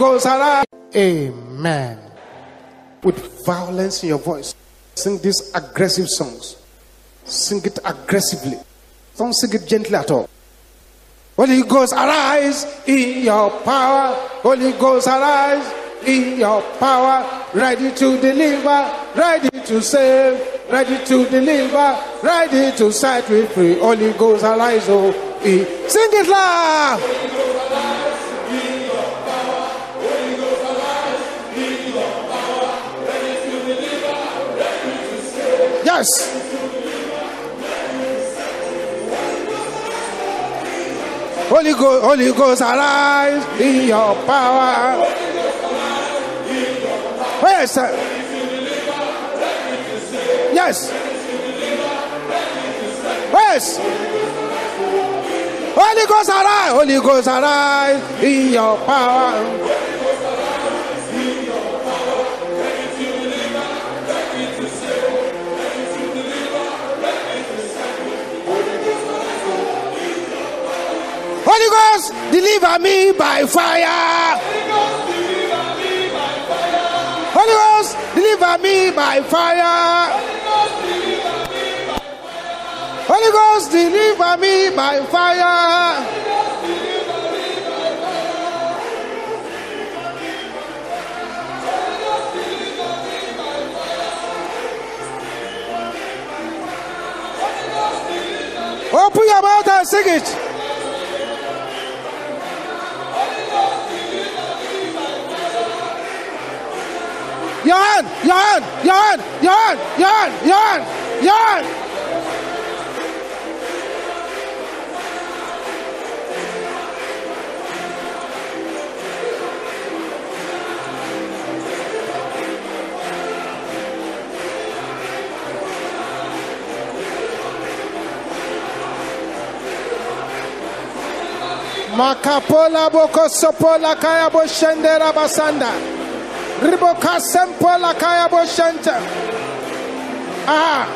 Arise. Amen. With violence in your voice, sing these aggressive songs. Sing it aggressively. Don't sing it gently at all. Holy Ghost, arise in your power. Holy Ghost, arise in your power. Ready to deliver, ready to save, ready to deliver, ready to set me free. Holy Ghost, arise, oh, sing it loud. Yes. Holy Ghost, Holy Ghost, arise in your power. Yes. Yes. Yes. Holy Ghost, arise. Holy Ghost, arise in your power. Holy Ghost, deliver me by fire. Holy Ghost, deliver me by fire. Holy Ghost, deliver me by fire. Open your mouth and sing it. Hand, your hand, your hand, your hand. Makapola boko sopola kaya bo shendera basanda. Riboka kaya bo shente. Ah.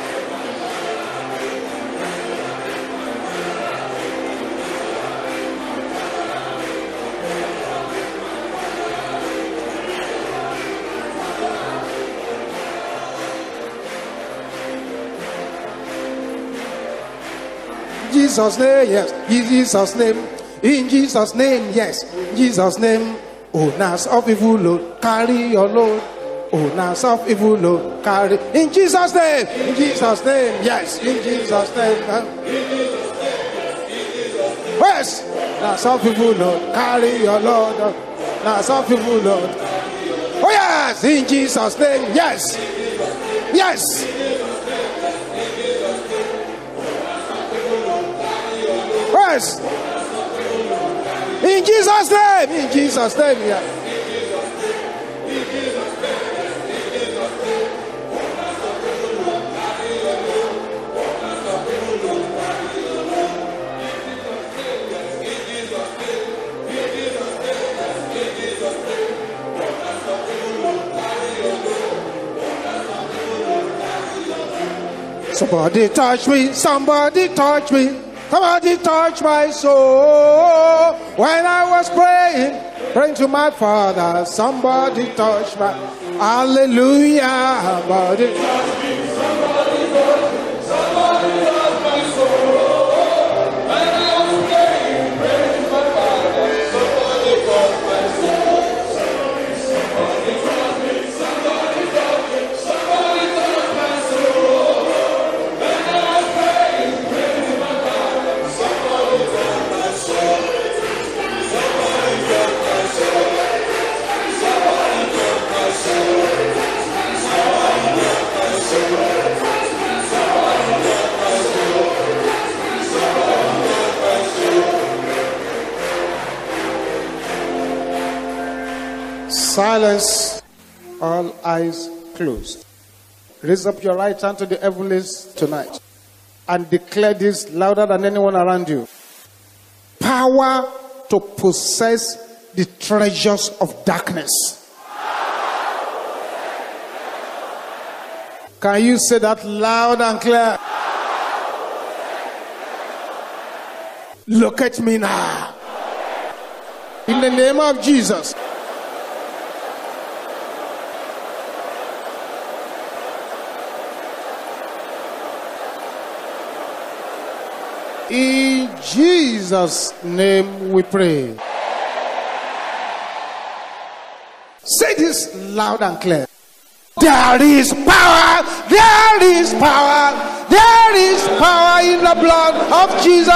Jesus' name, yes. In Jesus' name. In Jesus' name, yes. In Jesus' name. Owners of evil load, carry your load. Owners of evil load, carry. In Jesus' name. In Jesus' name, yes. In Jesus' name. Yes. Owners of evil load, carry your load. Owners of evil load. Oh, yes. In Jesus' name, yes. Yes. Yes. In Jesus' name. In Jesus' name. Yeah. Somebody touch me, somebody touch me, somebody touch my soul. When I was praying, praying to my father, somebody touched my hallelujah. Somebody Silence, all eyes closed. Raise up your right hand to the heavens tonight and declare this louder than anyone around you. Power to possess the treasures of darkness. Can you say that loud and clear? Look at me now. In the name of Jesus. In Jesus' name we pray. Say this loud and clear. There is power, there is power, there is power in the blood of Jesus.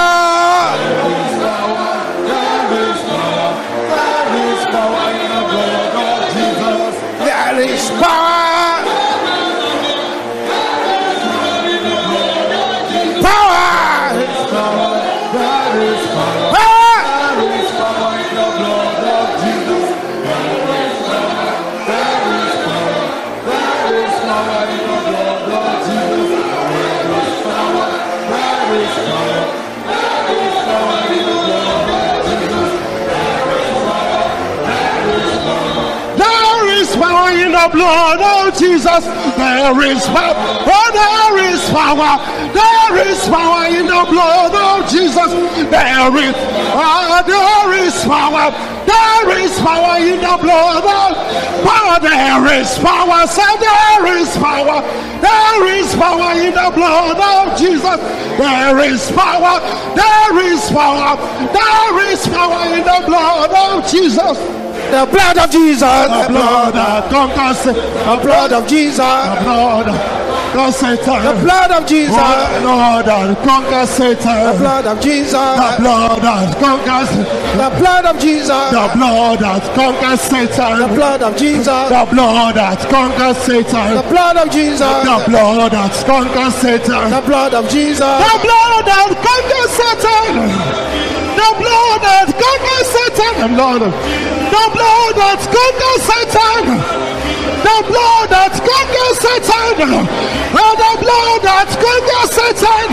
Blood of Jesus. There is power. Oh, there is power. There is power in the blood of Jesus. There is, ah, there is power. There is power in the blood of power. There is power. Say there is power. There is power in the blood of Jesus. There is power. There is power. There is power in the blood of Jesus. The blood of Jesus. The blood that conquers the The blood of Jesus. The blood of Satan. The blood of Jesus. The blood that conquers Satan. The blood of Jesus. The blood that conquers The blood of Jesus. the blood that conquers Satan. The blood of Jesus. The blood that conquers Satan. The blood of Jesus. The blood that conquers Satan. The blood of Jesus. The blood that conquers Satan. The blood that conquers Satan. The blood. The blood that conquers Satan. The blood that conquers Satan. Oh, the blood that conquers Satan.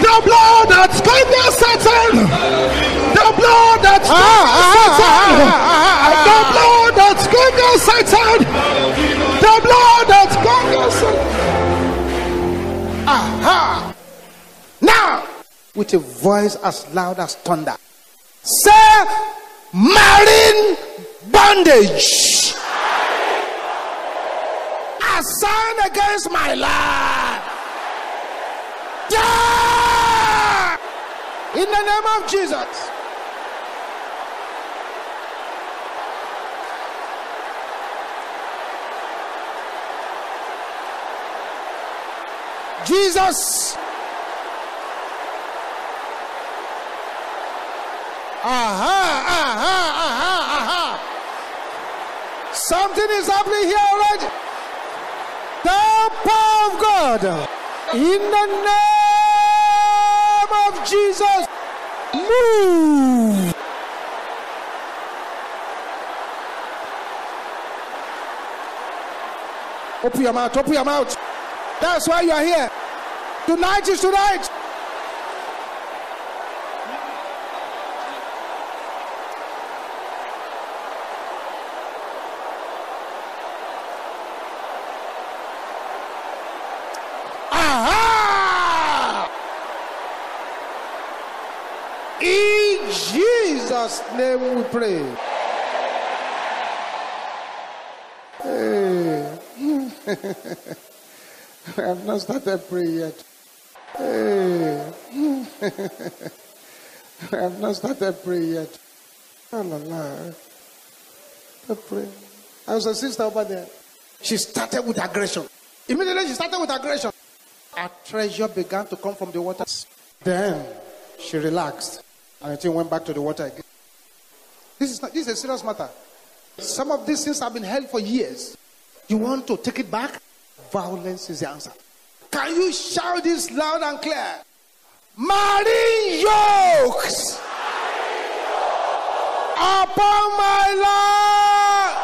The blood that conquers Satan. The blood that conquers Satan. The blood that conquers Satan. The blood that conquers Satan. Aha. Now, with a voice as loud as thunder, say, marine bondage. Assigned against my life. Die! In the name of Jesus. Jesus. Aha, Something is happening here already. The power of God. In the name of Jesus. Move. Open your mouth, open your mouth. That's why you are here. Tonight is tonight. Aha! In Jesus' name we pray. Hey. I have not started praying yet. Hey. I have not started praying yet. Oh, la, la. I pray. I was a sister over there. She started with aggression. Immediately she started with aggression. A treasure began to come from the waters. Then she relaxed and the went back to the water again. This is, not, this is a serious matter. Some of these things have been held for years. You want to take it back? Violence is the answer. Can you shout this loud and clear? Marine yokes upon my life.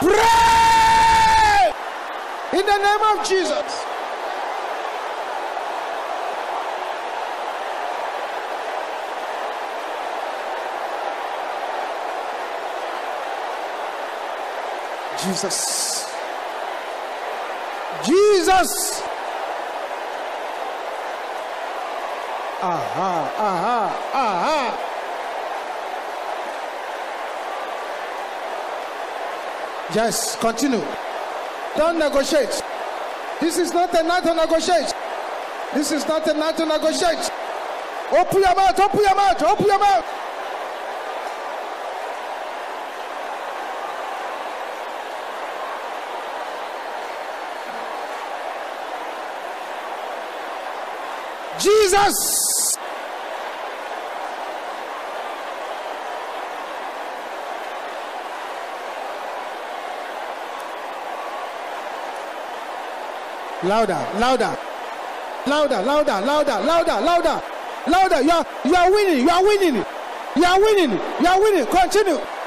Pray in the name of Jesus. Jesus. Jesus. Aha, aha, aha. Yes, continue. Don't negotiate. This is not a night to negotiate. This is not a night to negotiate. Open your mouth, open your mouth, open your mouth. Jesus. Louder, louder, louder, louder, louder, louder, louder, louder. You are, you are winning, you are winning, you are winning, you are winning. Continue.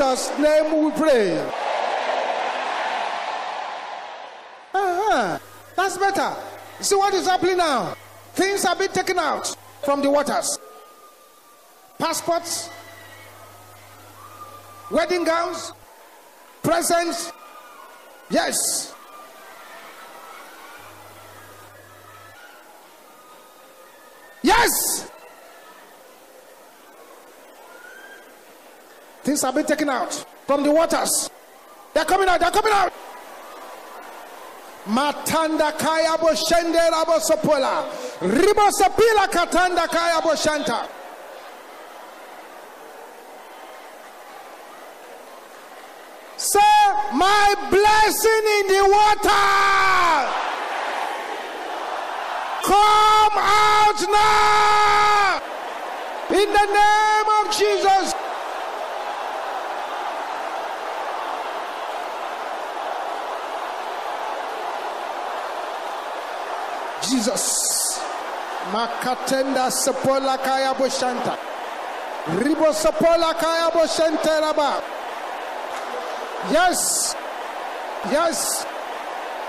Jesus' name we pray. Uh-huh. That's better. See what is happening now? Things have been taken out from the waters. Passports, wedding gowns, presents. Yes. Yes. Things have been taken out from the waters. They're coming out. They're coming out. Matanda kaya bo shende rabo sopola. Ribo sapila katanda kaya bo shanta. Say my blessing in the water. Come out now. In the name of Jesus. Jesus. Makatenda sapola kaya boshanta. Ribo sapola kaya boshante raba. Yes. Yes.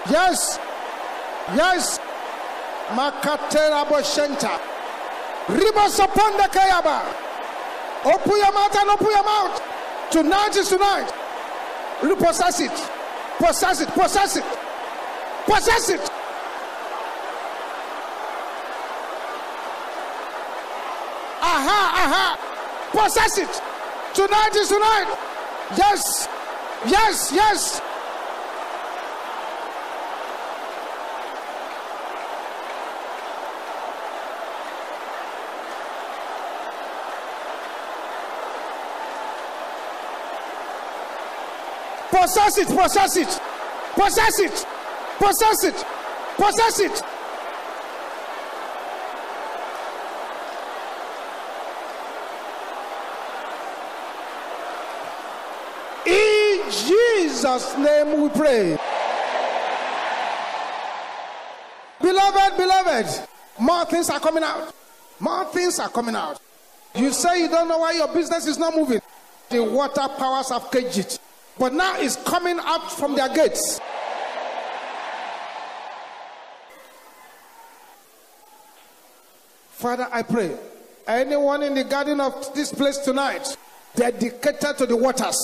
Yes. Yes. Makatera boshenta. Ribo saponda kayaba. Open your mouth and open your mouth. Tonight is tonight. Repossess it. Possess it. Possess it. Possess it. Aha, aha. Possess it. Tonight is tonight. Yes. Yes, yes. Possess it, possess it, possess it, possess it, possess it. In Jesus' name we pray. Beloved, beloved, more things are coming out. More things are coming out. You say you don't know why your business is not moving. The water powers have caged it. But now it's coming out from their gates. Father, I pray. Anyone in the garden of this place tonight dedicated to the waters,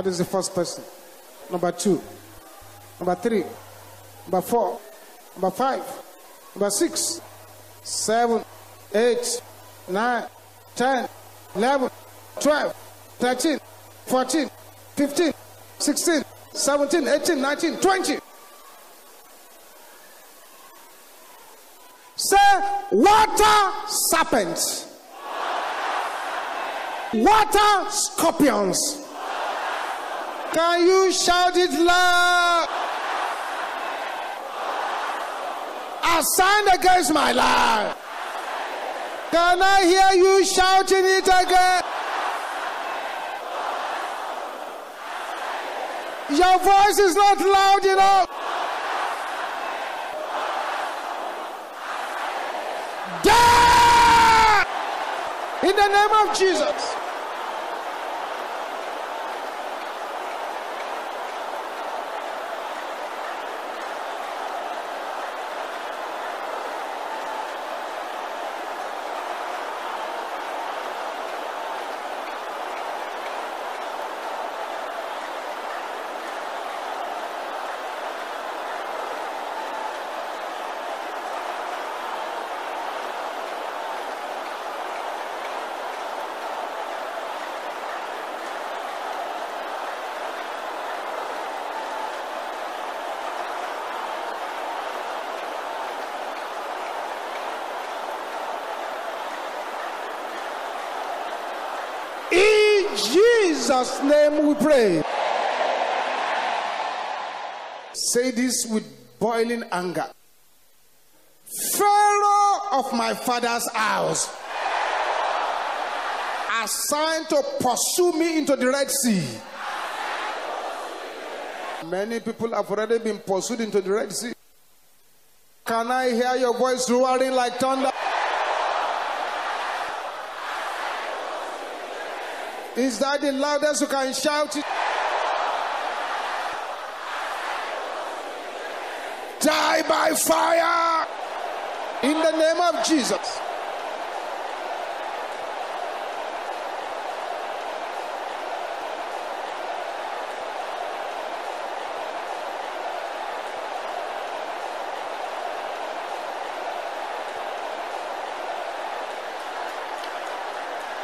That is the first person. Number two. Number three. Number four. Number five. Number six. Seven. Eight. Nine. Ten. Eleven. Twelve. Thirteen. Fourteen. Fifteen. Sixteen. Seventeen. Eighteen. Nineteen. Twenty. Say water serpents. Water scorpions. Can you shout it loud? I signed against my life. Can I hear you shouting it again? Your voice is not loud enough. In the name of Jesus. Jesus' name we pray. Say this with boiling anger. Pharaoh of my father's house, assigned to pursue me into the Red Sea. Many people have already been pursued into the Red Sea. Can I hear your voice roaring like thunder? Is that the loudest you can shout it? Die by fire in the name of Jesus.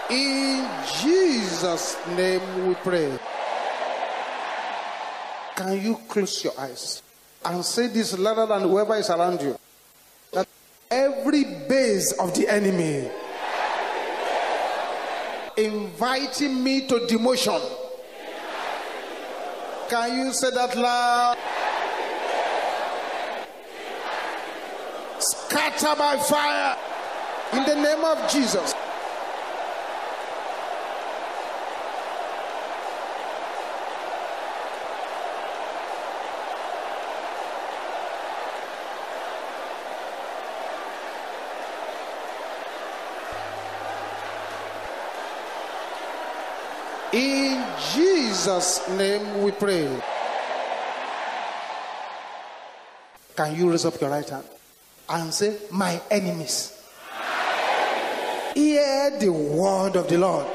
In Jesus' name we pray. Can you close your eyes and say this louder than whoever is around you? That every base of the enemy inviting me to demotion. Can you say that loud? Scatter by fire in the name of Jesus. In Jesus' name we pray. Can you raise up your right hand and say, My enemies, hear the word of the Lord.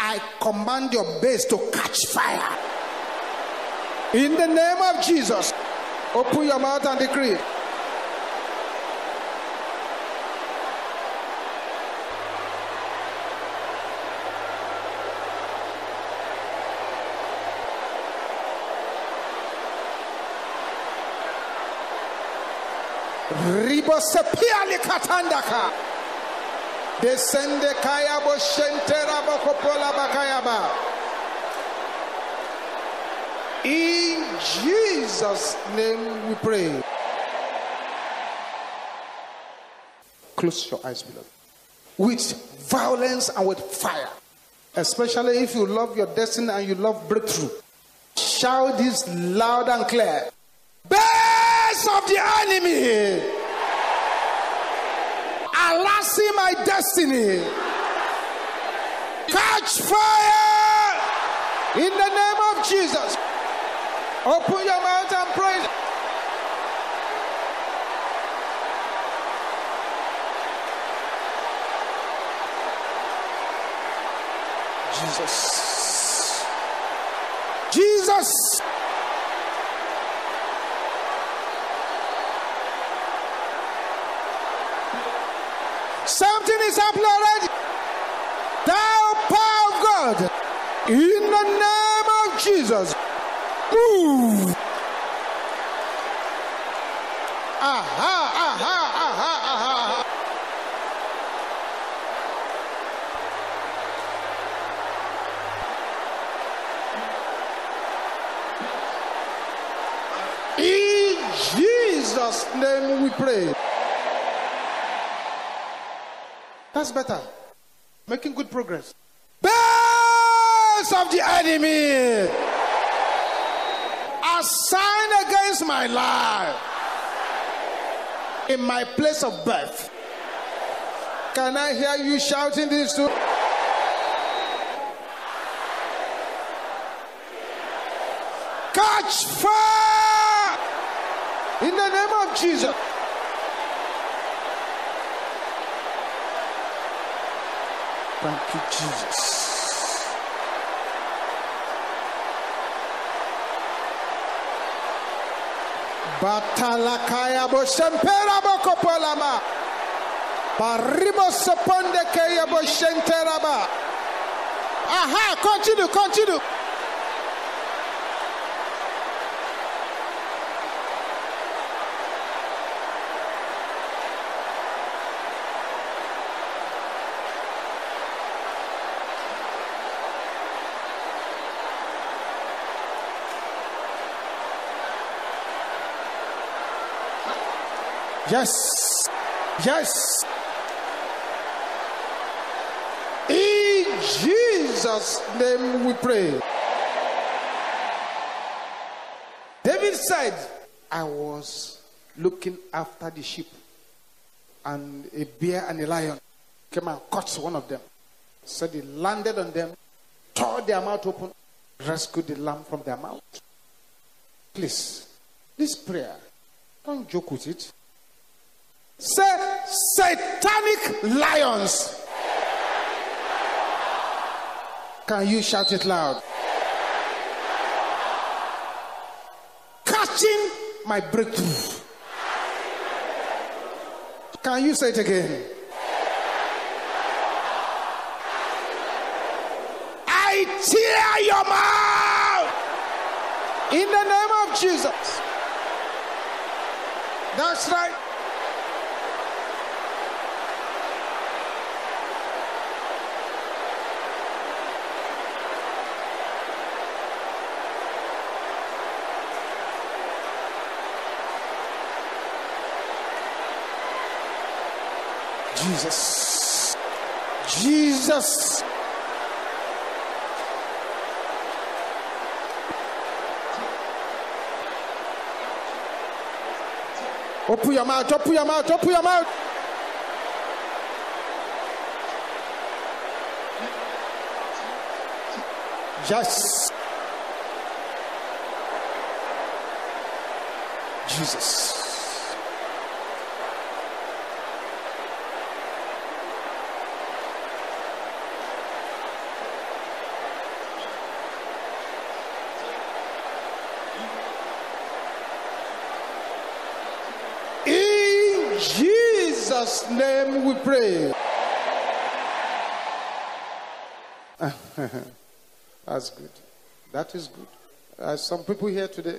I command your base to catch fire. In the name of Jesus, open your mouth and decree. Ribosepiali kayabo shentera bokopola bakayaba in jesus name we pray. Close your eyes beloved. With violence and with fire. Especially if you love your destiny and you love breakthrough. Shout this loud and clear. Base of the enemy harassing my destiny? Catch fire! In the name of jesus. Open your mouth and praise jesus jesus Something is happening already. Thou power of God, in the name of Jesus. Aha, aha, aha, aha, aha. In Jesus' name we pray. That's better. Making good progress. Enemy assigned against my life in my place of birth. Can I hear you shouting this too? Catch fire in the name of Jesus. Thank you, Jesus. Batalakaya boshempera bokopolama. Baribo seponde kaya boshenteraba. Aha, continue, continue. Yes. Yes. In Jesus' name we pray. David said, I was looking after the sheep, and a bear and a lion came and caught one of them. Said he landed on them, tore their mouth open, rescued the lamb from their mouth. Please, this prayer, don't joke with it. Say satanic lions. Can you shout it loud? Catching my breakthrough. Can you say it again? I tear your mouth in the name of Jesus. That's right. Jesus. Jesus. Open your mouth, open your mouth, open your mouth. Yes. Jesus. In Jesus' name we pray. That's good. That is good. Uh, some people here today,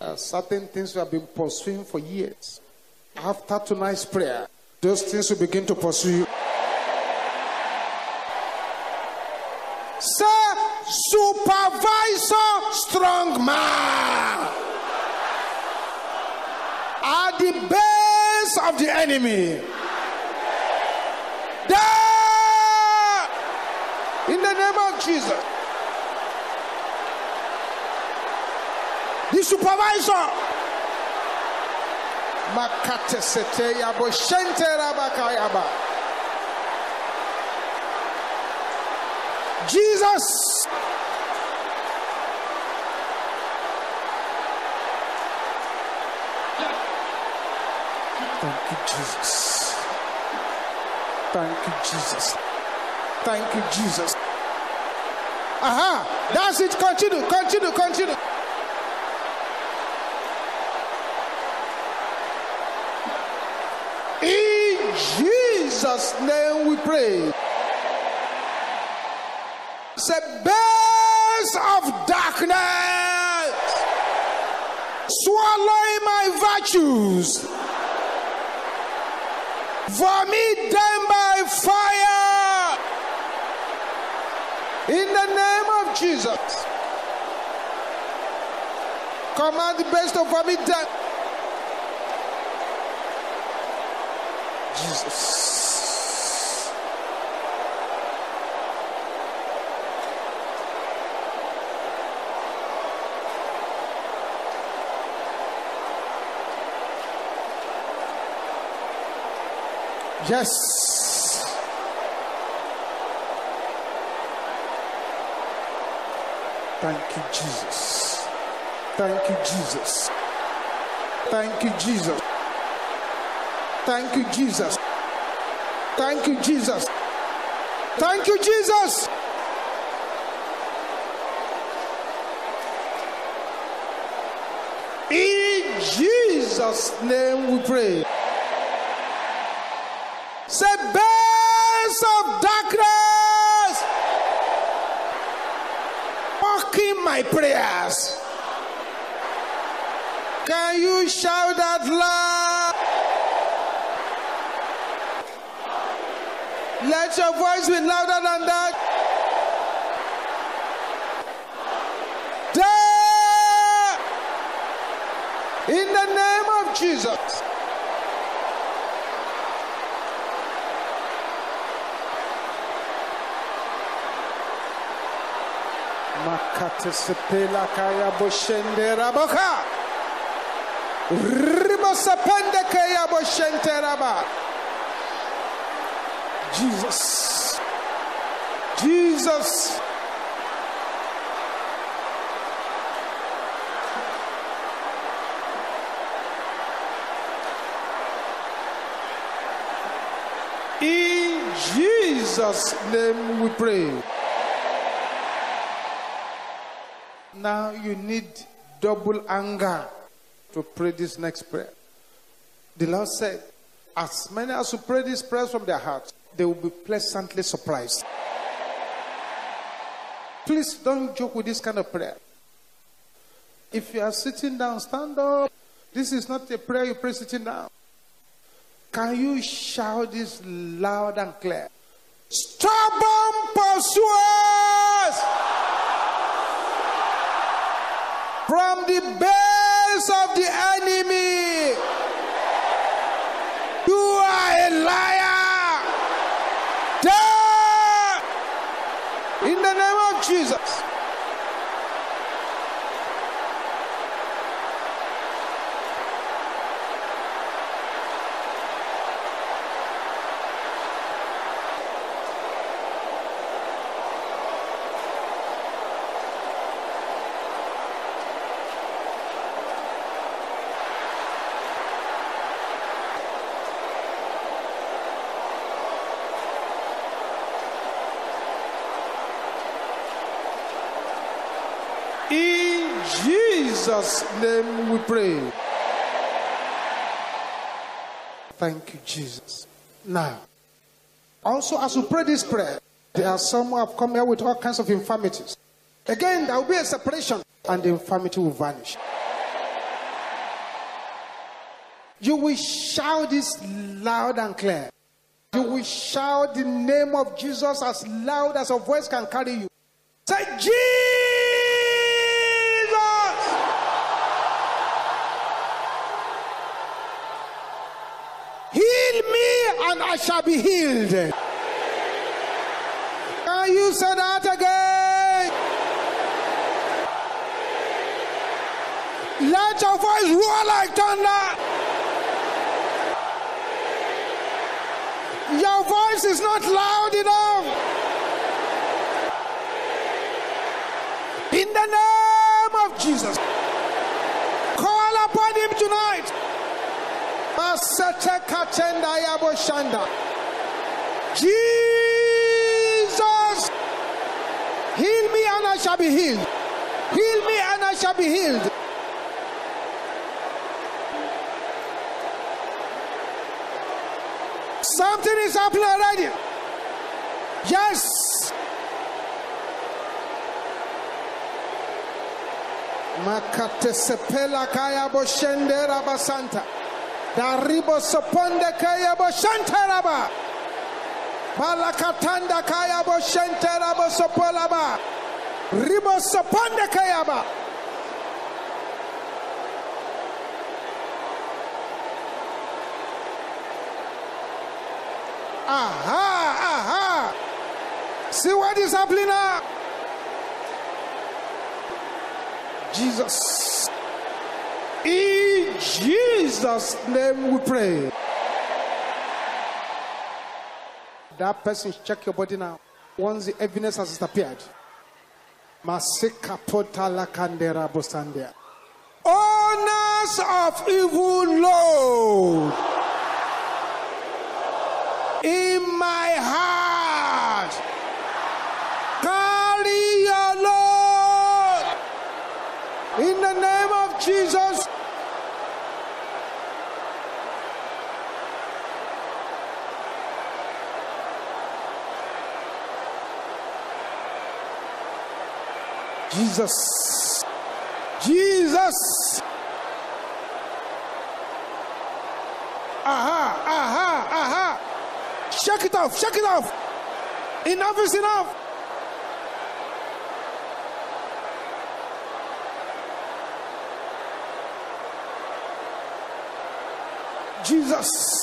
uh, certain things we have been pursuing for years. After tonight's prayer, those things will begin to pursue you. Say, supervisor, strong man are the base of the enemy. There! In the name of Jesus. The supervisor. Makate. Jesus. Thank you, Jesus. Thank you, Jesus. Thank you, Jesus. Aha, that's it. Continue, continue, continue. In Jesus' name we pray. Say, base of darkness, swallowing my virtues vomit them by fire in the name of Jesus. Command the best of vomit them. Jesus. Yes. Thank you, Jesus. Thank you, Jesus. Thank you, Jesus. Thank you, Jesus. Thank you, Jesus. Thank you, Jesus. In Jesus' name we pray. Prayers. Can you shout that loud? Let your voice be louder than that. In the name of Jesus. Jesus. Jesus. In Jesus' name we pray. Now you need double anger to pray this next prayer. The Lord said, As many as who pray this prayer from their hearts, they will be pleasantly surprised. Please don't joke with this kind of prayer. If you are sitting down, stand up. This is not a prayer you pray sitting down. Can you shout this loud and clear? Stubborn from the base of the enemy. You are a liar. Die! In the name of Jesus. In Jesus' name we pray. Thank you, Jesus. Now, also as we pray this prayer, there are some who have come here with all kinds of infirmities. Again, there will be a separation and the infirmity will vanish. You will shout this loud and clear. You will shout the name of Jesus as loud as a voice can carry you. Say, Jesus! Heal me and I shall be healed. Can you say that again? Let your voice roar like thunder. Your voice is not loud enough. In the name of Jesus, call upon him tonight. Masete katenda yabo shanda. Jesus, heal me and I shall be healed. Heal me and I shall be healed. Something is happening already. Yes. Makate sepela kaya boshende rabasanta. Daribo soponde kaya boshante raba. Balakatanda kaya boshente rabo sopolaba. Ribo soponde kaya ba. Aha, aha. See what is happening now? Jesus. In Jesus' name we pray. That person, check your body now. Once the evidence has disappeared. Owners of evil load in my heart, carry your load in the name of Jesus. Jesus. Jesus. Aha, aha, aha. Shake it off, shake it off. Enough is enough. Jesus.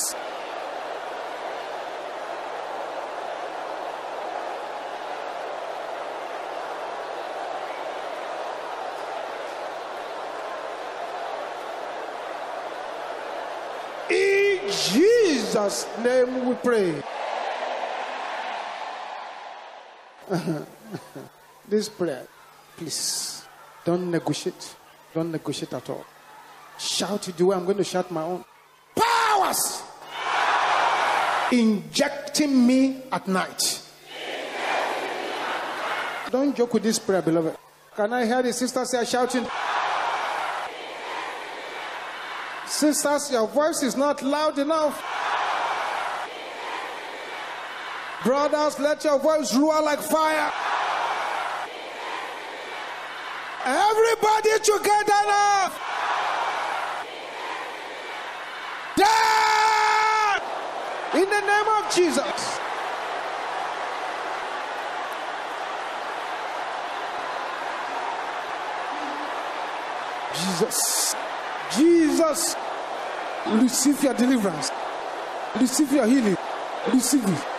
In Jesus' name we pray. this prayer, please don't negotiate. Don't negotiate at all. Shout it the way I'm going to shout my own. Powers injecting me at night. Don't joke with this prayer, beloved. Can I hear the sisters here shouting? Sisters, your voice is not loud enough. Brothers, let your voice roar like fire. Everybody together now. Down! In the name of Jesus. Jesus. Jesus. Receive your deliverance. Receive your healing. Receive it.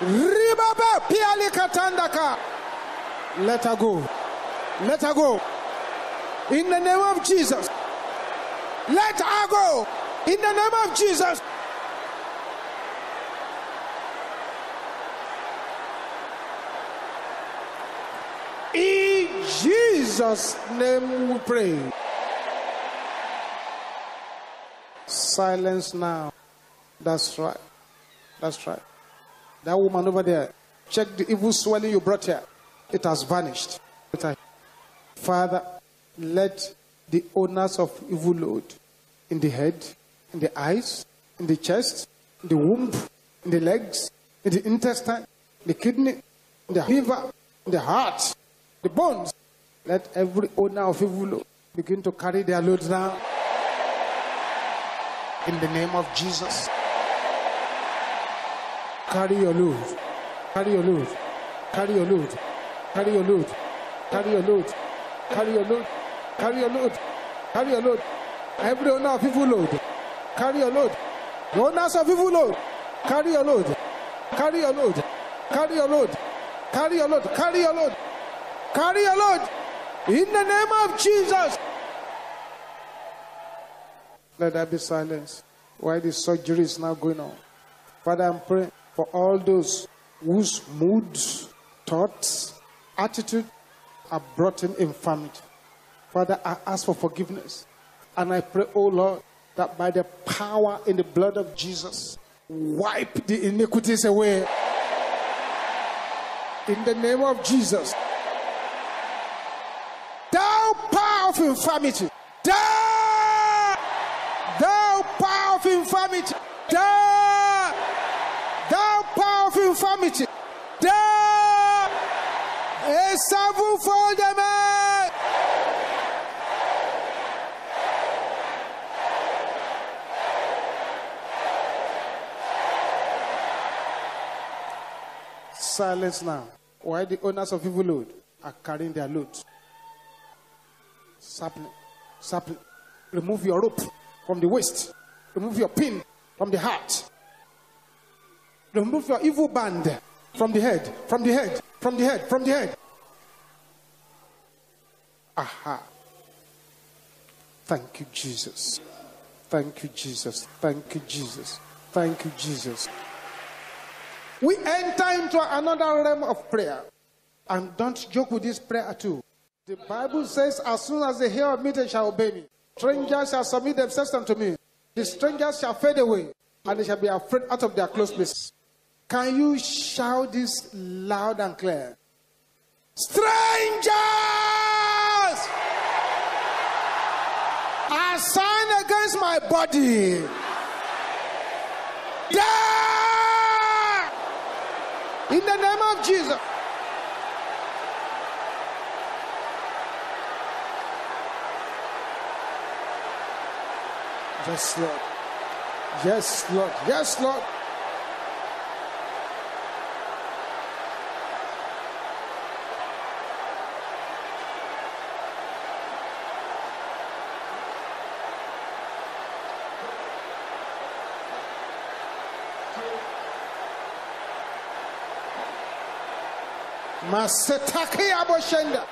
Ribaba piali katandaka. Let her go. Let her go. In the name of Jesus. Let her go. In the name of Jesus. In Jesus' name we pray. Silence now. That's right. That's right. That woman over there, check the evil swelling you brought here. It has vanished. Father, let the owners of evil load in the head, in the eyes, in the chest, in the womb, in the legs, in the intestine, the kidney, the liver, the heart, the bones, let every owner of evil begin to carry their loads now. In the name of Jesus. Carry your load. Carry your load. Carry your load. Carry your load. Carry your load. Carry your load. Carry your load. Carry your load. Every owner of evil load. Carry your load. The owners of evil load. Carry your load. Carry your load. Carry your load. Carry your load. Carry your load. Carry your load. In the name of Jesus. Let there be silence while the surgery is now going on. Father, I'm praying for all those whose moods, thoughts, attitude are brought in infirmity. Father, I ask for forgiveness. And I pray, oh Lord, that by the power in the blood of Jesus, wipe the iniquities away. In the name of Jesus. Thou power of infirmity. Thou, thou power of infirmity. Thou, thou power of infirmity. Thou, a Silence now. While the owners of evil load are carrying their loads. Sapling. Sapling. Remove your rope from the waist. Remove your pin from the heart. Remove your evil band from the head, from the head, from the head, from the head. Aha. Thank you, Jesus. Thank you, Jesus. Thank you, Jesus. Thank you, Jesus. We enter into another realm of prayer. And don't joke with this prayer too. The Bible says, As soon as they hear of me, they shall obey me. Strangers shall submit themselves unto me. The strangers shall fade away, and they shall be afraid out of their close places. Can you shout this loud and clear? Strangers signed against my body. Die! In the name of Jesus. Yes, Lord. Yes, Lord. Yes, Lord. Masetaki aboshenda.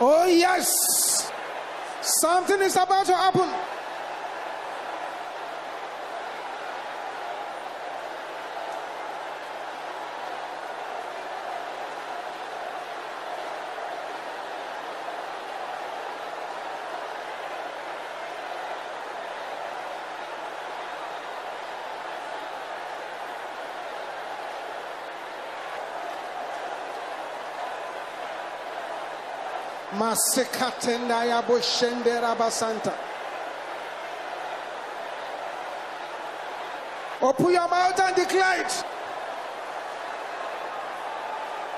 Oh, yes. Something is about to happen. Masekatenda ya boshende rabasanta. Open your mouth and declare it.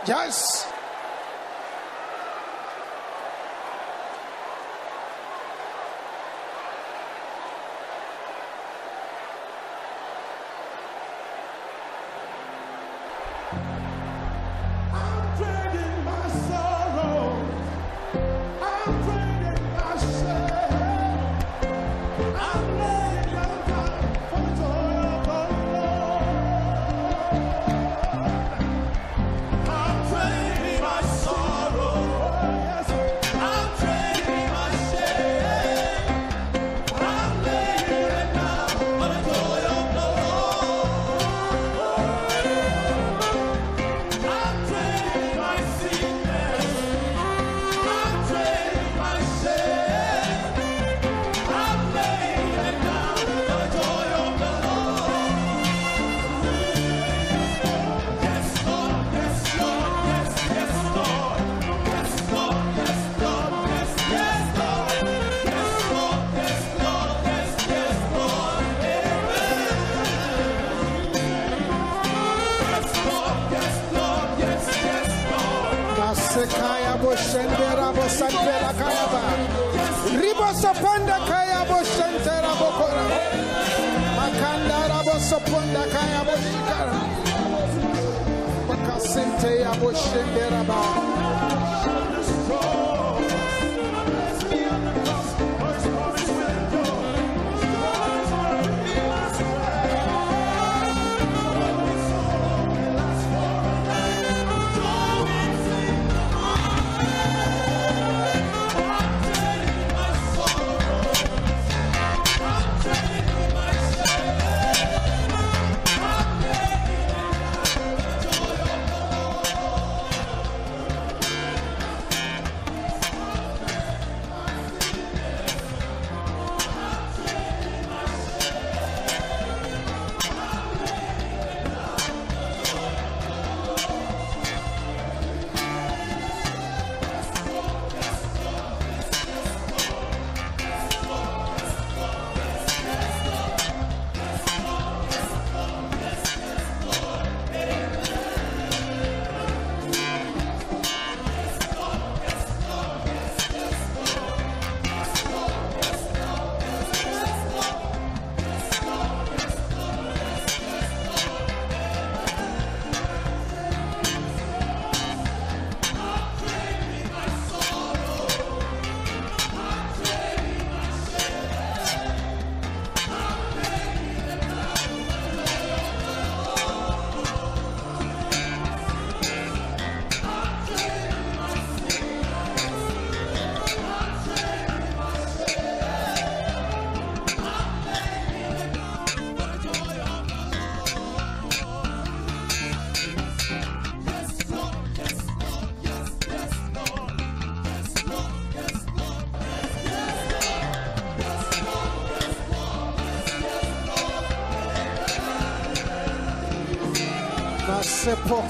Yes.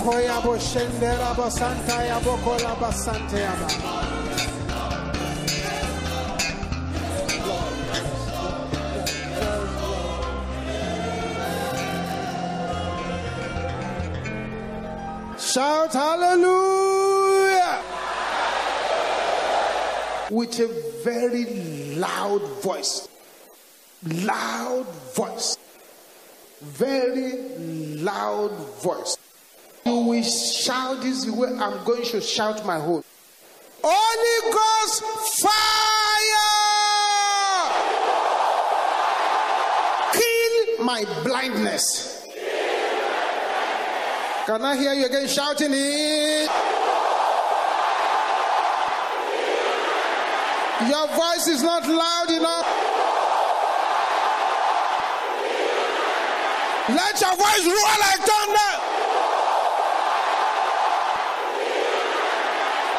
Yabo shendera basanta yabo kola basante yaba. Shout hallelujah with a very loud voice. Loud I'm going to shout my whole. Holy Ghost fire! Kill my blindness. Can I hear you again shouting it? Your voice is not loud enough. Let your voice roar like thunder.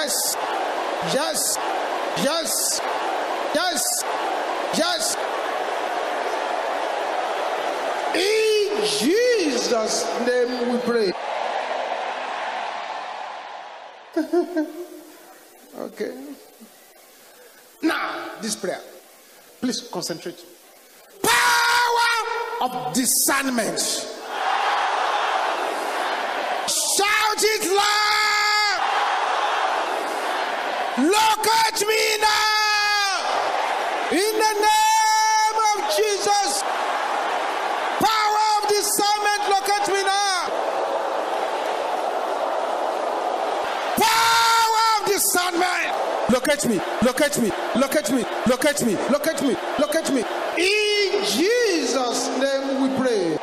Yes. Yes. Yes. Yes. Yes. In Jesus' name we pray. okay. Now, this prayer. Please concentrate. Power of discernment. Shout it loud. Look at me now. In the name of Jesus. Power of discernment. Look at me now. Power of discernment. Look at me. Look at me. Look at me. Look at me. Look at me. Look at me. In Jesus' name we pray.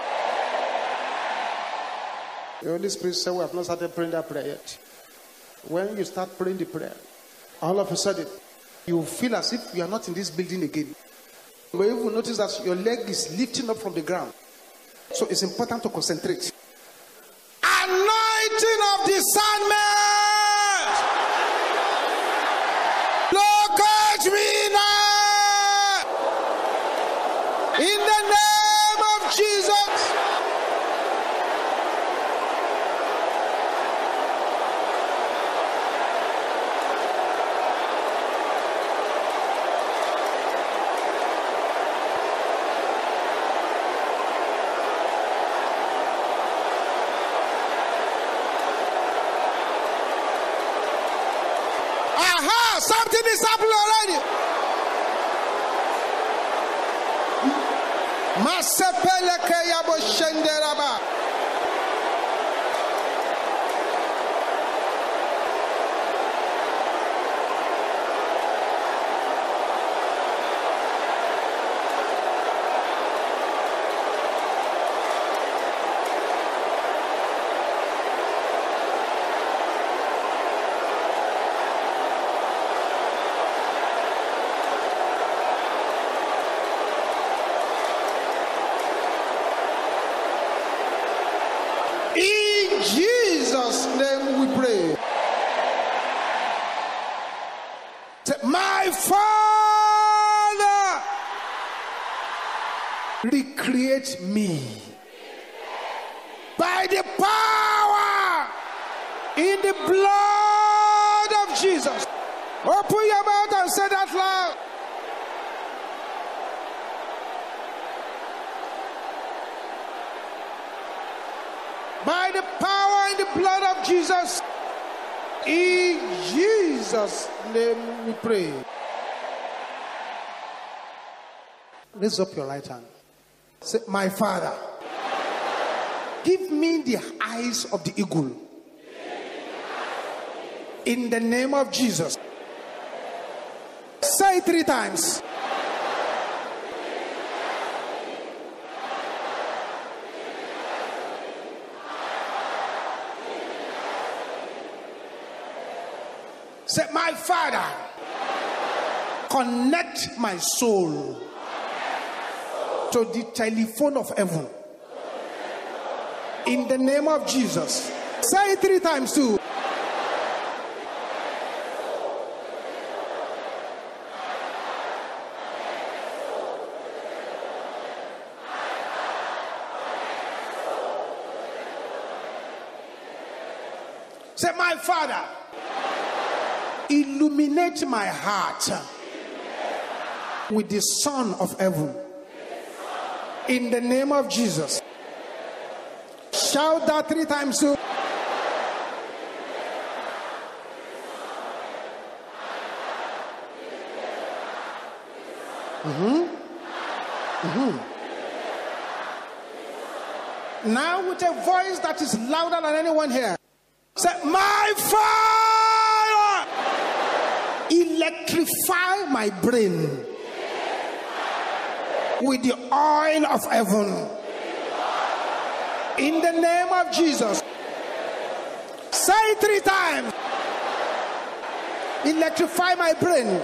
The Holy Spirit said we have not started praying that prayer yet. When you start praying the prayer, all of a sudden you feel as if you are not in this building again. You will notice that your leg is lifting up from the ground. So it's important to concentrate. Anointing of discernment. Look me now. In the name of Jesus. Aha! Something is happening already. Masepele Raise up your right hand. Say, My Father, give me the eyes of the eagle. In the name of Jesus. Say three times. Say, My Father, connect my soul to the telephone of heaven. In the name of Jesus. Say it three times too. Say, My Father, illuminate my heart with the Son of Heaven. In the name of Jesus. Shout that three times too. Mm-hmm. Mm-hmm. Now, with a voice that is louder than anyone here, say, My Father, electrify my brain with the oil of heaven. In the name of Jesus. Say three times. Electrify my brain.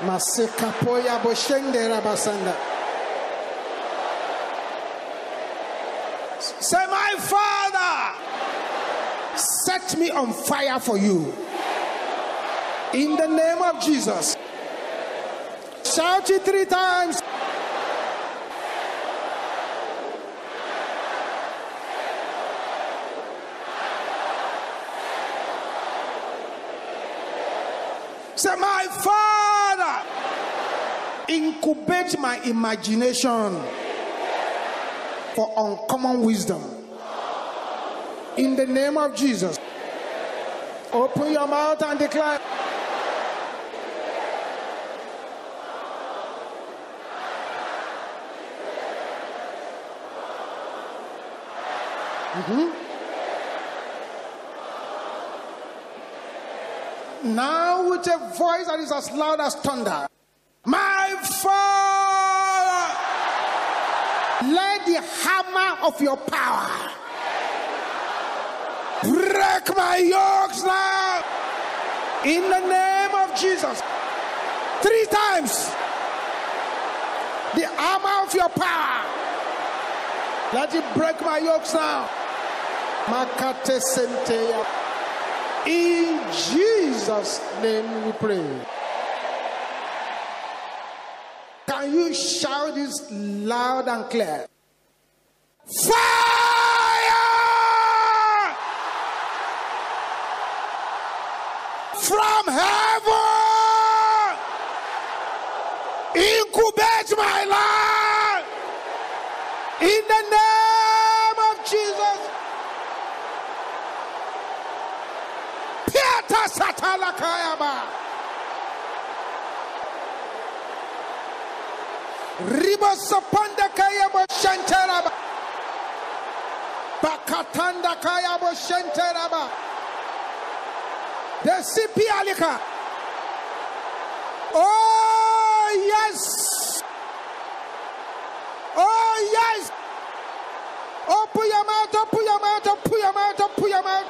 Masekapoya boshende rabasanda. Say, my father, set me on fire for you. In the name of Jesus. Shout it three times. Say, my father, incubate my imagination for uncommon wisdom. In the name of Jesus. Open your mouth and declare. Mm-hmm. Now, with a voice that is as loud as thunder, my father, let the hammer of your power break my yokes now. In the name of Jesus. Three times, the hammer of your power, let it break my yokes now. In Jesus' name we pray. Can you shout this loud and clear? Fire! From heaven! Incubate my life! In the name of Jesus! Piata Bakatanda. The CP alika. Oh yes. Oh yes. Open your mouth, open your mouth, your mouth, your mouth.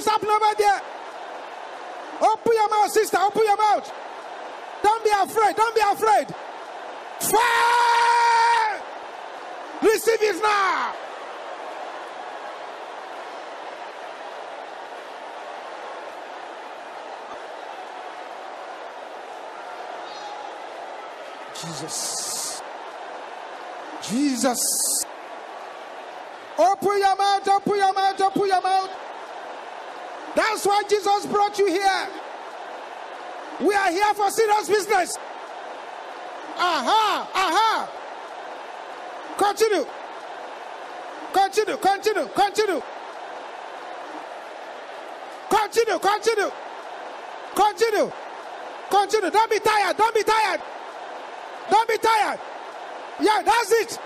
happening over there. Open your mouth, sister. Open your mouth. Don't be afraid. Don't be afraid. Fire! Receive it now. Jesus. Jesus. Open your mouth, open your mouth, open your mouth. That's why Jesus brought you here. We are here for serious business. Aha, aha. Continue. Continue, continue, continue. Continue, continue. Continue. Continue. Don't be tired. Don't be tired. Don't be tired. Yeah, that's it.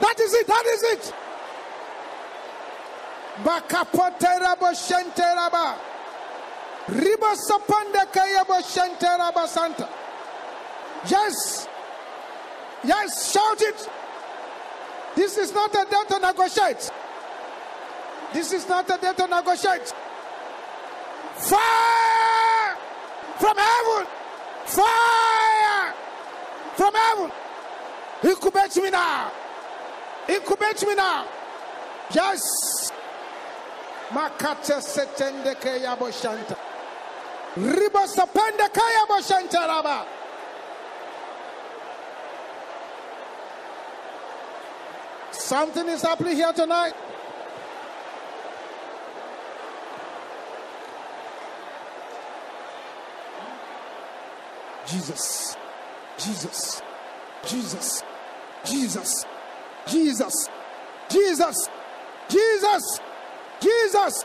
That is it. That is it. Bakapoterabo shenteraba. Riba sapande kayabo shenteraba santa. Yes. Yes, shout it. This is not a day to negotiate. This is not a day to negotiate. Fire from heaven. Fire from heaven. Incubate me now. Incubate me now. Yes. Boshanta. Boshanta raba. Something is happening here tonight. Jesus, Jesus, Jesus, Jesus, Jesus, Jesus, Jesus, Jesus.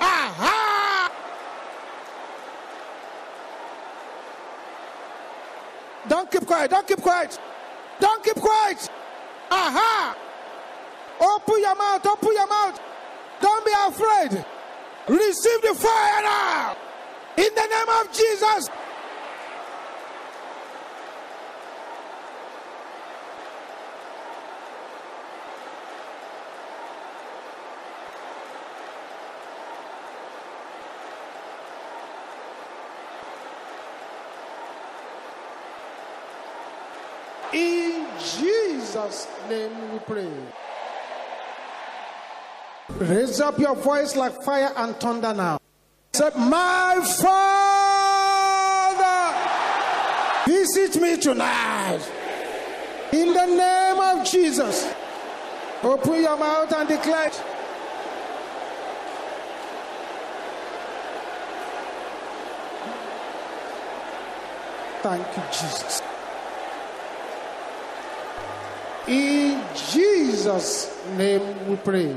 Aha! Don't keep quiet, don't keep quiet, don't keep quiet. Aha! Open your mouth, open your mouth. Don't be afraid. Receive the fire now. In the name of Jesus. In Jesus' name we pray. Raise up your voice like fire and thunder now. Say, My Father, visit me tonight. In the name of Jesus. Open your mouth and declare. Thank you, Jesus. In Jesus' name we pray.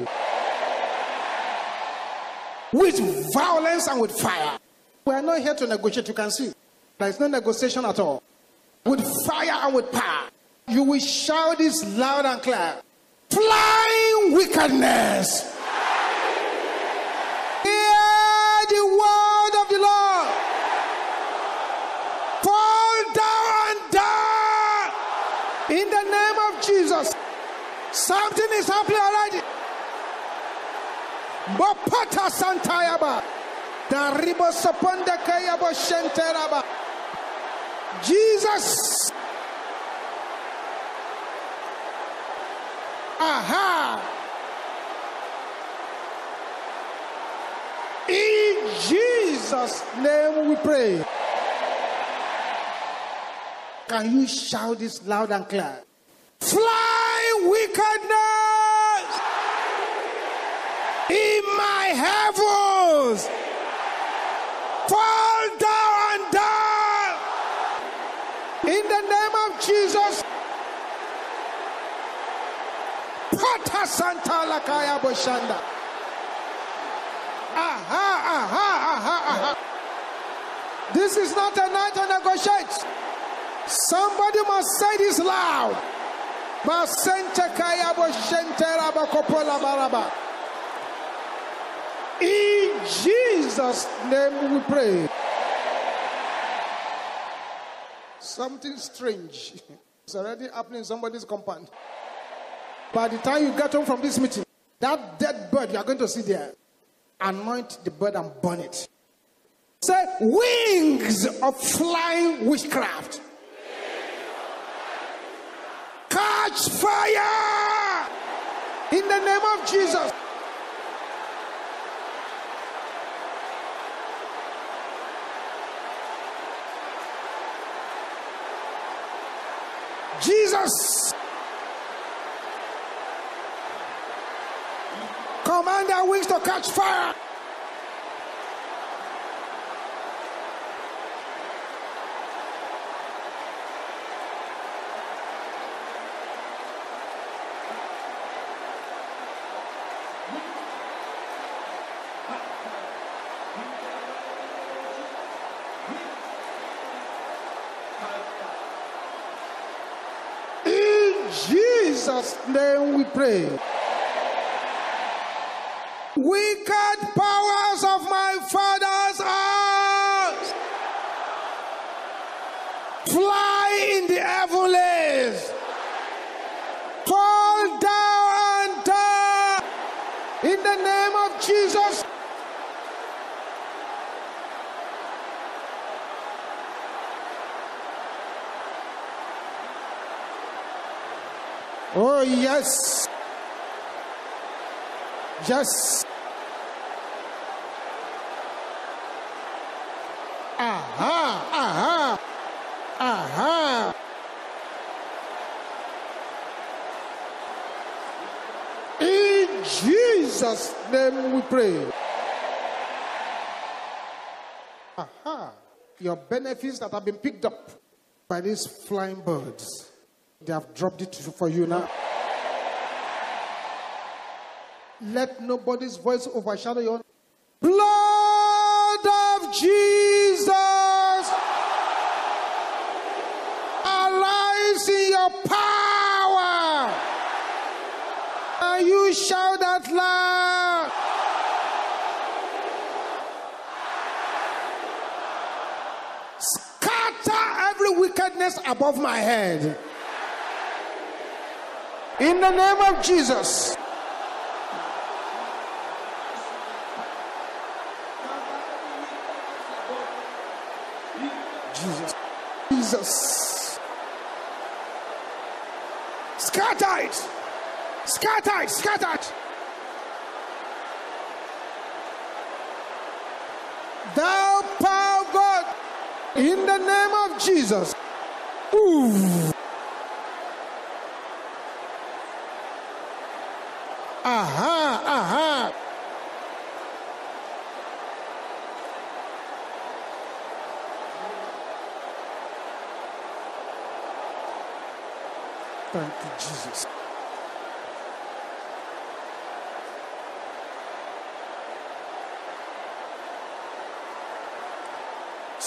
With violence and with fire. We are not here to negotiate, you can see. There is no negotiation at all. With fire and with power. You will shout this loud and clear. Flying wickedness. Hear the word of the Lord. Fall down and die. In the name of Jesus. Something is happening already. Bopata Santayaba. Daribo Saponda Kayabo Shenteraba. Jesus. Aha. In Jesus' name we pray. Can you shout this loud and clear? Fly wickedness in my heavens. Fall down and die. In the name of Jesus. Pata Santa Lakaya Boshanda. Aha, aha, aha, aha. This is not a night to negotiate. Somebody must say this loud. In Jesus' name we pray. Something strange is already happening in somebody's compound. By the time you get home from this meeting, that dead bird you are going to see there, anoint the bird and burn it. Say, wings of flying witchcraft. Catch fire in the name of Jesus. Jesus. Command their wings to catch fire. Jesus' name we pray. Wicked powers of my father's house fly in the heavens, fall down and die in the name of Jesus. Oh, yes. Yes. Aha, aha, aha. In Jesus' name we pray. Aha. Your benefits that have been picked up by these flying birds, they have dropped it for you now. Let nobody's voice overshadow your blood of Jesus. Arise in your power. And you shout that loud. Scatter every wickedness above my head. In the name of Jesus. Jesus. Jesus. Scatter it. Scatter it. Scatter. Thou power of God. In the name of Jesus. Ooh. Aha, aha. Thank you, Jesus.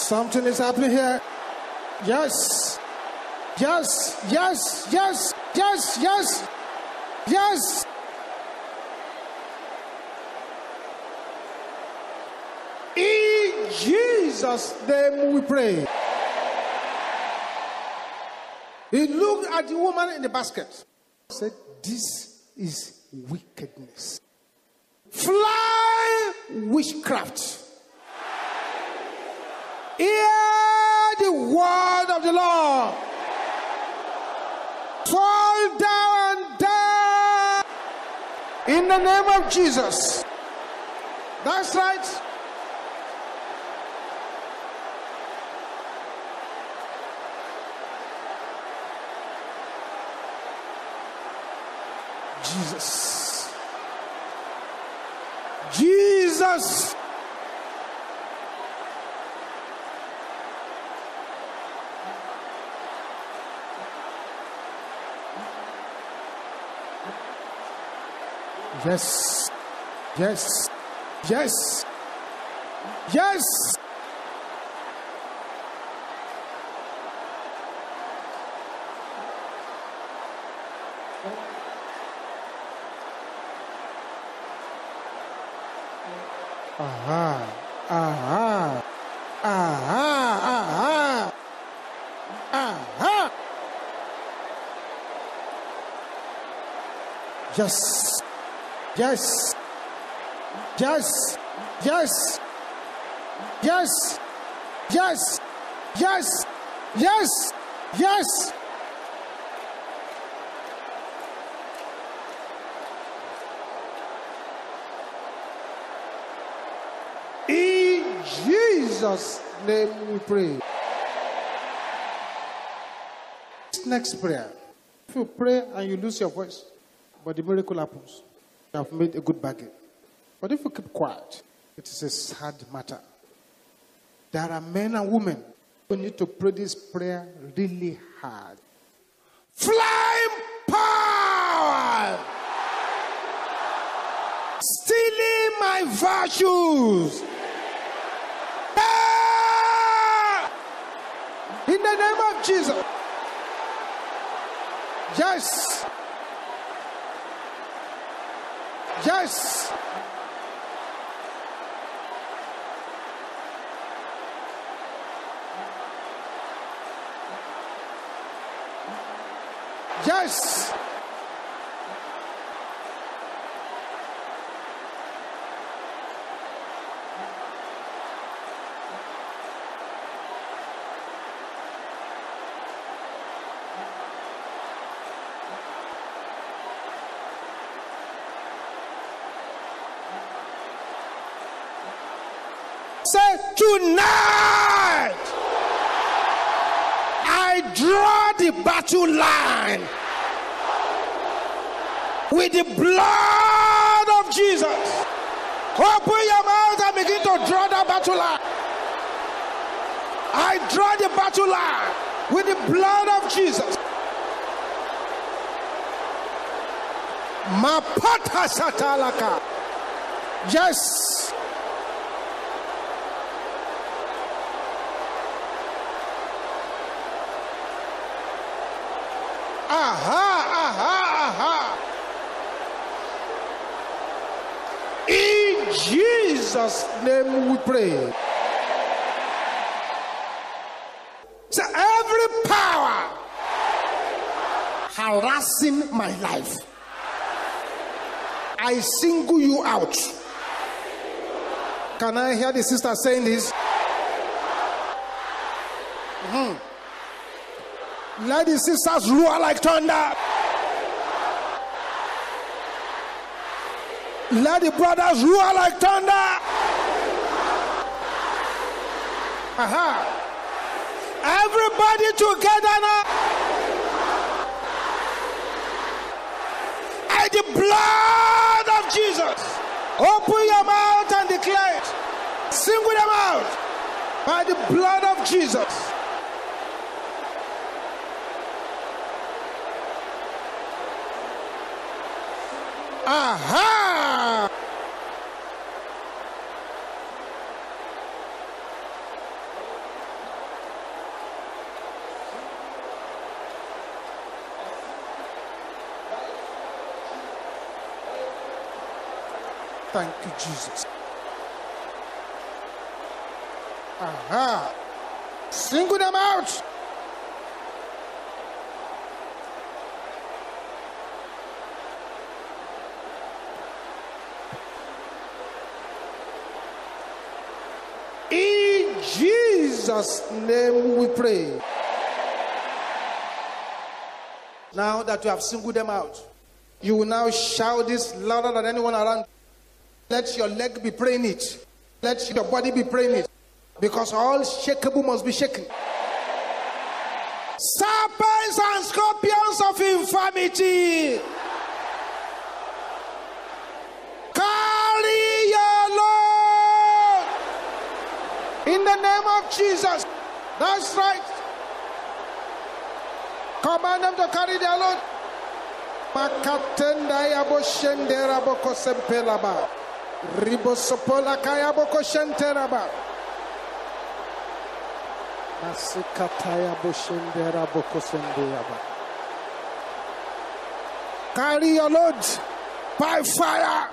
Something is happening here. Yes. Yes, yes, yes, yes, yes, yes. In Jesus' name we pray. He looked at the woman in the basket. Said, This is wickedness. Fly witchcraft. Hear the word of the Lord. Fall down and die in the name of Jesus. That's right. Jesus. Jesus. Yes. Yes. Yes. Yes. Aha. Aha. Aha. Aha. Aha. Yes. Yes. Yes. Yes. Yes. Yes. Yes. Yes. Yes. In Jesus' name we pray. Next prayer. If you pray and you lose your voice, but the miracle happens, you have made a good bargain. But if you keep quiet, it is a sad matter. There are men and women who need to pray this prayer really hard. Flying power! Stealing my virtues! Ah! In the name of Jesus. Yes. Yes. Yes. Say tonight. I draw the battle line with the blood of Jesus. Open your mouth and begin to draw that battle line. I draw the battle line with the blood of Jesus. Mapata satalaka. Yes. Aha, aha, aha. In Jesus' name we pray. So every power harassing my life, I single you out. Can I hear the sister saying this? Mhm. Let the sisters roar like thunder. Let the brothers roar like thunder. Aha. Everybody together now. By the blood of Jesus. Open your mouth and declare it. Sing with them out. By the blood of Jesus. Aha! Thank you, Jesus. Aha! Single them out. In Jesus' name we pray. Now that you have singled them out, you will now shout this louder than anyone around. Let your leg be praying it. Let your body be praying it. Because all shakeable must be shaken. Serpents and scorpions of infirmity. Carry your load. In the name of Jesus. That's right. Command them to carry their load. Makatenda yabo shendera boko sempelaba. Ribosopola kaya boko shenteraba. Masikataya boshendera boko sendeyaba. Carry your load by fire.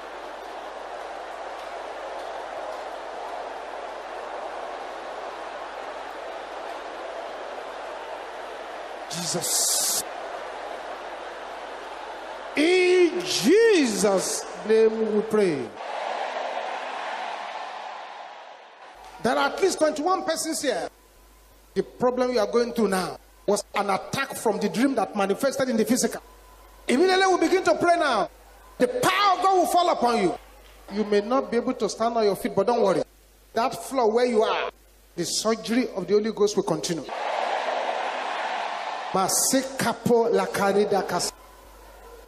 Jesus. In Jesus' name we pray. There are at least 21 persons here. The problem you are going through now was an attack from the dream that manifested in the physical. Immediately we begin to pray now. The power of God will fall upon you. You may not be able to stand on your feet, but don't worry. That floor where you are, the surgery of the Holy Ghost will continue.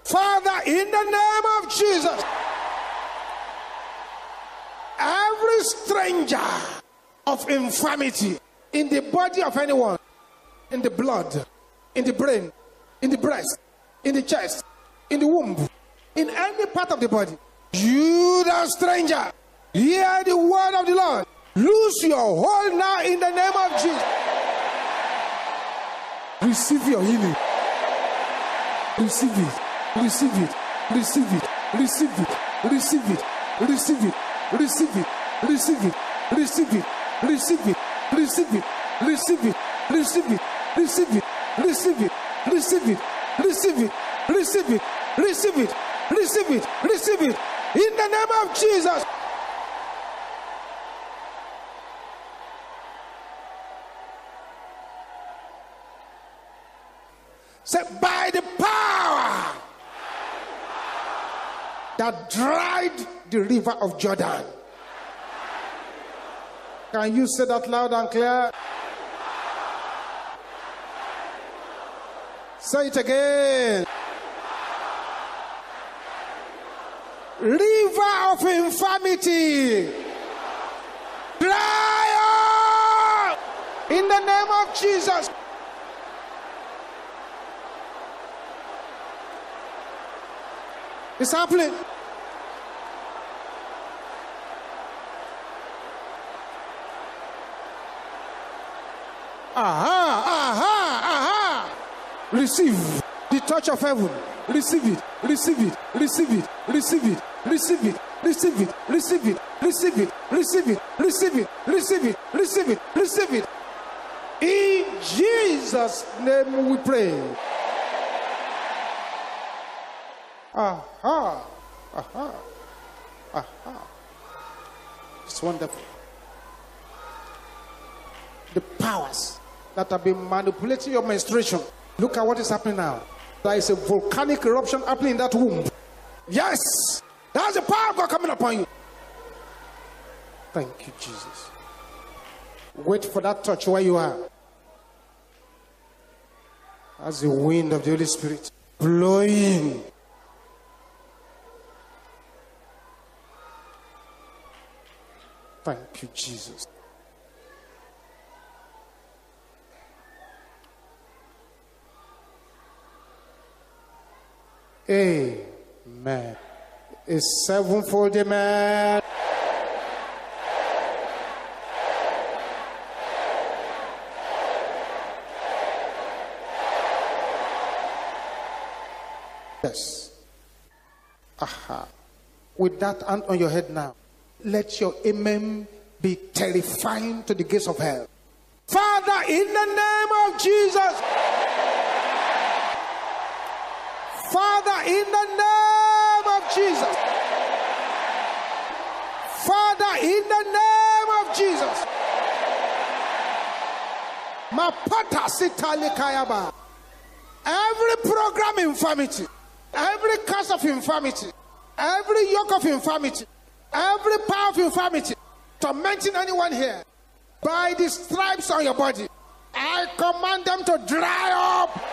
Father, in the name of Jesus, every stranger of infirmity in the body of anyone, in the blood, in the brain, in the breast, in the chest, in the womb, in any part of the body, you, the stranger, hear the word of the Lord. Lose your hold now in the name of Jesus. Receive your healing. receive it, receive it, receive it, receive it, receive it, receive it, receive it, receive it, receive it, receive it, receive it, receive it, receive it, receive it, receive it, receive it, receive it, receive it, receive it, receive it, receive it, in the name of Jesus. Say, by the power that dried the river of Jordan. Can you say that loud and clear? Say it again. River of infirmity. Dry up in the name of Jesus. It's happening. Aha, aha, aha. Receive the touch of heaven. Receive it, receive it, receive it, receive it, receive it, receive it, receive it, receive it, receive it, receive it, receive it, receive it, receive it. In Jesus' name we pray. Aha, aha, aha. It's wonderful. The powers that have been manipulating your menstruation. Look at what is happening now. There is a volcanic eruption happening in that womb. Yes, that's the power of God coming upon you. Thank you, Jesus. Wait for that touch where you are. As the wind of the Holy Spirit blowing. Thank you, Jesus. Amen. A sevenfold amen. Yes. Aha. With that hand on your head now, let your amen be terrifying to the gates of hell. Father, in the name of Jesus. Father, in the name of Jesus. Father, in the name of Jesus. Every program infirmity, every curse of infirmity, every yoke of infirmity, every power of infirmity, tormenting anyone here, by the stripes on your body, I command them to dry up.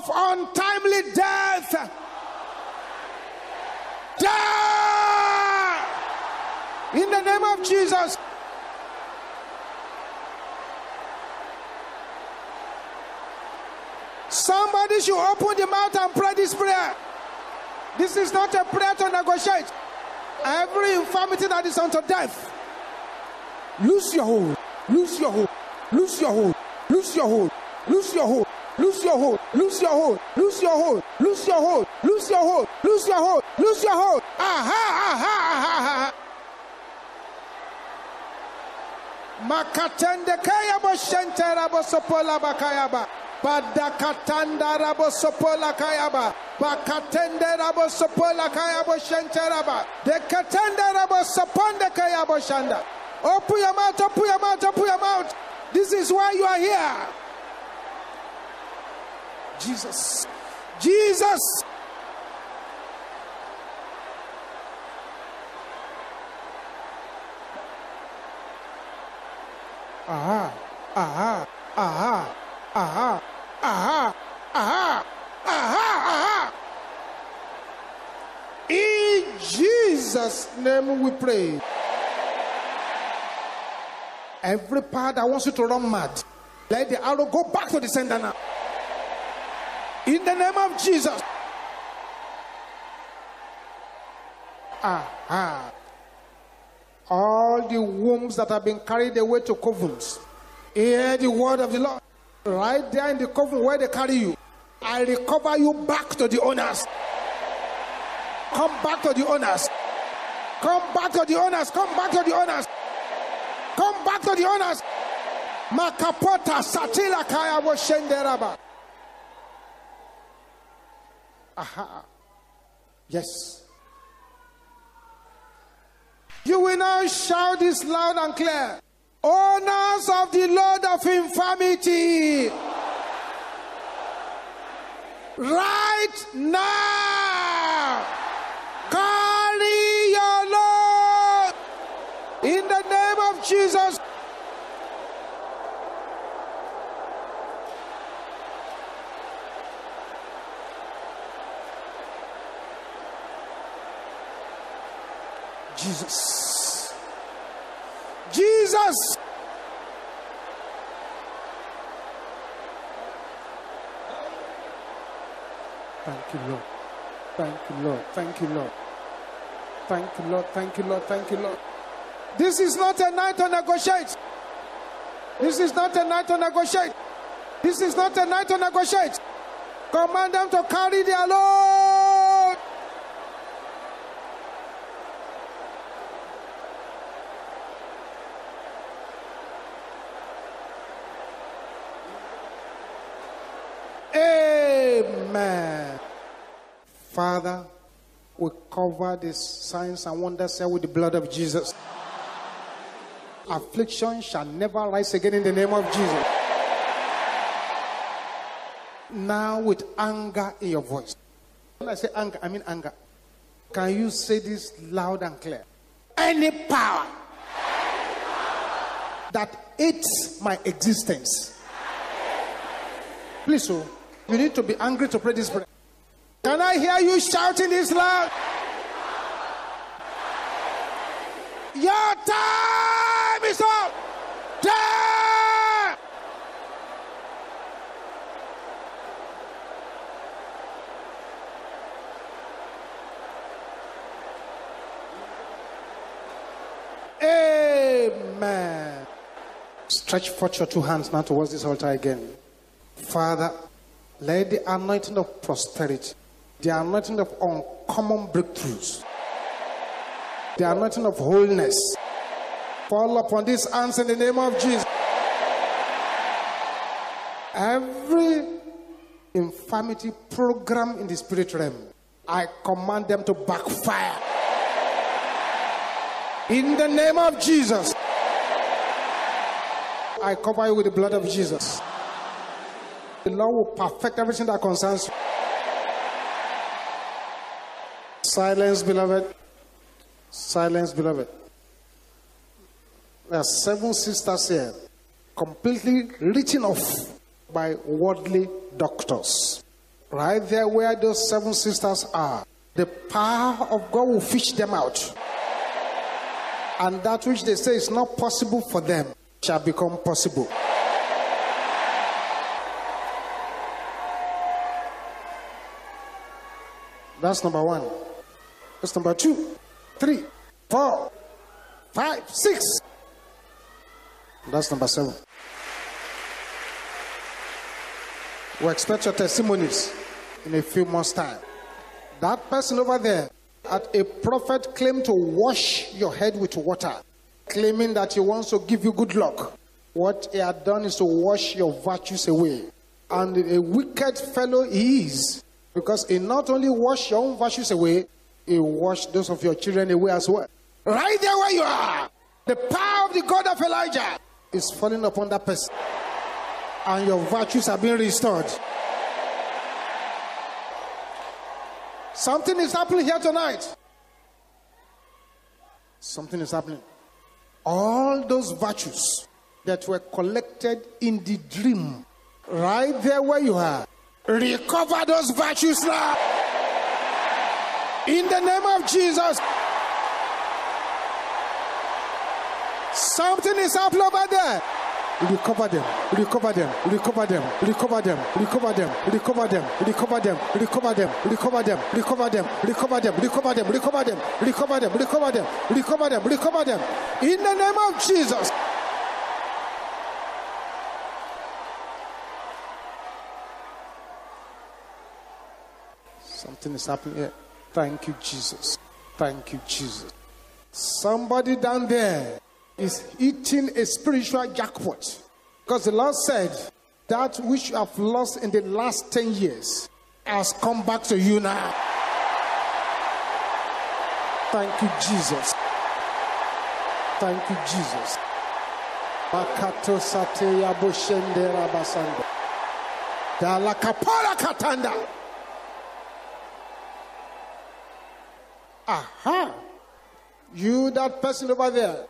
of untimely death. In the name of Jesus. Somebody should open the mouth and pray this prayer. This is not a prayer to negotiate. Every infirmity that is unto death, lose your hold, lose your hold, lose your hold, lose your hold, lose your hold, lose your hold, lose your hold, lose your hold, lose your hold, lose your hold, lose your hold, lose your hold. Aha, aha, aha, aha. Makatende kaya bo shentera bo sopola bakayaba. Badakatanda rabo sopola kayaba. Bakatende rabo sopola kayabo shenteraba. Dekatende rabo soponde kayabo shanda. Open your mouth, open your mouth, open your mouth. This is why you are here. Jesus. Jesus. aha, aha, aha, aha, aha, aha, aha, aha. In Jesus' name we pray. Every power that wants you to run mad, let the arrow go back to the sender now. In the name of Jesus. Aha. All the wombs that have been carried away to covens, hear the word of the Lord. Right there in the coven where they carry you, I recover you back to the owners. Come back to the owners. Come back to the owners. Come back to the owners. Come back to the owners. Makapota satila kaya washenderaba. Aha. Yes. You will now shout this loud and clear. Owners of the Lord of infirmity. Right now. Carry your Lord. In the name of Jesus. Jesus. Jesus. Thank you, Lord. Thank you, Lord. Thank you, Lord. Thank you, Lord. Thank you, Lord. Thank you, Lord. This is not a night to negotiate. This is not a night to negotiate. This is not a night to negotiate. Command them to carry their load. Amen. Father, we cover these signs and wonders here with the blood of Jesus. Affliction shall never rise again in the name of Jesus. Now, with anger in your voice. When I say anger, I mean anger. Can you say this loud and clear? Any power that eats my existence. Please, so you need to be angry to pray this prayer. Can I hear you shouting this loud? Your time is up. Time. Amen. Stretch forth your two hands now towards this altar again. Father, let the anointing of prosperity, the anointing of uncommon breakthroughs, the anointing of wholeness fall upon these hands in the name of Jesus. Every infirmity program in the spirit realm, I command them to backfire. In the name of Jesus, I cover you with the blood of Jesus. The Lord will perfect everything that concerns you. Silence, beloved. Silence, beloved. There are seven sisters here, completely written off by worldly doctors. Right there, where those seven sisters are, the power of God will fish them out. And that which they say is not possible for them shall become possible. That's number one. That's number two, three, four, five, six. That's number seven. We expect your testimonies in a few months' time. That person over there, at a prophet claimed to wash your head with water, claiming that he wants to give you good luck. What he had done is to wash your virtues away. And a wicked fellow he is, because he not only washed your own virtues away, he washed those of your children away as well. Right there where you are, the power of the God of Elijah is falling upon that person, and your virtues are being restored. Something is happening here tonight. Something is happening. All those virtues that were collected in the dream, right there where you are, recover those virtues now. In the name of Jesus. Something is up over there. Recover them, recover them, recover them, recover them, recover them, recover them, recover them, recover them, recover them, recover them, recover them, recover them, recover them, recover them, recover them, recover them, recover them. In the name of Jesus. Something is happening here. Thank you, Jesus. Thank you, Jesus. Somebody down there is eating a spiritual jackpot. Because the Lord said, That which you have lost in the last 10 years has come back to you now. Thank you, Jesus. Thank you, Jesus. Makato sateya boshende rabasando. Dala kapara katanda. Aha. You, that person over there,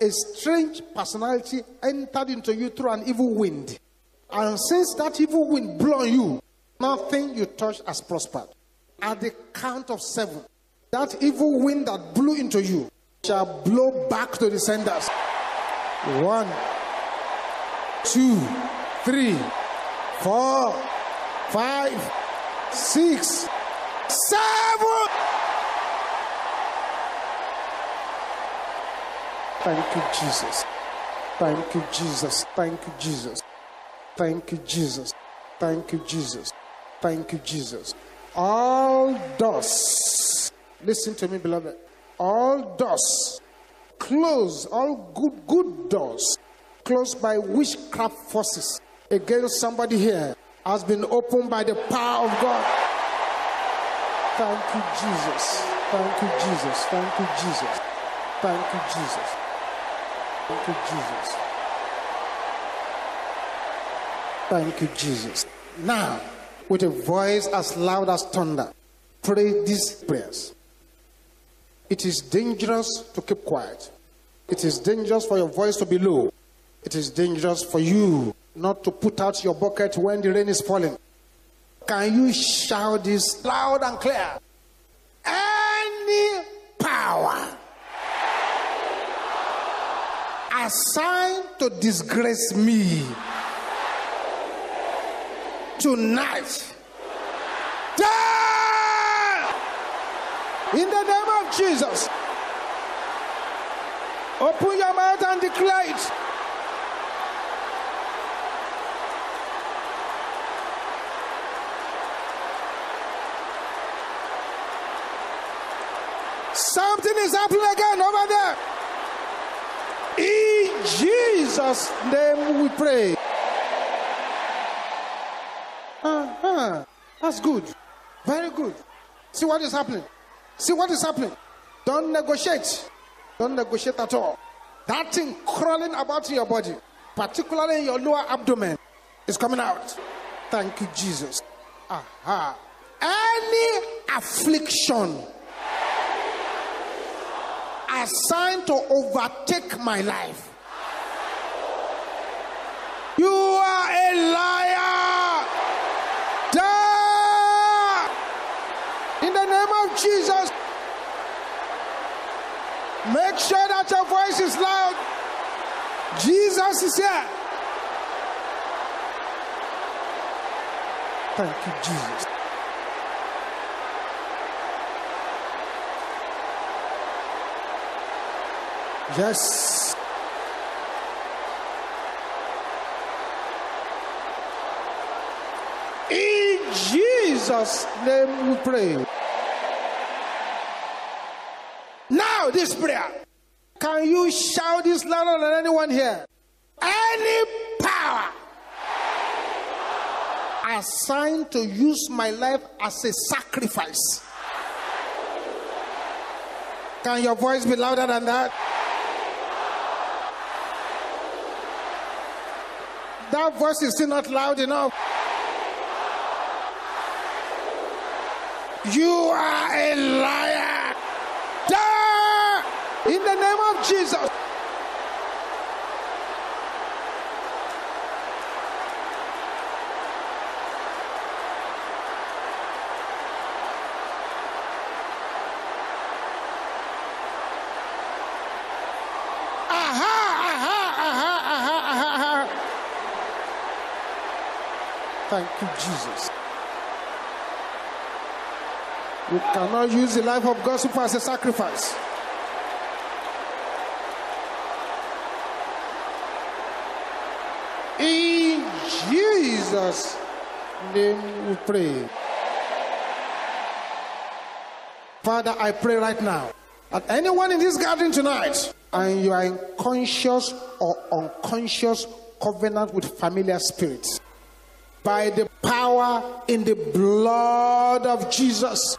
a strange personality entered into you through an evil wind. And since that evil wind blew on you, nothing you touch has prospered. At the count of seven, that evil wind that blew into you shall blow back to the senders. One, two, three, four, five, six, seven. Thank you, Jesus. Thank you, Jesus. Thank you, Jesus. Thank you, Jesus. Thank you, Jesus. Thank you, Jesus. All doors, listen to me, beloved. All doors, close, all good, good doors, closed by witchcraft forces against somebody here, has been opened by the power of God. Thank you, Jesus. Thank you, Jesus. Thank you, Jesus. Thank you, Jesus. Thank you, Jesus. Thank you, Jesus. Now, with a voice as loud as thunder, pray these prayers. It is dangerous to keep quiet. It is dangerous for your voice to be low. It is dangerous for you not to put out your bucket when the rain is falling. Can you shout this loud and clear? Any power assigned to disgrace me tonight. Die! In the name of Jesus. Open your mouth and declare it. Something is happening again over there. Jesus' name we pray. Uh-huh. That's good. Very good. See what is happening. See what is happening. Don't negotiate. Don't negotiate at all. That thing crawling about in your body, particularly in your lower abdomen, is coming out. Thank you, Jesus. Aha. Any affliction assigned to overtake my life. You are a liar. Die. In the name of Jesus. Make sure that your voice is loud. Jesus is here. Thank you, Jesus. Yes. In Jesus' name we pray. Now, this prayer. Can you shout this louder than anyone here? Any power assigned to use my life as a sacrifice. Can your voice be louder than that? That voice is still not loud enough. You are a liar. Die in the name of Jesus. Thank you, Jesus. You cannot use the life of God's people as a sacrifice. In Jesus' name we pray. Father, I pray right now that anyone in this garden tonight and you are in conscious or unconscious covenant with familiar spirits, by the power in the blood of Jesus,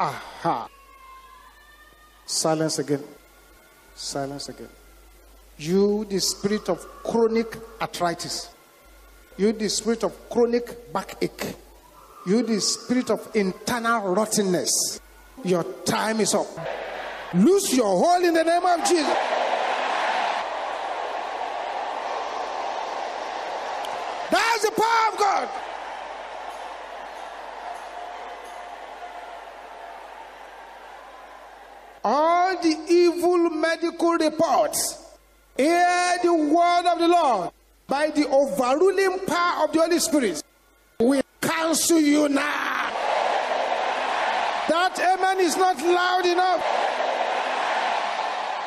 Aha. Silence again. Silence again. You, the spirit of chronic arthritis. You, the spirit of chronic backache. You, the spirit of internal rottenness. Your time is up. Lose your hold in the name of Jesus. That's the power of God. All the evil medical reports. Hear the word of the Lord by the overruling power of the Holy Spirit. We cancel you now. That amen is not loud enough.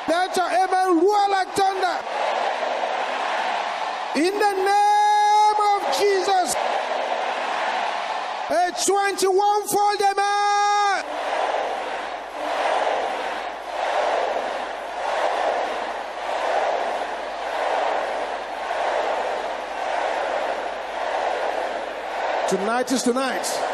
Let your amen roar like thunder. In the name of Jesus. A 21 fold amen. Tonight is tonight.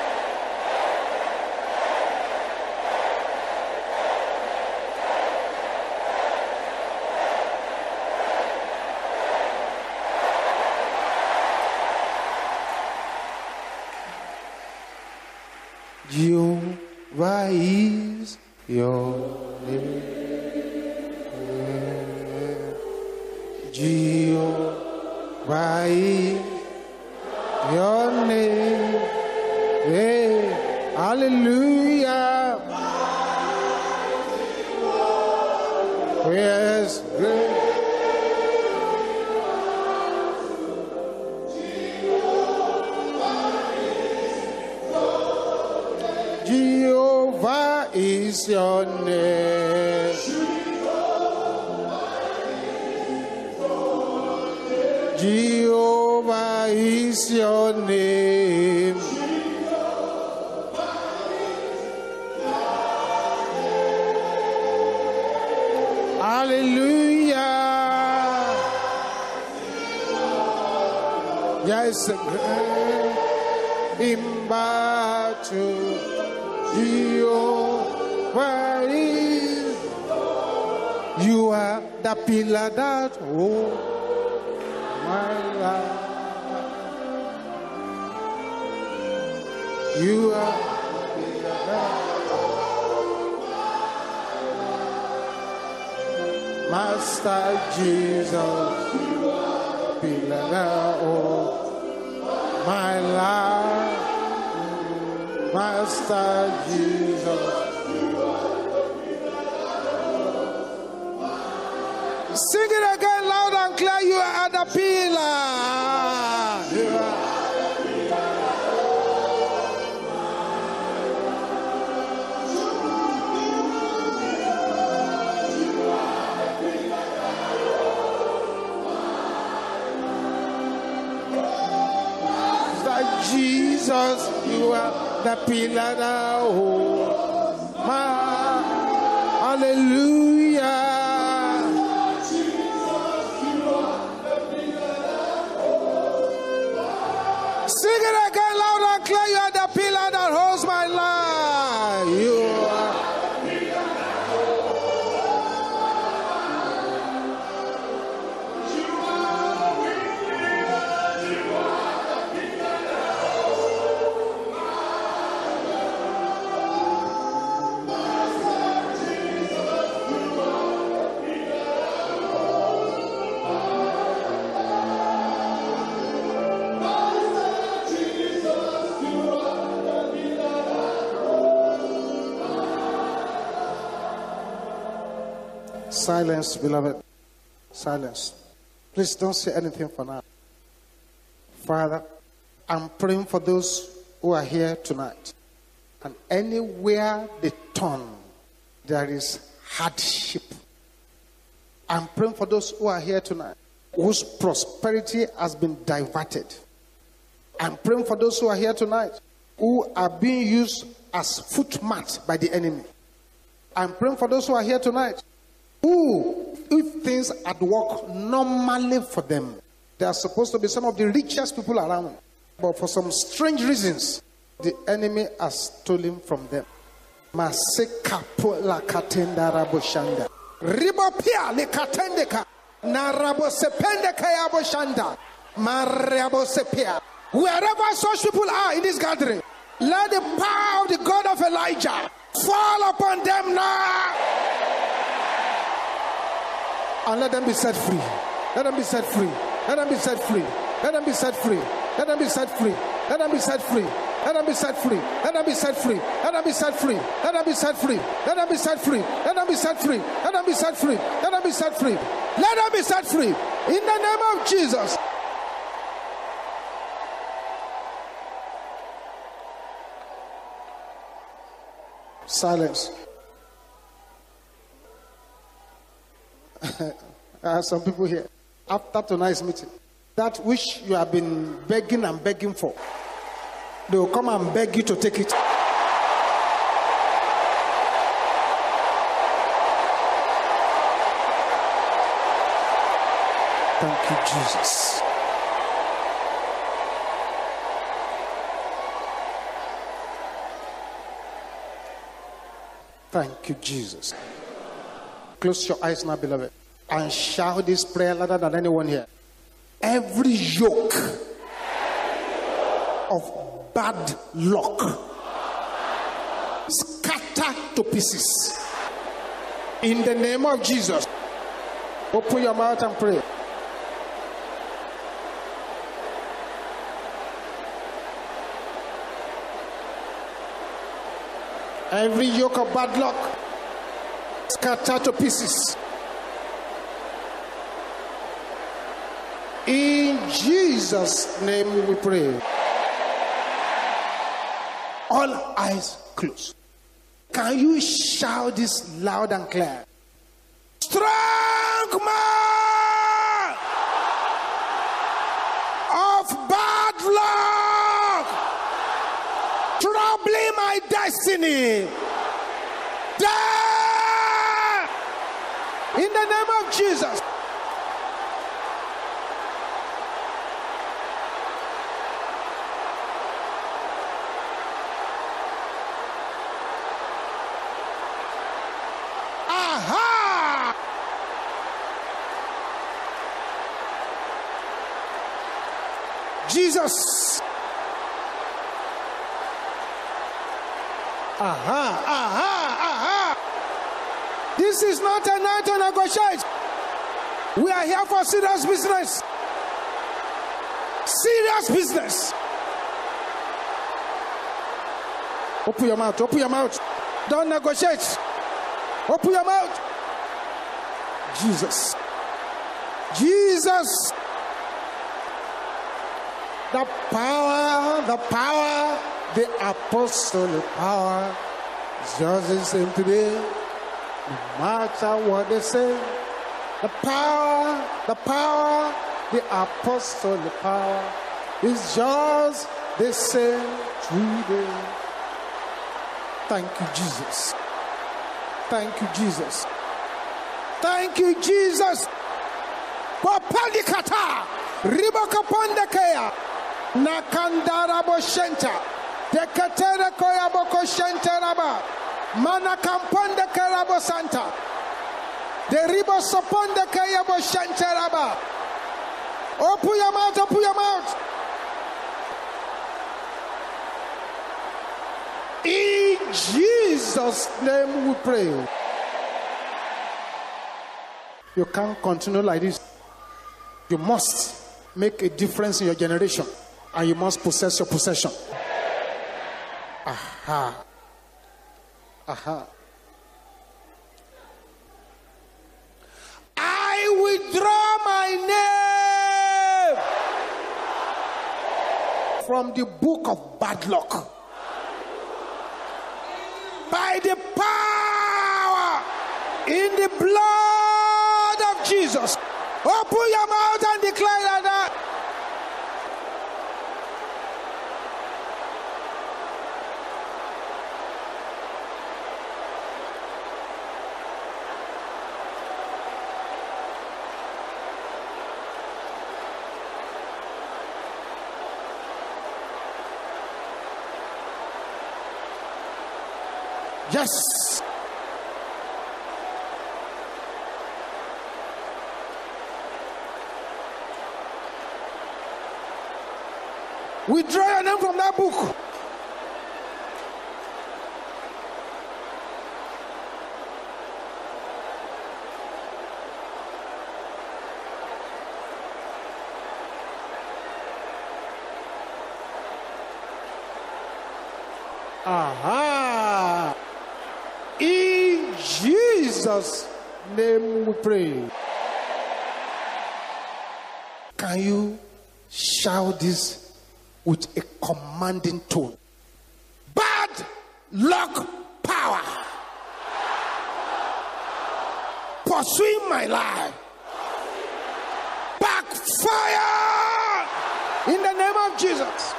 Silence, beloved. Silence. Please don't say anything for now. Father, I'm praying for those who are here tonight. And anywhere they turn, there is hardship. I'm praying for those who are here tonight whose prosperity has been diverted. I'm praying for those who are here tonight who are being used as footmat by the enemy. I'm praying for those who are here tonight things at work normally for them, they are supposed to be some of the richest people around, but for some strange reasons, the enemy has stolen from them. Masekapola katenda raboshanda. Ribopia likatendeka. Narabosependeka yaboshanda. Mariabosepia. Wherever such people are in this gathering, let the power of the God of Elijah fall upon them now. And let them be set free. Let them be set free. Let them be set free. Let them be set free. Let them be set free. Let them be set free. Let them be set free. Let them be set free. Let them be set free. Let them be set free. Let them be set free. Let them be set free. Let them be set free. Let them be set free. Let them be set free. In the name of Jesus. Silence. Are uh, some people here. After tonight's meeting, that which you have been begging and begging for, they will come and beg you to take it. Thank you, Jesus. Thank you, Jesus. Close your eyes now, beloved, and shout this prayer louder than anyone here. Every yoke of bad luck scatter to pieces. In the name of Jesus, open your mouth and pray. Every yoke of bad luck scatter to pieces. In Jesus' name we pray. All eyes closed. Can you shout this loud and clear? Strong man of bad luck, troubling my destiny. Die in the name of Jesus. Jesus. Aha, aha, aha. This is not a night to negotiate. We are here for serious business. Serious business. Open your mouth, open your mouth. Don't negotiate. Open your mouth. Jesus. Jesus. The power, the power, the apostolic power is just today. No matter what they say. The power, the power, the apostolic power is just the same today. Thank you, Jesus. Thank you, Jesus. Thank you, Jesus. Papalikata, Ribakapandakaya, Nakandara Boshenta, Dekatera Koyaboko Shenteraba, Manakampanda Karabo Santa, Deribo Soponda Kayabo Shenteraba. Open your mouth, open your mouth. In Jesus' name we pray. You can't continue like this. You must make a difference in your generation and you must possess your possession. Aha. Aha. From the book of bad luck. By the power in the blood of Jesus. Open your mouth and declare that. Yes. Withdraw your name from that book. Aha. In Jesus' name we pray. Can you shout this with a commanding tone? Bad luck power. Pursuing my life. Backfire in the name of Jesus.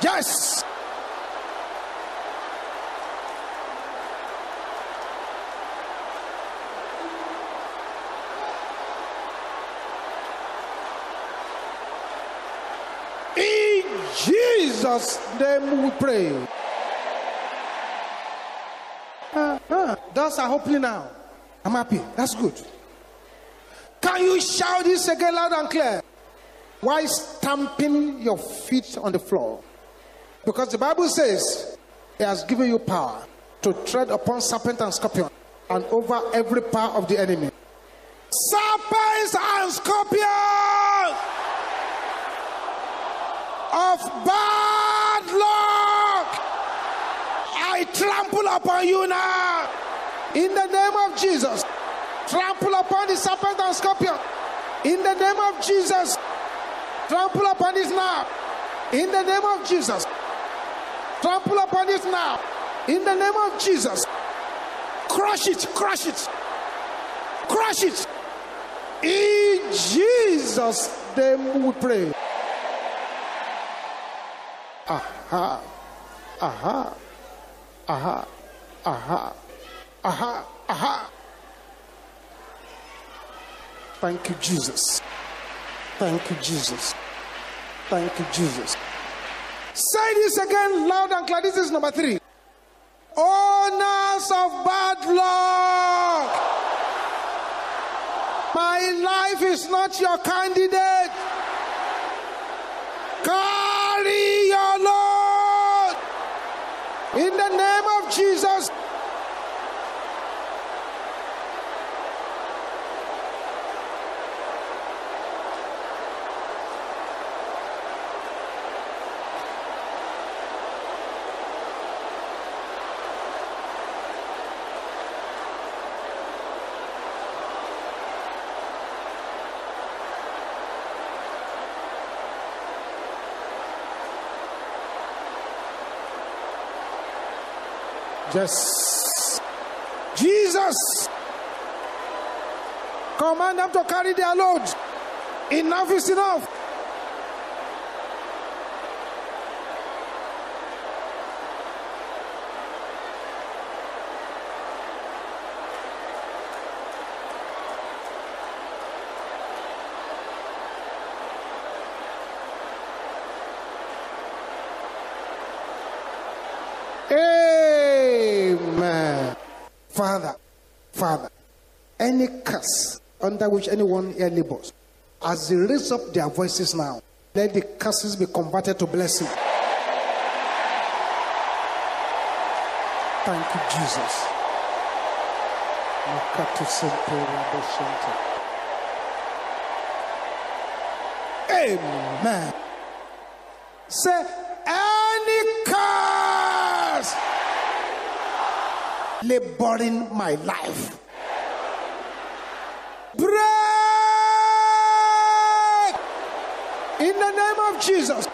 Yes. In Jesus' name we pray. Uh-huh. Doors are opening now. I'm happy. That's good. Can you shout this again loud and clear? Why stamping your feet on the floor? Because the Bible says He has given you power to tread upon serpent and scorpion and over every power of the enemy. Serpents and scorpions of bad luck, I trample upon you now. In the name of Jesus, trample upon the serpent and scorpion. In the name of Jesus, trample upon this now. In the name of Jesus, trample upon it now. In the name of Jesus, crush it, crush it, crush it. In Jesus' name we pray. Aha, aha, aha, aha, aha, aha. Thank you, Jesus. Thank you, Jesus. Thank you, Jesus. Say this again loud and clear. This is number three. Owners of bad luck. My life is not your candidate. Carry your load. In the name of Jesus. Yes. Jesus. Command them to carry their load. Enough is enough. Father, Father, any curse under which anyone here labors, as they raise up their voices now, let the curses be converted to blessing. Thank you, Jesus. Amen. Say, any curse laboring my life. Break in the name of Jesus.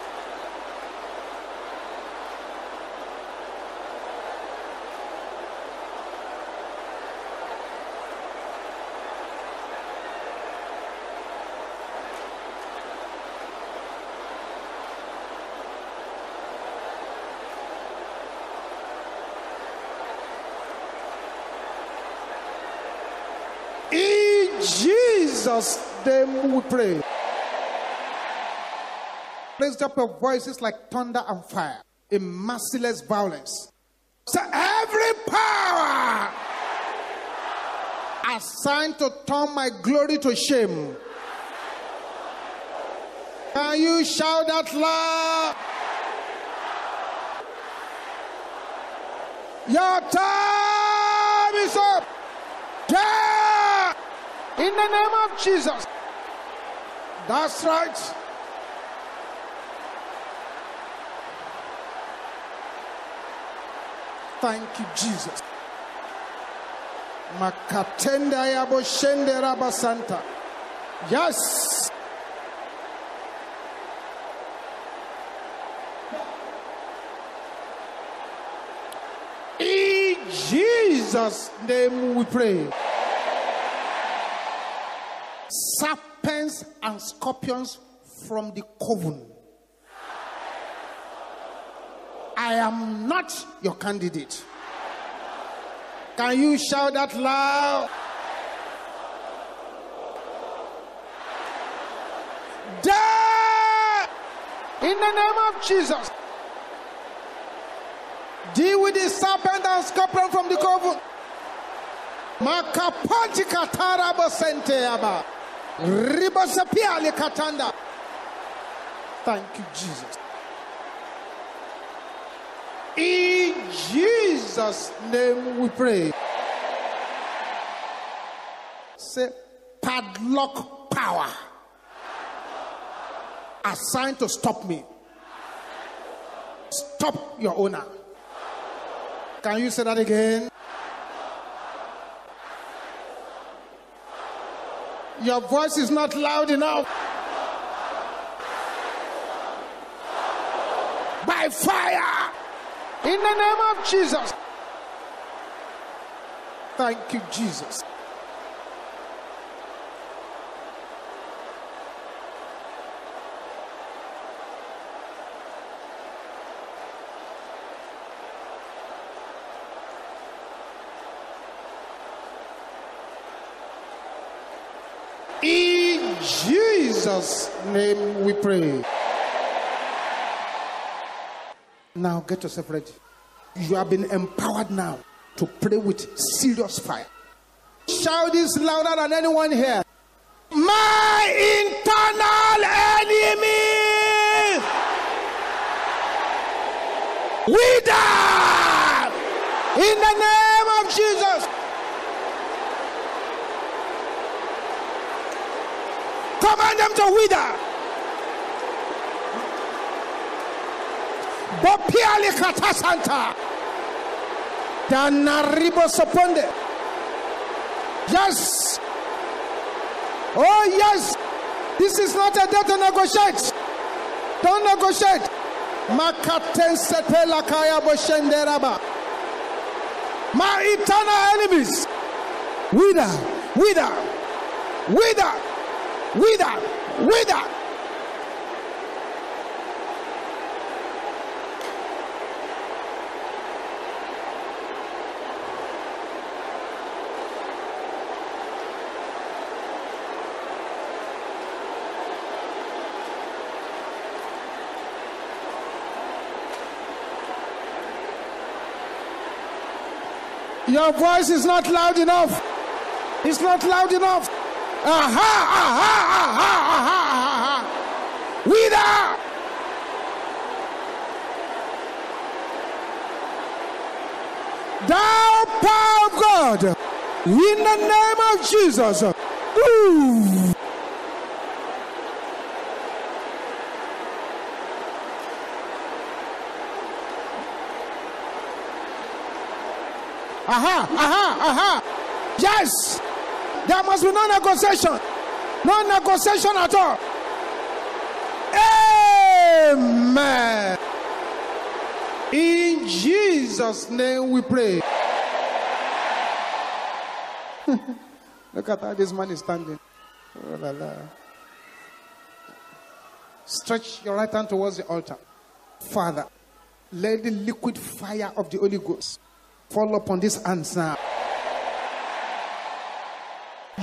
In Jesus' name we pray. Raise up your voices like thunder and fire in merciless violence. So every power assigned to turn my glory to shame. Can you shout out loud? Your time is up. Yeah! In the name of Jesus. That's right. Thank you, Jesus. Makatenda yabo shende raba santa. Yes. In Jesus' name we pray. Serpents and scorpions from the coven. I am not your candidate. Can you shout that loud? Die in the name of Jesus. Deal with the serpent and scorpion from the coven. Makapanti katara bosente Katanda. Thank you, Jesus. In Jesus' name we pray. Say padlock power assigned to stop me. Stop your owner. Can you say that again? Your voice is not loud enough. By fire. In the name of Jesus. Thank you, Jesus. In Jesus' name we pray. Now get yourself ready. You have been empowered now to pray with serious fire. Shout this louder than anyone here. My internal enemy. We die in the name of Jesus. Command them to wither. Bopiali katasanta. Danaribo soponde. Yes. Oh yes. This is not a day to negotiate. Don't negotiate. Makaten setela kaya boshenderaba. My eternal enemies. Wither, wither, wither, wither, wither. Your voice is not loud enough. It's not loud enough aha, aha, aha, aha, aha. Without. Thou power of God, in the name of Jesus. move! Aha, aha, aha. Yes. There must be no negotiation. No negotiation at all. Amen. In Jesus' name we pray. Look at how this man is standing. Oh, la, la. Stretch your right hand towards the altar. Father, let the liquid fire of the Holy Ghost fall upon these hands now.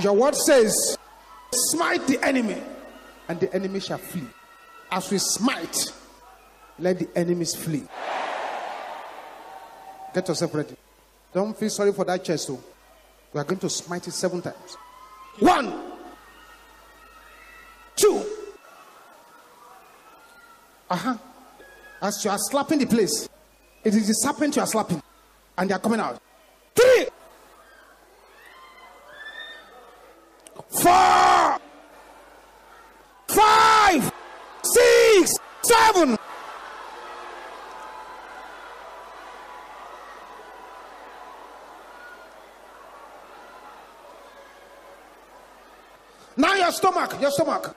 Your word says, Smite the enemy, and the enemy shall flee. As we smite, let the enemies flee. Get yourself ready. Don't feel sorry for that chest. though. we are going to smite it seven times. One, two. Uh huh. As you are slapping the place, it is the serpent you are slapping, and they are coming out. Three, four, five, six, seven. Now your stomach, your stomach.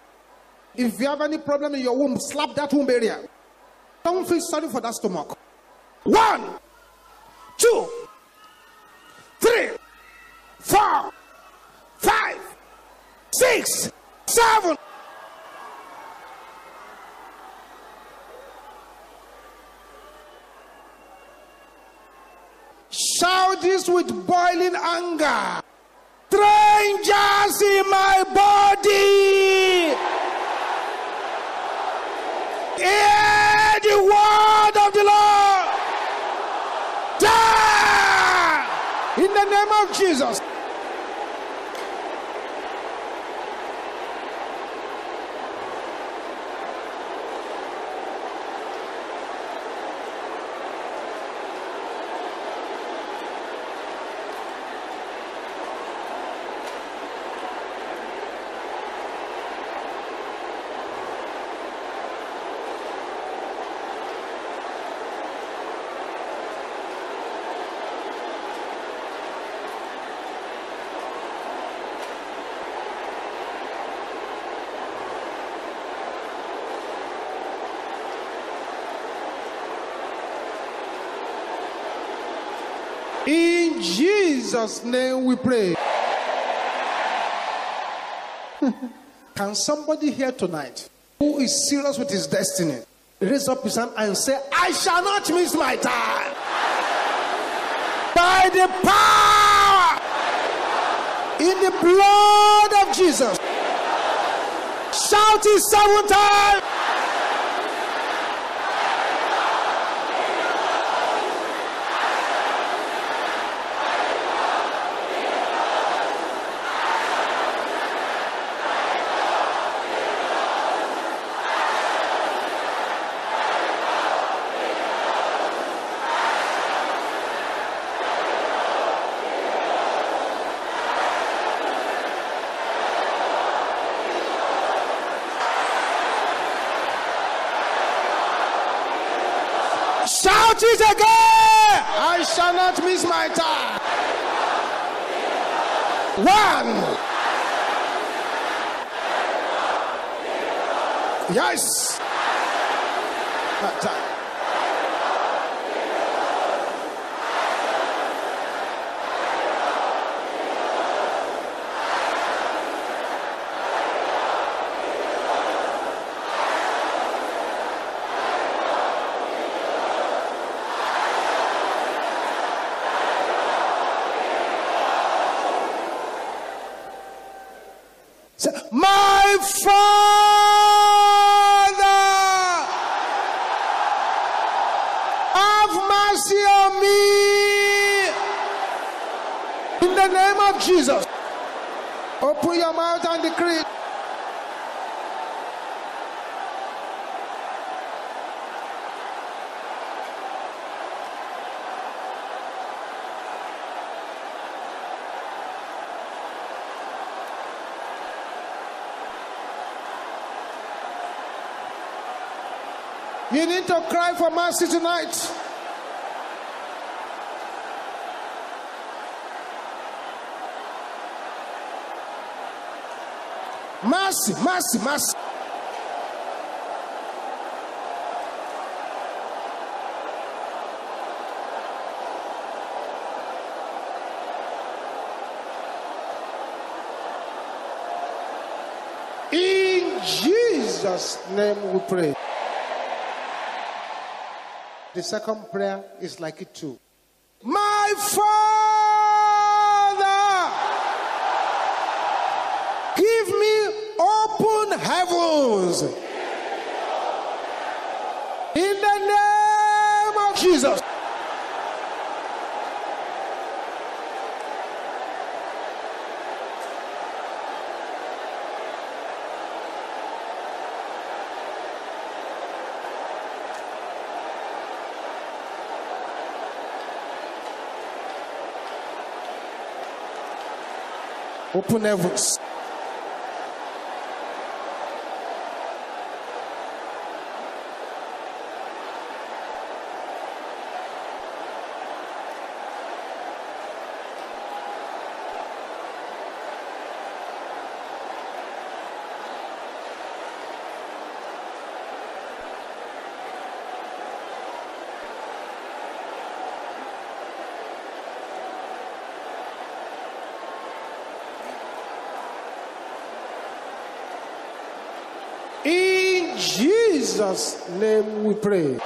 If you have any problem in your womb, slap that womb area. Don't feel sorry for that stomach. One, two, three, four, five, six, seven. Shout with boiling anger. Strangers in my body. Hear the word of the Lord. Die in the name of Jesus. In Jesus' name we pray. Can somebody here tonight who is serious with his destiny raise up his hand and say, I shall not miss my time? By the power in the blood of Jesus. Shout it seven times. It again! I shall not miss my time. One. Yes. You need to cry for mercy tonight. Mercy, mercy, mercy. In Jesus' name we pray. The second prayer is like it too. My Father, give me open heavens. In the name of Jesus. Open heavens. In Jesus' name we pray.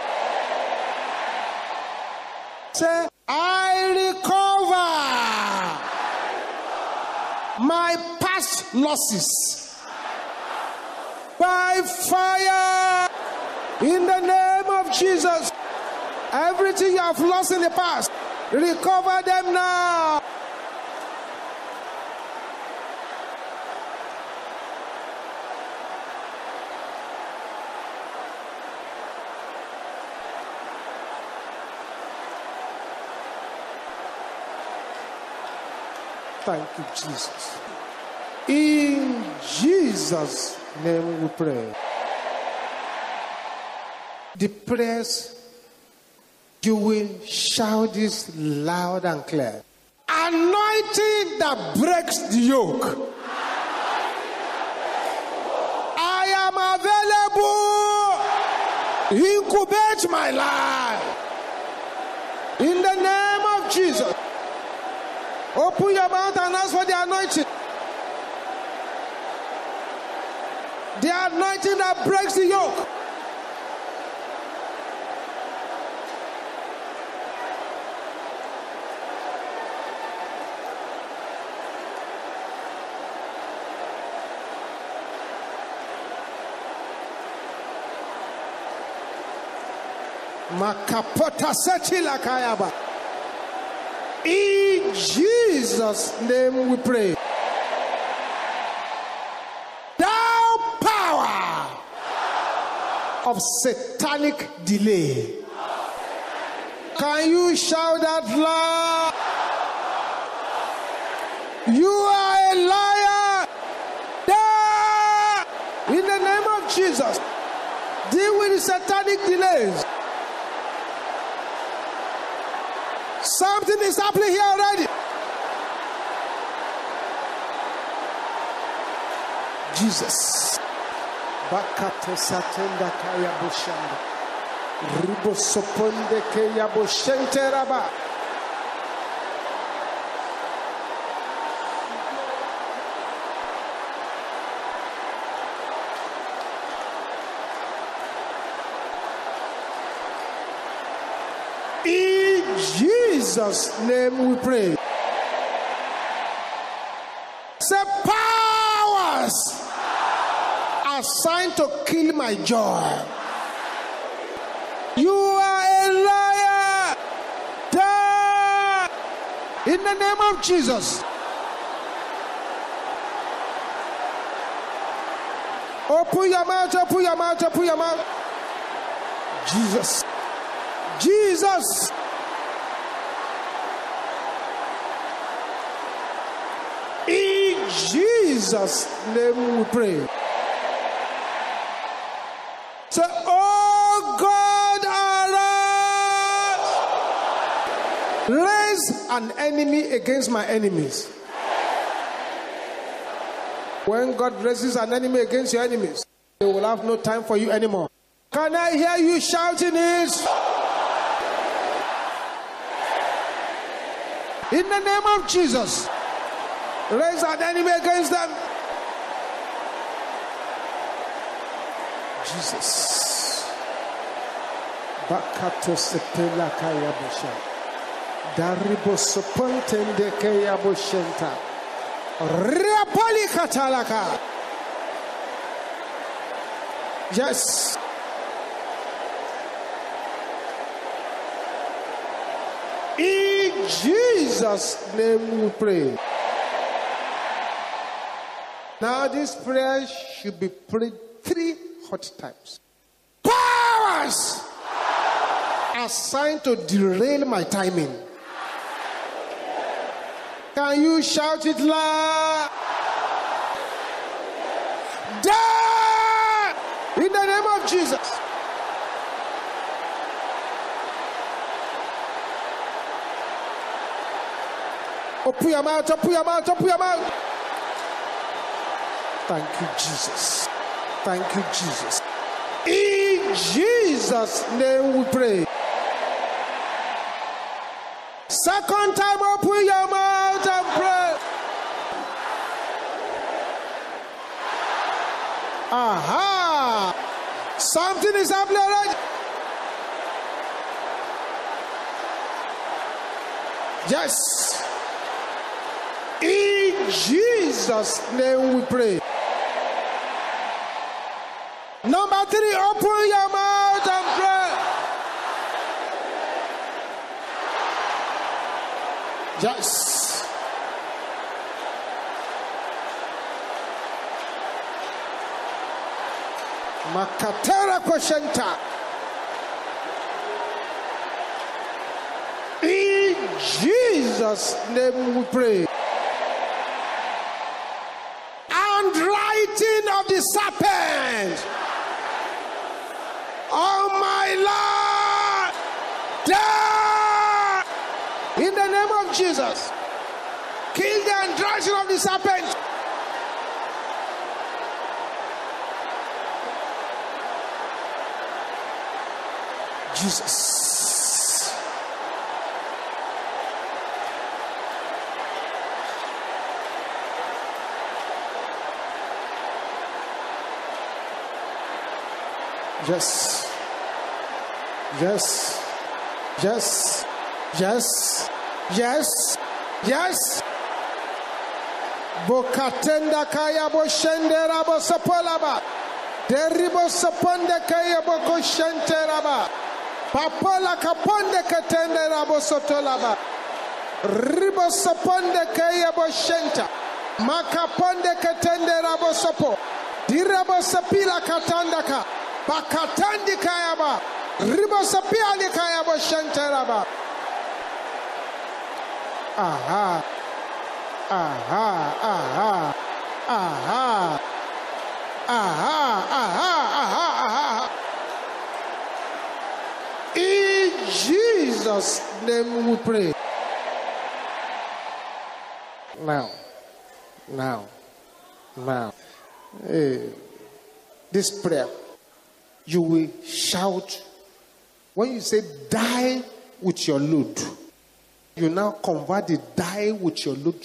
Say, I recover my past losses by fire in the name of Jesus. Everything you have lost in the past, recover them now. Thank you, Jesus. In Jesus' name we pray. The prayers, you will shout this loud and clear. Anointing that breaks the yoke. I am available. Incubate my life. In the name of Jesus. Open your mouth and ask for the anointing. The anointing that breaks the yoke. Makapota setila kayaba. In Jesus' name we pray. Thou power of satanic delay. Can you shout that loud? You are a liar. In the name of Jesus. Deal with satanic delays. Something is happening here already. Jesus. Bakato satenda kaya boshanda. Ribo soponde kaya boshente raba. In Jesus' name we pray. Say powers assigned to kill my joy. You are a liar. Die in the name of Jesus. Oh, open your mouth, oh, open your mouth, oh, open your mouth. Jesus. Jesus. In Jesus' name we pray. Say, Oh God, arise. Raise an enemy against my enemies. When God raises an enemy against your enemies, they will have no time for you anymore. Can I hear you shouting it? In the name of Jesus, raise an enemy against them. Jesus. Bakato sepela kaya busha. Daribo sopontende kaya bushenta. Riapoli katalaka. Yes. In Jesus' name we pray. Now, this prayer should be prayed three hot times. Powers assigned to derail my timing. Can you shout it loud? Die in the name of Jesus. Oh, open your mouth, open your mouth, open your mouth. Thank you, Jesus. Thank you, Jesus. In Jesus' name we pray. Second time, open your mouth and pray. Aha! Something is happening already. Yes. In Jesus' name we pray. Number three, open your mouth and pray. Yes. Makatera Koshenta. In Jesus' name we pray. And writing of the serpent. Oh my Lord. Die. In the name of Jesus. Kill the androgen of the serpent. Jesus. Yes. Yes. Yes. Yes. Yes. Yes. Bokatenda kaya bo shendera bo sapolaba. Deribo saponde kaya bo ko shenteraba. Papola kaponde katendera bo sotolaba. Ribo saponde kaya bo shenta. Makaponde katendera bo sopo. Direbo sapila katandaka. Bakatandi kaya ba. Ribo sapiali kaya bo shenteraba. Aha. Aha, aha, aha, aha, aha, aha, aha. In Jesus' name we pray. Now, now, now, eh, this prayer, you will shout when you say die with your load. You now convert the die with your load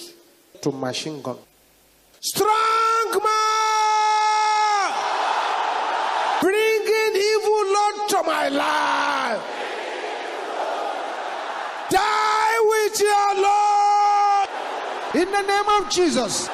to machine gun. Strong man, bringing evil Lord to my life. Die with your Lord in the name of Jesus.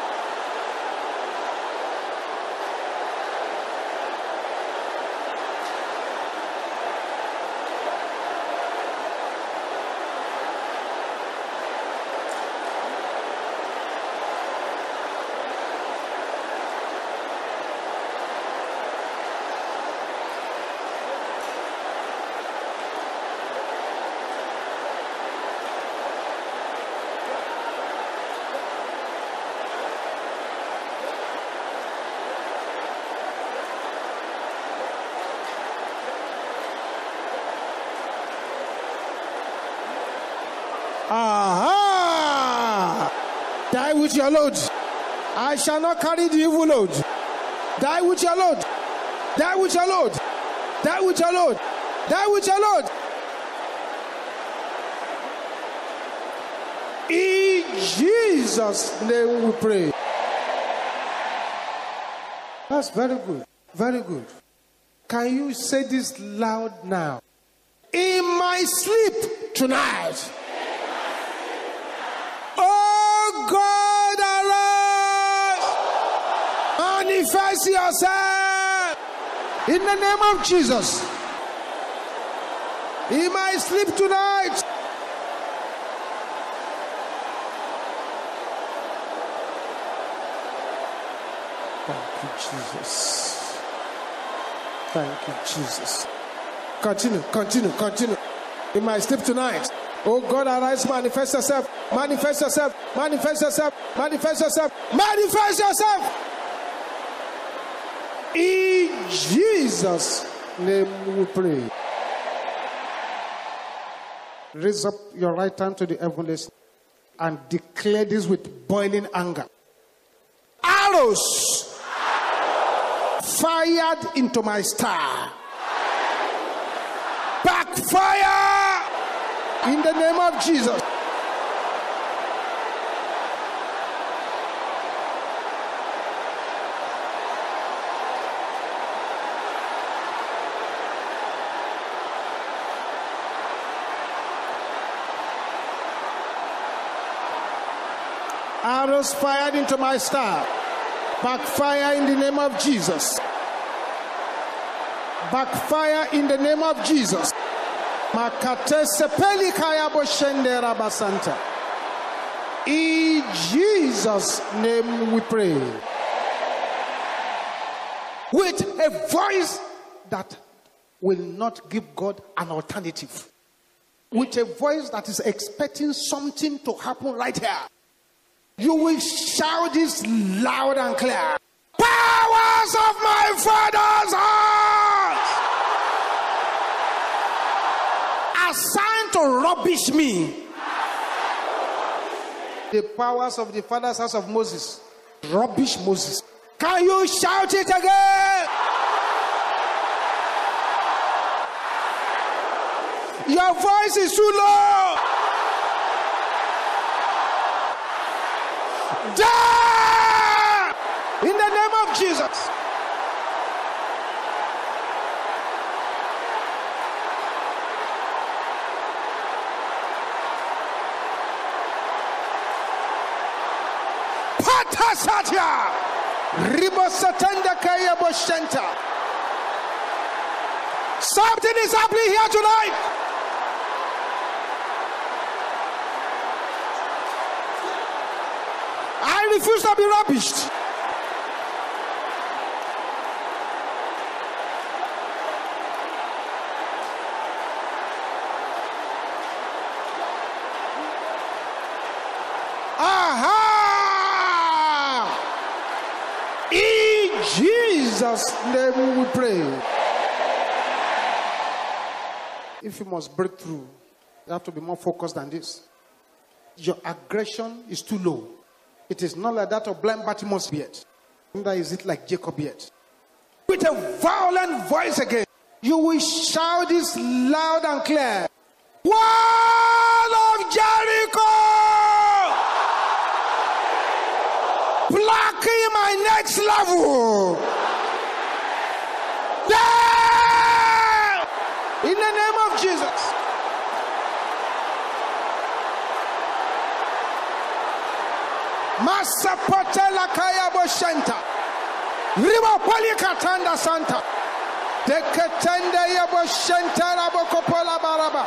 Aha! Die with your load. I shall not carry the evil load. Die with your load. Die with your load. Die with your load. Die with your load. In Jesus' name we pray. That's very good. Very good. Can you say this loud now? In my sleep tonight. Manifest yourself in the name of Jesus. In my sleep tonight. Thank you, Jesus. Thank you, Jesus. Continue, continue, continue. In my sleep tonight. Oh God, arise, manifest yourself, manifest yourself, manifest yourself, manifest yourself, manifest yourself. In Jesus' name we pray. Raise up your right hand to the heavens and declare this with boiling anger. Arrows fired into my star. Backfire in the name of Jesus. Arrows fired into my star. Backfire in the name of Jesus. Backfire in the name of Jesus. In Jesus' name we pray. With a voice that will not give God an alternative. With a voice that is expecting something to happen right here. You will shout this loud and clear. Powers of my father's house assigned to rubbish me. The powers of the father's house of Moses rubbish Moses. Can you shout it again? Your voice is too low. Die in the name of Jesus. Patasatya Ribosatanda Kaya Boshenta. Something is happening here tonight. I refuse to be rubbished. Aha! In Jesus' name we pray. If you must break through, you have to be more focused than this. Your aggression is too low. It is not like that of blind Bartimaeus yet. Neither is it like Jacob yet. With a violent voice again, you will shout this loud and clear. Wall of Jericho! Blocking my next level! There! In the name of Jesus. Masapatela kaya boshenta. Riba pali katanda santa. Teketende ya boshenta rabokopola baraba.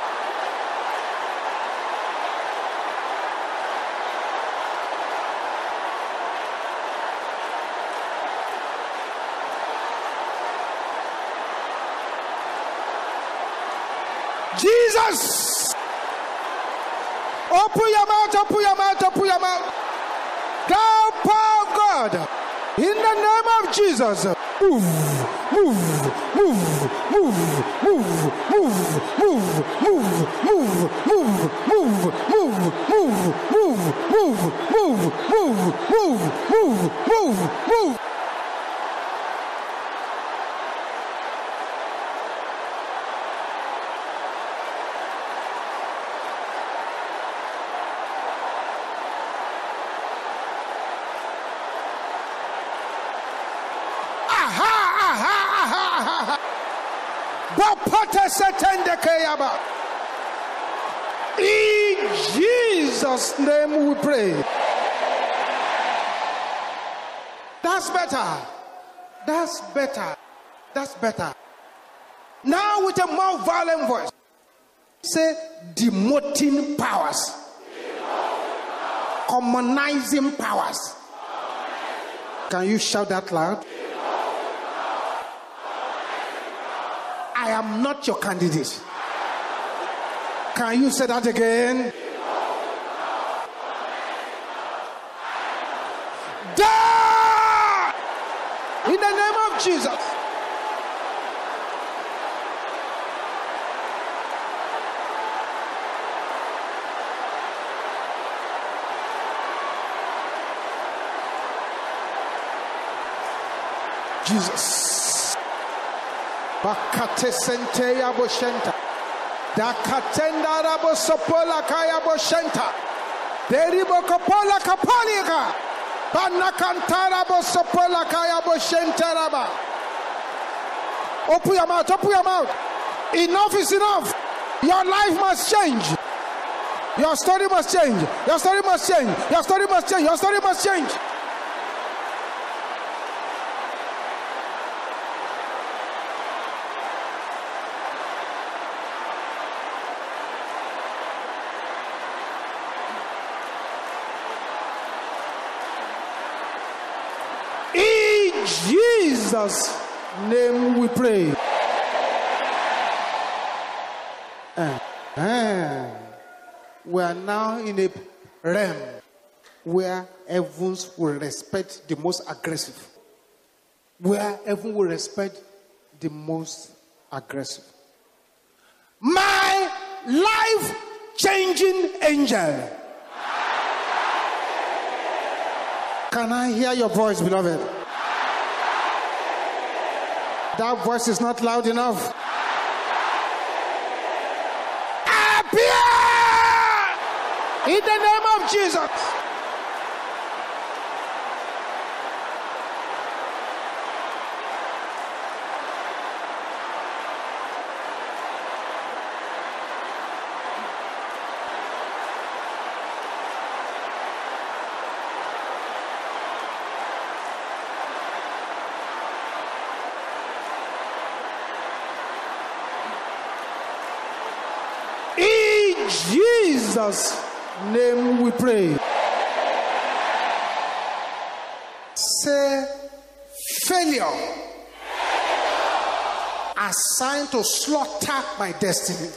Jesus! Open your mouth, open your mouth, open your mouth. Thou power of God, in the name of Jesus, Move, move, move, move, move, move, move, move, move, move, move, move, move, move, move, move, move, move, move, move. Aha, aha, aha, aha. Bapata setende keyaba. In Jesus' name we pray. That's better. That's better. That's better. Now with a more violent voice. Say demoting powers. Commonizing powers. Can you shout that loud? I am not your candidate. Can you say that again? Die! In the name of Jesus. Jesus. Bakate sente ya boshenta. Dakatenda rabo sopola kaya boshenta. Deribo kapola kapalika. Open your mouth, open your mouth. Enough is enough. Your life must change. Your story must change. Your story must change. Your story must change. Your story must change. In Jesus' name we pray. Amen. We are now in a realm where heavens will respect the most aggressive. Where heaven will respect the most aggressive. My life changing angel. Can I hear your voice, beloved? That voice is not loud enough. Appear in the name of Jesus. In Jesus' name we pray. Say failure assigned to slaughter my destiny.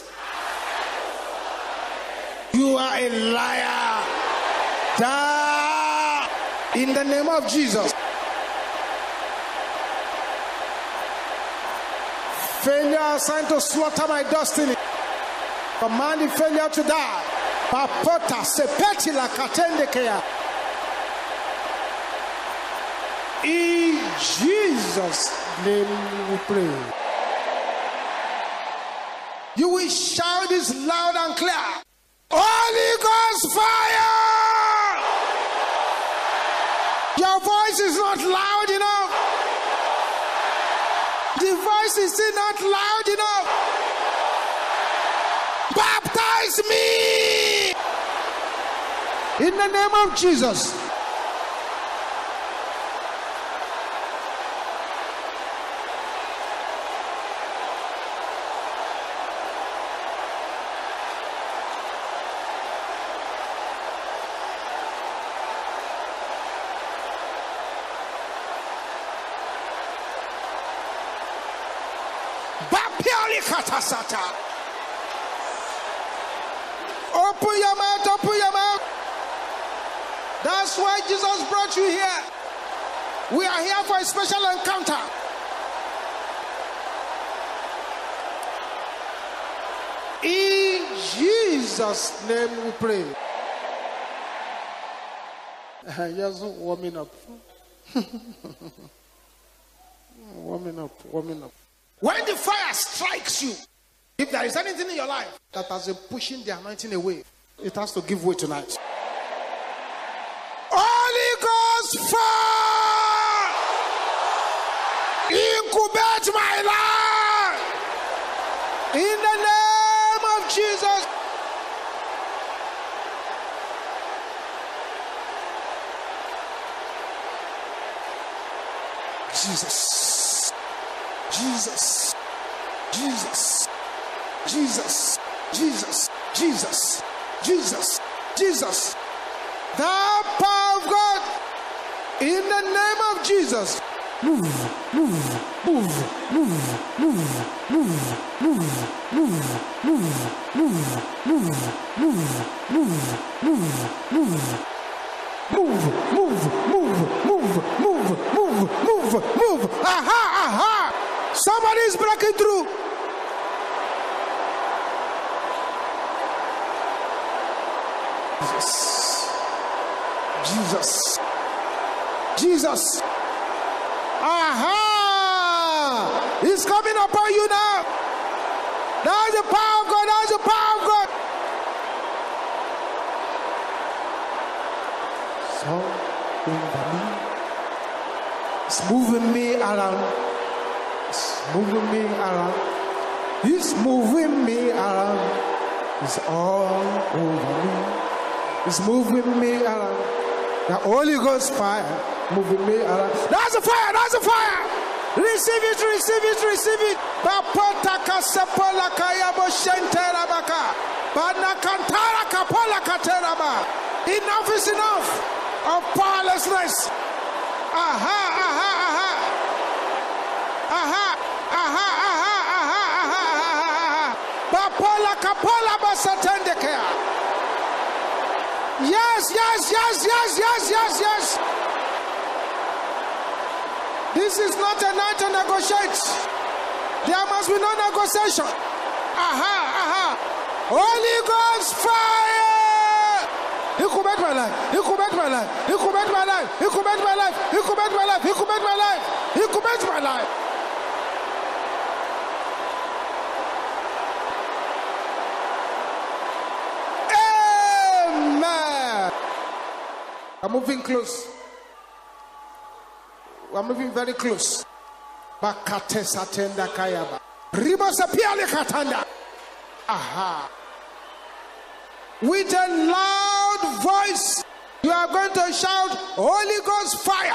You are a liar. Die in the name of Jesus. Failure assigned to slaughter my destiny. Command the failure to die. Papota sepeti la katende kea. In Jesus' name we pray. You will shout this loud and clear. Holy Ghost fire! Your voice is not loud enough. The voice is still not loud enough. Baptize me in the name of Jesus. Bapiali katasata. you here. We are here for a special encounter. In Jesus' name we pray. Just warming up. warming up, warming up. When the fire strikes you, if there is anything in your life that has been pushing the anointing away, it has to give way tonight fire! Incubate my life! In the name of Jesus. Jesus. Jesus. Jesus. Jesus. Jesus. Jesus. Jesus. Jesus. The power. In the name of Jesus. Move, move, move, move, move, move, move, move, move, move, move, move, move, move, move. Move, move, move, move, move, move, move, move. Aha, aha. Somebody is breaking through. Jesus. Jesus. Aha! He's coming upon you now. That's the power of God. That's the power of God. So, over me. It's moving me around. It's moving me around. He's moving me around. It's all over me. It's moving me around. The Holy Ghost fire moving me around. That's a fire. That's a fire. Receive it. Receive it. Receive it. Bapotaka sepola kayabo shentera baka. Banakantara kapola kateraba. Enough is enough of powerlessness. Aha, aha, aha. Aha, aha, aha, aha, aha, aha. Bapola kapola basatendekea. Yes, yes, yes, yes, yes, yes, yes. This is not a night to negotiate. There must be no negotiation. Aha, aha. Holy Ghost fire. He Incubate my life. He Incubate my life. He Incubate my life. He Incubate my life. He Incubate my life. He Incubate my life. Incubate my life. Amen. I'm moving close. We're moving very close. Bakate satenda kayaba. Riba sapiale katanda. Aha. With a loud voice, you are going to shout, Holy Ghost fire.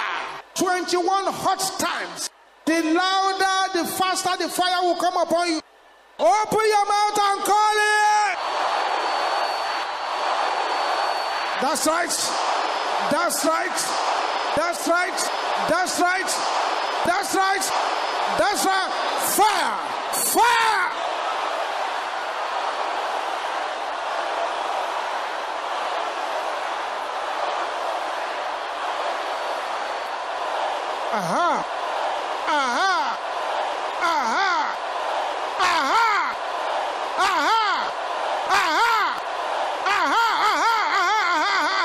21 hot times. The louder, the faster the fire will come upon you. Open your mouth and call it. That's right. That's right. That's right. That's right. That's right. That's right. Fire. Fire. Aha. Aha. Aha. Aha. Aha. Aha. Aha. Aha. Aha.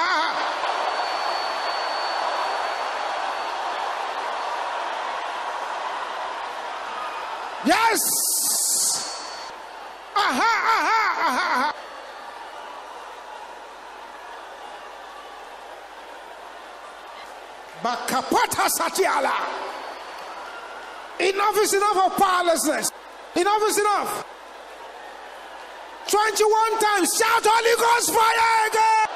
Yes. Aha. Aha. Aha. Aha. Bakapata Satiala. Enough is enough of powerlessness. Enough is enough. 21 times. Shout Holy Ghost fire again.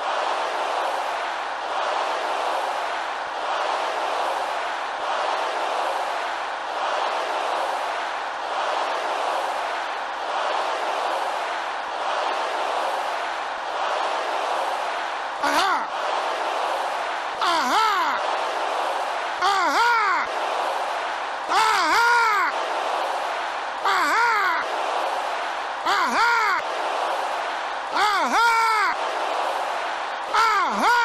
Aha. Aha. Aha. Aha. Aha. Aha. Aha.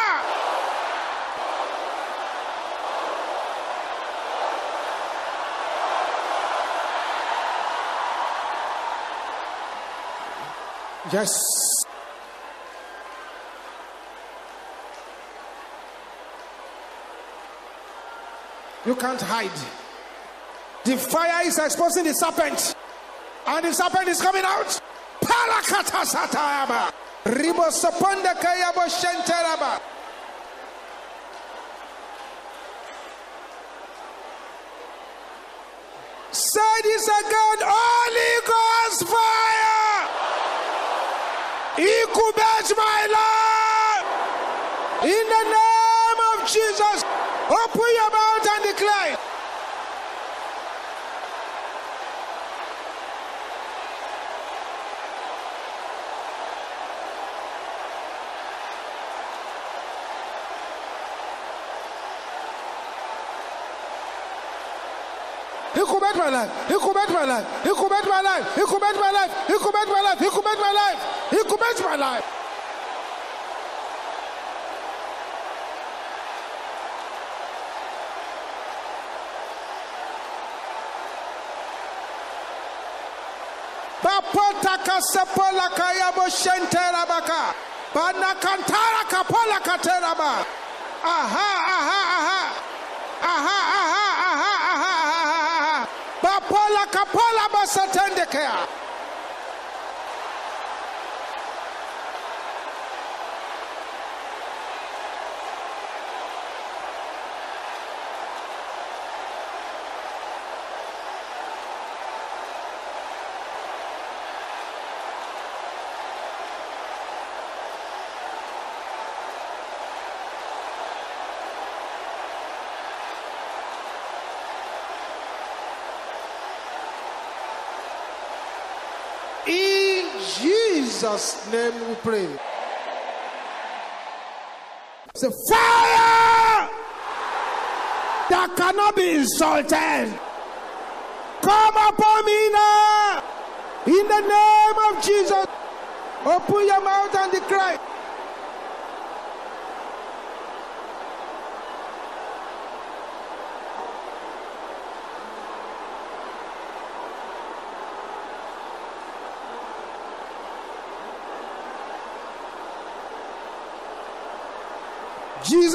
Yes. You can't hide. The fire is exposing the serpent, and the serpent is coming out. Palakata satayaba. Kayabo. my life. He commanded my life. He could commanded my life. He could commanded my life. He could commanded my life. He could commanded my life. He could commanded my life. Papotaka sepola kayabo shentera baka. Banakantara kapola kateraba. Aha, aha, aha. Aha, aha. Kapala Kapala care. Jesus' name we pray. Say fire that cannot be insulted. Come upon me now. In the name of Jesus. Open your mouth and declare.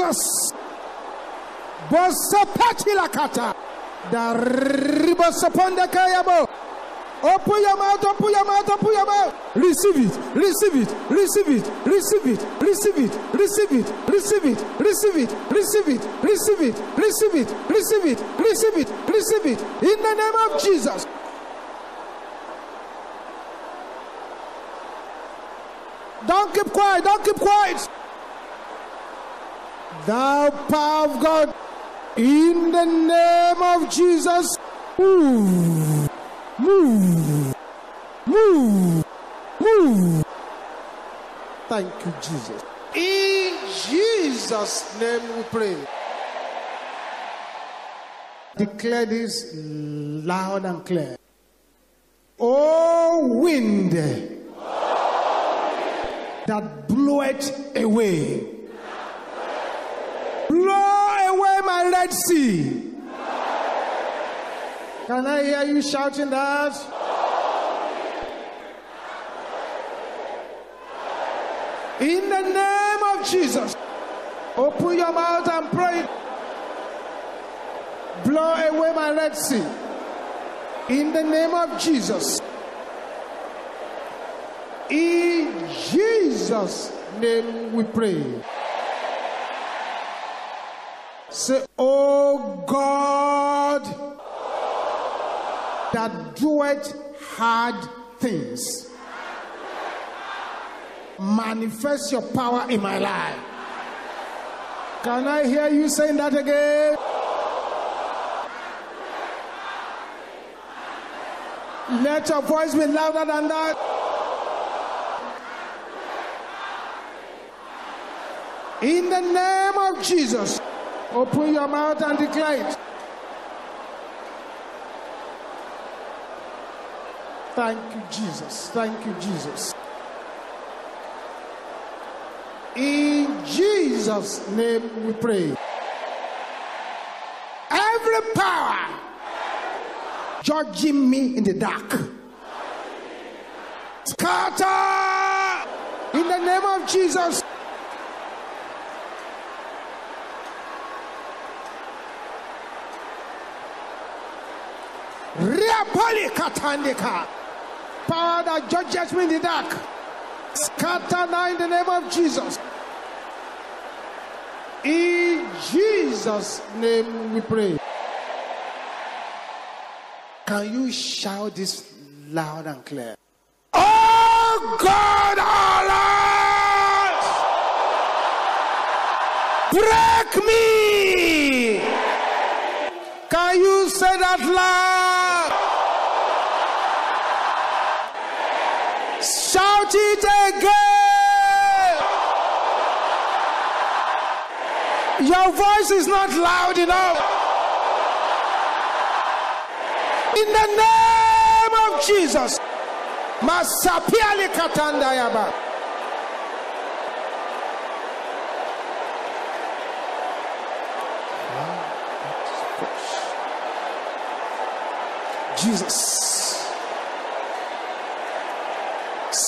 Jesus. Open your mouth, open your mouth, open your mouth. Receive it, receive it, receive it, receive it, receive it, receive it, receive it, receive it, receive it, receive it, receive it, receive it, receive it, receive it. In the name of Jesus. Don't keep quiet, don't keep quiet. Thou power of God, in the name of Jesus, move, move, move, move. Thank you, Jesus. In Jesus' name we pray. Declare this loud and clear. Oh, wind that bloweth away blow away my Red Sea. Can I hear you shouting that? In the name of Jesus, open your mouth and pray. Blow away my Red Sea. In the name of Jesus. In Jesus' name we pray. Say, Oh God, that doeth hard things, manifest your power in my life. Can I hear you saying that again? Let your voice be louder than that. In the name of Jesus. Open your mouth and declare it. Thank you, Jesus. Thank you, Jesus. In Jesus' name we pray. Every power judging me in the dark, scatter In the name of Jesus. Riapoli katandika. Power that judges me in the dark. Scatter now in the name of Jesus. In Jesus' name we pray. Can you shout this loud and clear? Oh God, arise! Break me! Can you say that loud? Shout again! Your voice is not loud enough. In the name of Jesus. Masapiali katanda yaba. Jesus.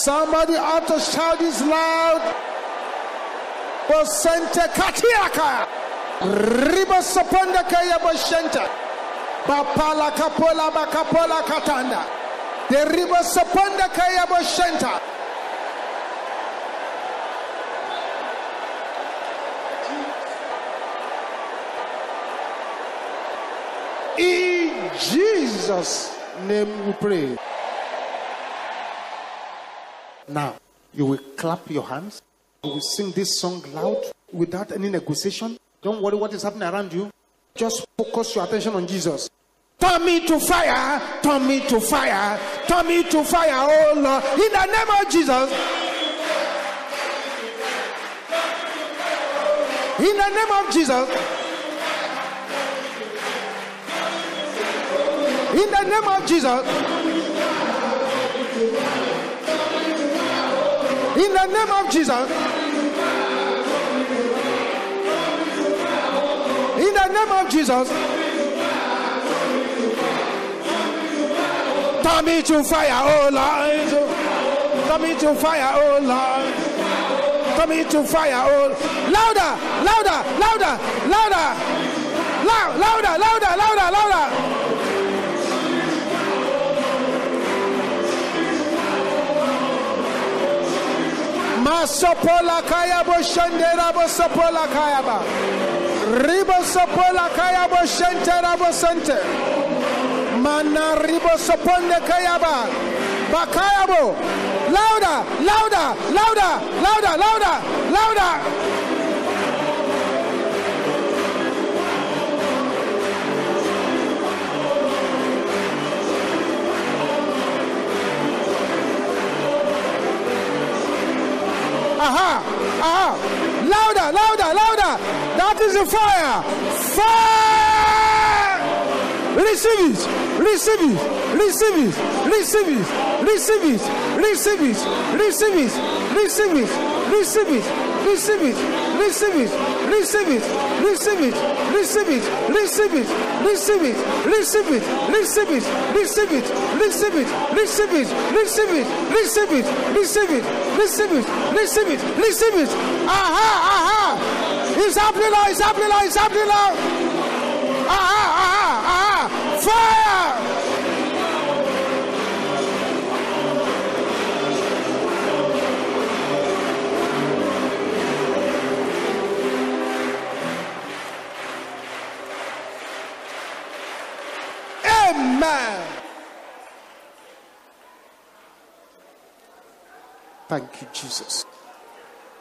Somebody ought to shout this loud. Bosente katiaka. Riba saponda kaya boshenta. Bapala kapola bakapola katanda. The river saponda kaya boshenta. In Jesus' name we pray. Now, you will clap your hands. You will sing this song loud without any negotiation. Don't worry what is happening around you. Just focus your attention on Jesus. Turn me to fire, turn me to fire, turn me to fire, oh Lord. In the name of Jesus. In the name of Jesus. In the name of Jesus. In the name of Jesus. In the name of Jesus. Turn me to fire, oh Lord. Turn me to fire, oh Lord. Turn me to fire, oh louder, louder, louder, louder, loud, louder, louder, louder, louder. Masopola Kayabo Shanderabo Sopola Kayaba Ribo Sopola Kayabo Shanterabo Sente Mana Ribo Soponde Kayaba Bakayabo Louder, louder, louder, louder, louder, louder. Aha! Aha! Louder, louder, louder! That is the fire! Fire! Receive it! Receive it! Receive it! Receive it! Receive it! Receive it! Receive it! Receive it! Receive it! Receive it! Receive it! Receive it! Receive it! Receive it! Receive it! Receive it! Receive it! Receive it! Receive it! Receive it! Receive it! Receive it! Receive it! Receive it! Receive it! Receive it! Receive it! Aha! Aha! It's happening now! It's happening now! It's happening now! Aha! Aha! Aha! Fire! Amen. Thank you, Jesus.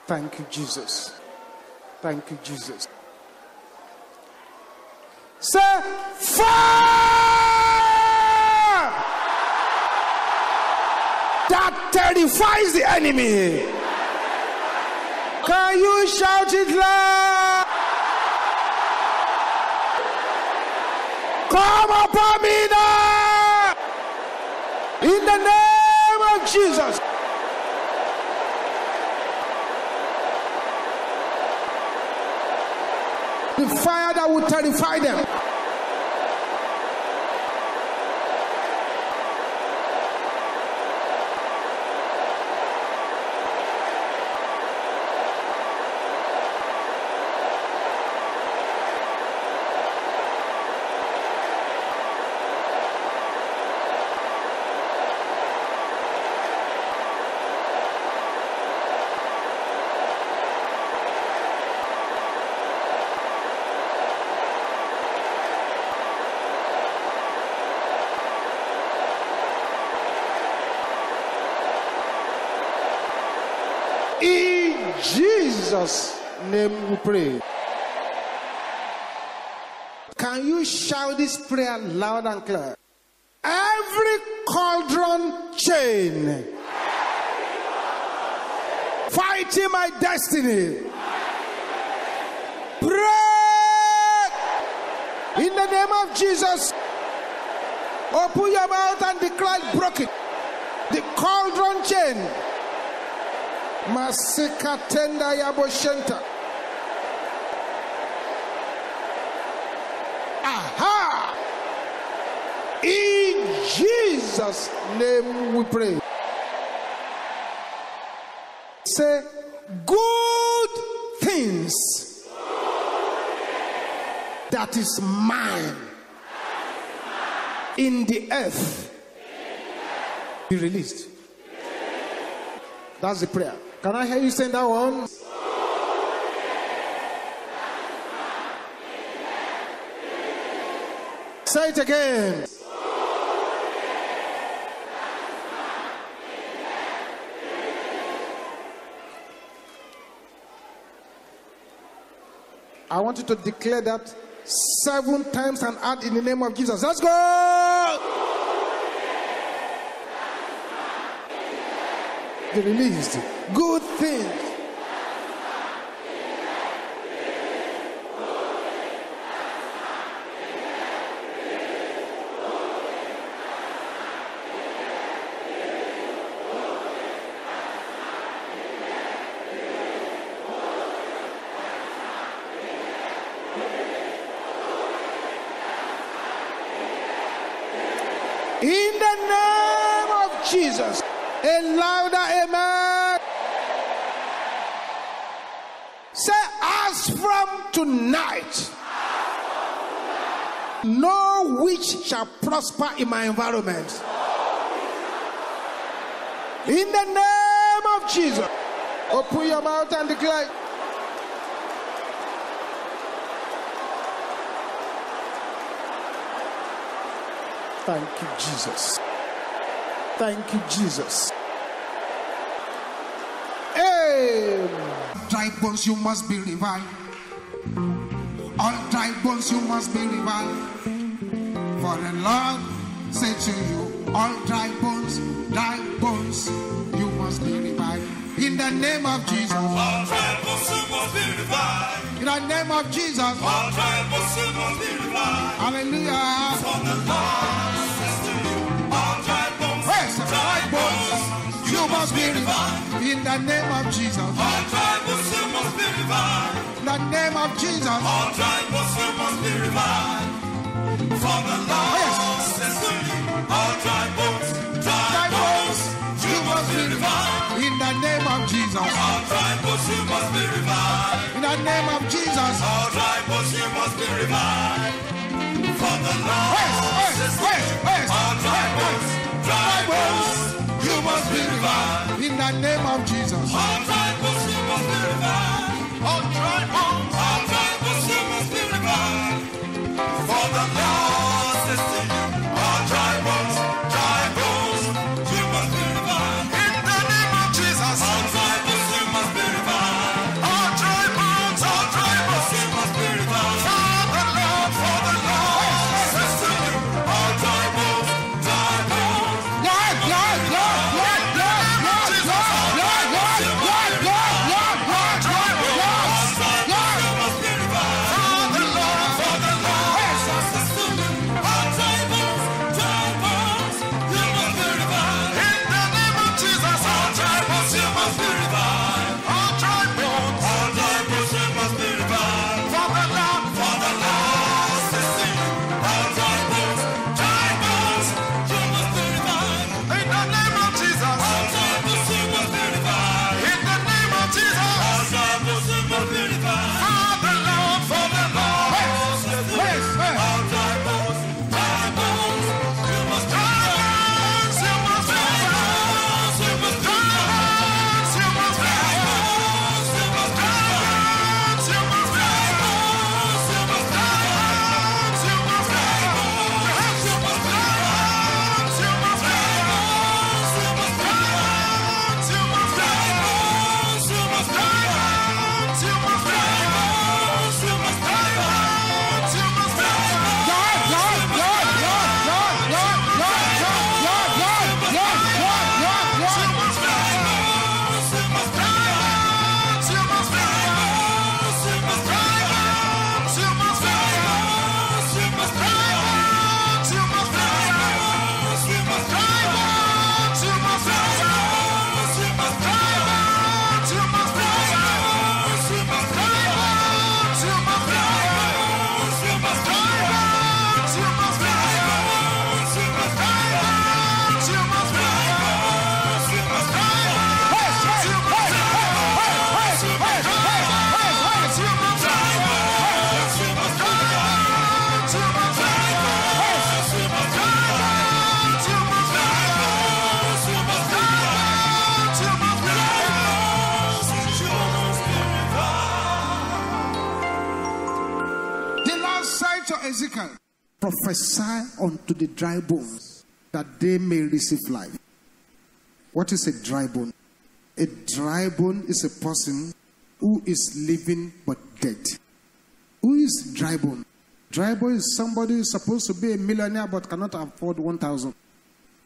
Thank you, Jesus. Thank you, Jesus. Say fire that terrifies the enemy. Can you shout it loud? Come upon me now. In the name of Jesus. The fire that will terrify them. Jesus' name we pray. Can you shout this prayer loud and clear? Every cauldron chain fighting my destiny. Pray in the name of Jesus. Open your mouth and declare broken. The cauldron chain. Masika tenda yaboshenta. Aha! In Jesus' name we pray. Say, good things that is mine in the earth be released. That's the prayer. Can I hear you saying that one? Say it again. I want you to declare that seven times and add in the name of Jesus. Let's go. Released. Good things. In the name of Jesus. A louder amen. Say, as from tonight, no witch shall prosper in my environment. In the name of Jesus. Open your mouth and declare. Thank you, Jesus. Thank you, Jesus. Amen. dry bones you must be revived. All dry bones you must be revived. For the Lord said to you, all dry bones, dry bones, you must be revived. In the name of Jesus. All tribals must be revived. In the name of Jesus. All tribals must be revived. Hallelujah. For the Lord says to you, all Praise the dry bones, you must be revived In the name of Jesus. All tried Muslim must be revived In the name of Jesus. All tried Muslim must be revived For the Lord yes. says to me, all tried bones, tried bones, you must be revived In the name of Jesus. All tried you must be revived In the name of Jesus. All tried you must be revived For the Lord says to me, In the name of Jesus. All tribals you unto the dry bones that they may receive life. What is a dry bone? A dry bone is a person who is living but dead. Who is dry bone? Dry bone is somebody who is supposed to be a millionaire but cannot afford 1,000.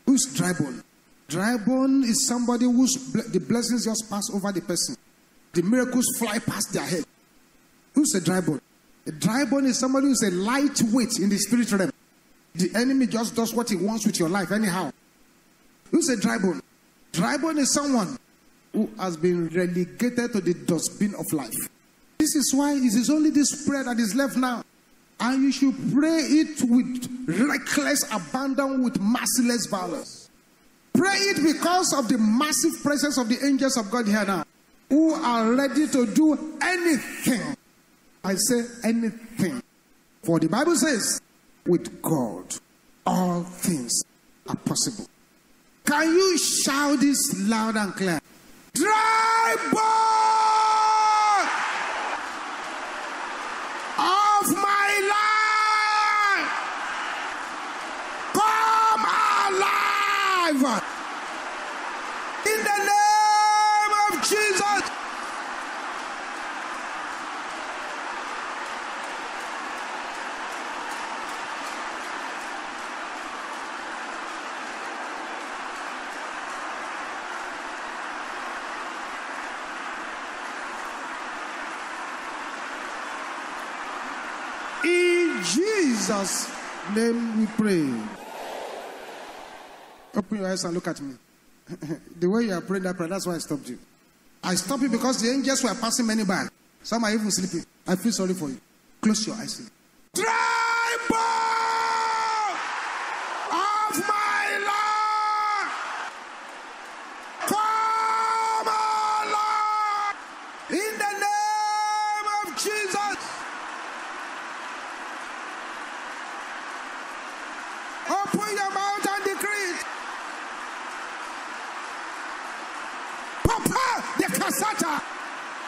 Who is dry bone? Dry bone is somebody whose the blessings just pass over the person. The miracles fly past their head. Who's a dry bone? A dry bone is somebody who's a lightweight in the spirit realm. The enemy just does what he wants with your life, anyhow. Who's a dry bone? Dry bone is someone who has been relegated to the dustbin of life. This is why it is only this prayer that is left now. And you should pray it with reckless abandon, with merciless violence. Pray it because of the massive presence of the angels of God here now, who are ready to do anything. I say anything. For the Bible says, with God, all things are possible. Can you shout this loud and clear? Dry of my life, come alive in the name of Jesus. In Jesus' name we pray. Open your eyes and look at me. the way you are praying that prayer, that's why I stopped you. I stopped you because the angels were passing many by. Some are even sleeping. I feel sorry for you. Close your eyes. Dry bone of my life, come alive in the name of Jesus. Open your mouth and decree it. Papa de Kasata.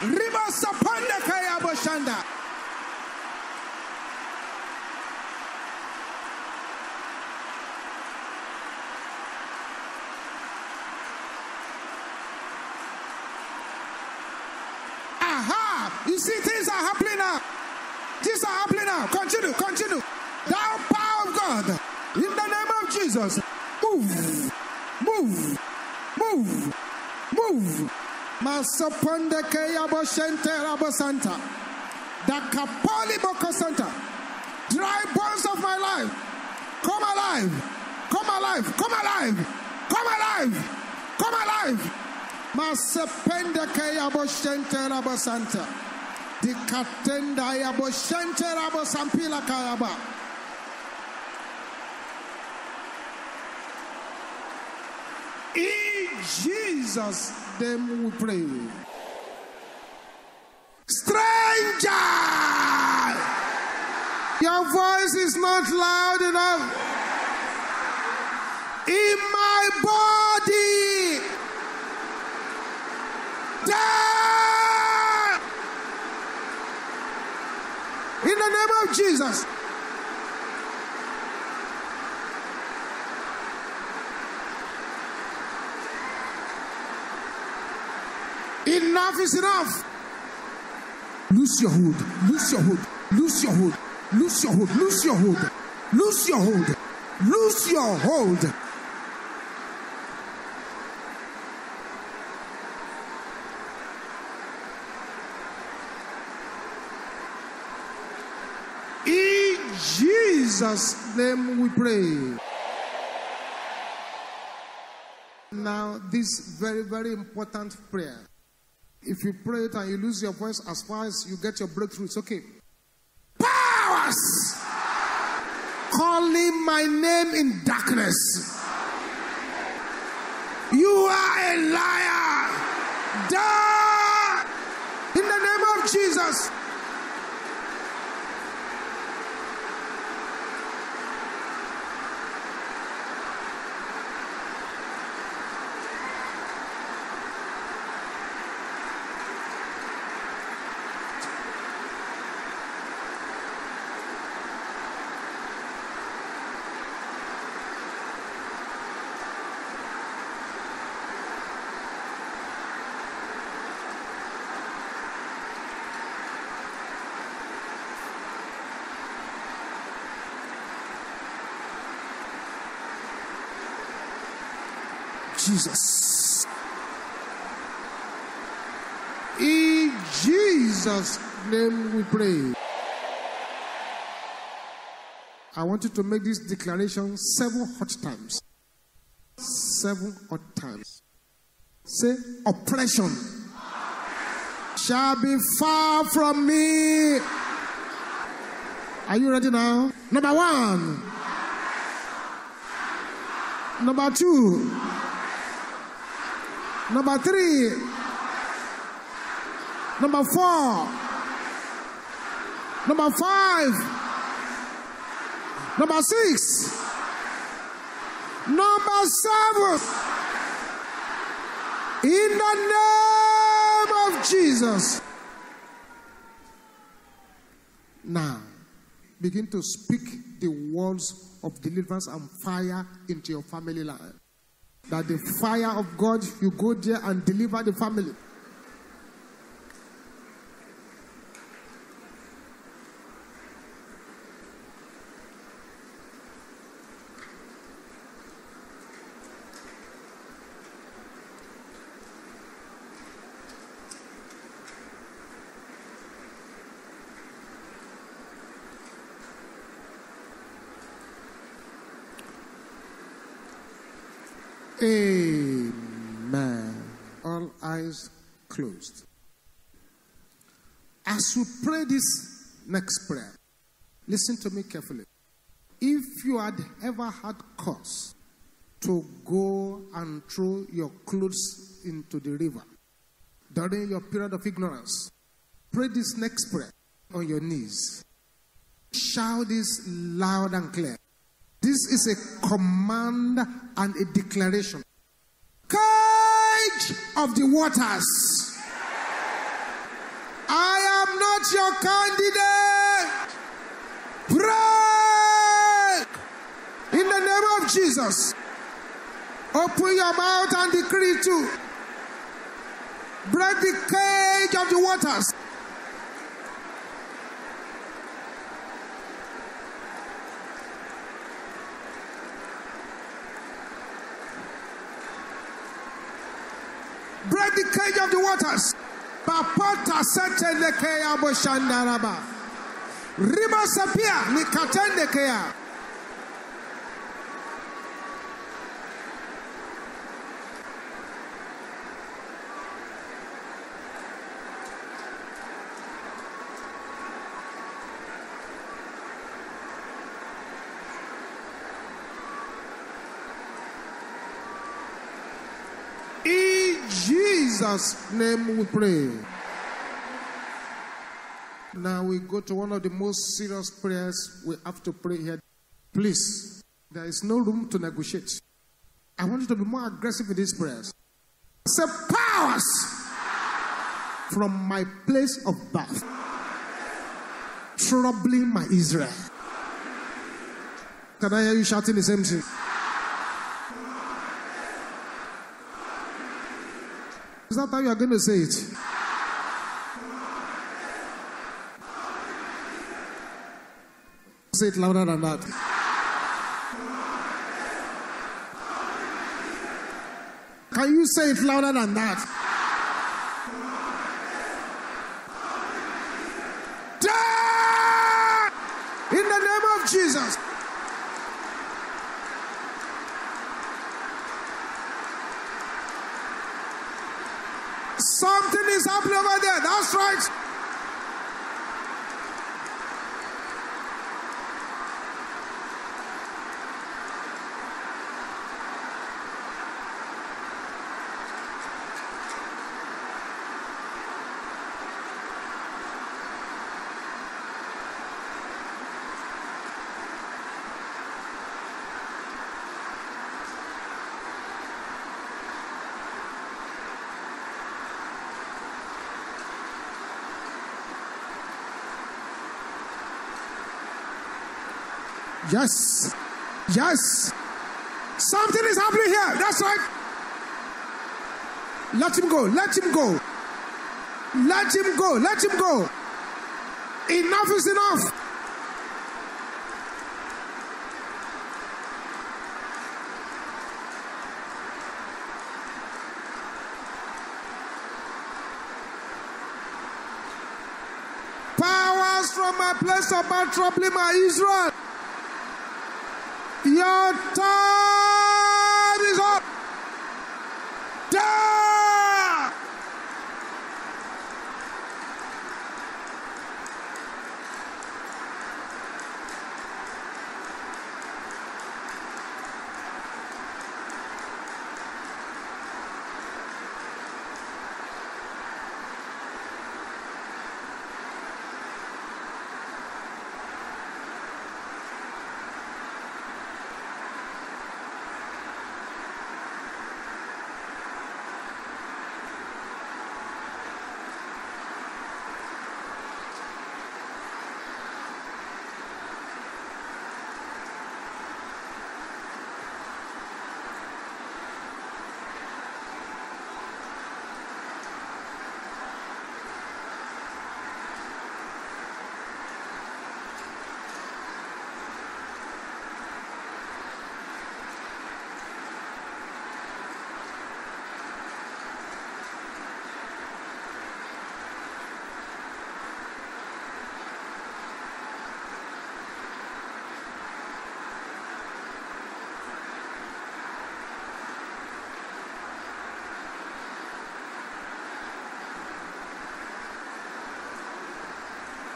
Riba Sapanda Kaya Boshanda. Aha! You see, things are happening now. Things are happening now. Continue, continue. Thou power of God, in the name of Jesus, move, move, move, move. Masapanda kaya boshente rabosanta. The kapali bokosanta. Dry bones of my life. Come alive. Come alive. Come alive. Come alive. Come alive. Masapenda kaya boshente rabosanta. The katenda ya boshente rabosampila kayaba. In Jesus' name we pray. Stranger! Your voice is not loud enough. In my body. Die! In the name of Jesus. Enough is enough. Loose your hold. Loose your hold. Loose your hold. Loose your hold. Loose your hold. Loose your hold. Loose your hold. In Jesus' name we pray. Now, this very, very important prayer. If you pray it and you lose your voice as far as you get your breakthrough, it's okay. Powers calling my name in darkness. You are a liar. Die in the name of Jesus. Jesus. In Jesus' name we pray. I want you to make this declaration seven hot times. Seven hot times. Say, oppression shall be far from me. Are you ready now? Number one. Number two. Number three. Number four. Number five. Number six. Number seven. In the name of Jesus. Now, begin to speak the words of deliverance and fire into your family life. That the fire of God, you go there and deliver the family. Amen. All eyes closed. As you pray this next prayer, listen to me carefully. If you had ever had cause to go and throw your clothes into the river during your period of ignorance, pray this next prayer on your knees. Shout this loud and clear. This is a command and a declaration. Cage of the waters. I am not your candidate. Pray in the name of Jesus. Open your mouth and decree too. Break the cage of the waters. break the waters. Papata setelekea boshandaraba. Riba sapia nikatendekea. In Jesus' name we pray. Now we go to one of the most serious prayers we have to pray here. Please, there is no room to negotiate. I want you to be more aggressive in these prayers. Say powers from my place of birth, troubling my Israel. Can I hear you shouting the same thing? Is that how you are going to say it? Say it louder than that. Can you say it louder than that? Yes. Yes. Something is happening here. That's right. Let him go. Let him go. Let him go. Let him go. Enough is enough. Powers from my place of my troubling my Israel. Your time is up. Die!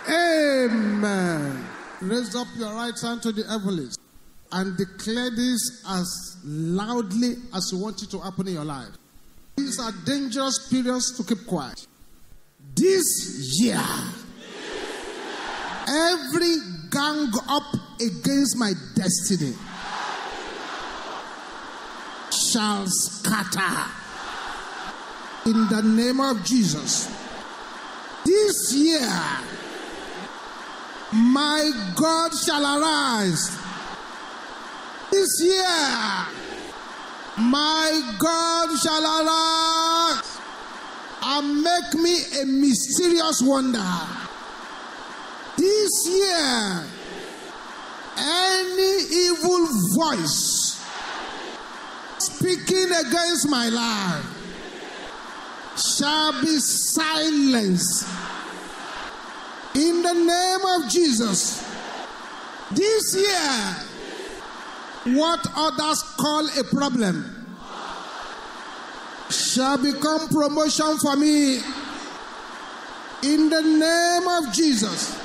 Amen. Raise up your right hand to the heavens and declare this as loudly as you want it to happen in your life. These are dangerous periods to keep quiet. This year, every gang up against my destiny shall scatter in the name of Jesus. This year, my God shall arise. This year, my God shall arise and make me a mysterious wonder. This year, any evil voice speaking against my life shall be silenced in the name of Jesus. This year, what others call a problem shall become promotion for me in the name of Jesus.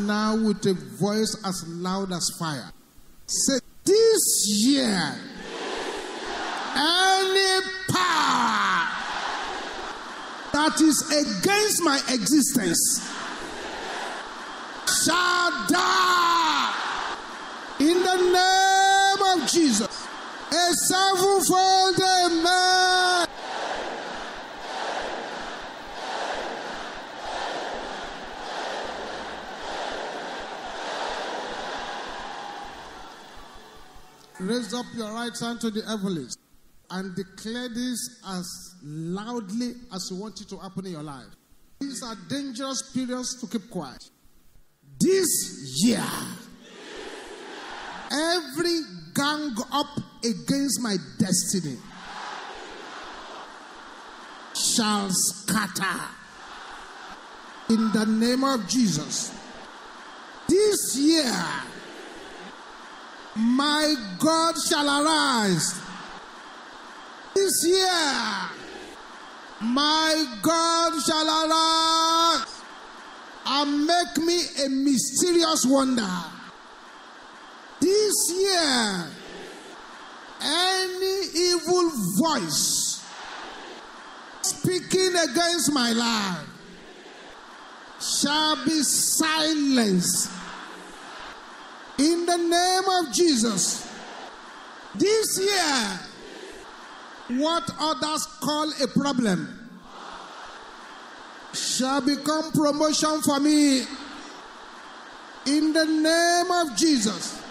Now, with a voice as loud as fire, say, This year, any that is against my existence shall die in the name of Jesus. A sevenfold amen. Raise up your right hand to the heavens and declare this as loudly as you want it to happen in your life. These are dangerous periods to keep quiet. This year, every gang up against my destiny shall scatter in the name of Jesus. This year, my God shall arise. This year, my God shall arise and make me a mysterious wonder. This year, any evil voice speaking against my life shall be silenced in the name of Jesus. This year, what others call a problem shall become promotion for me. In the name of Jesus.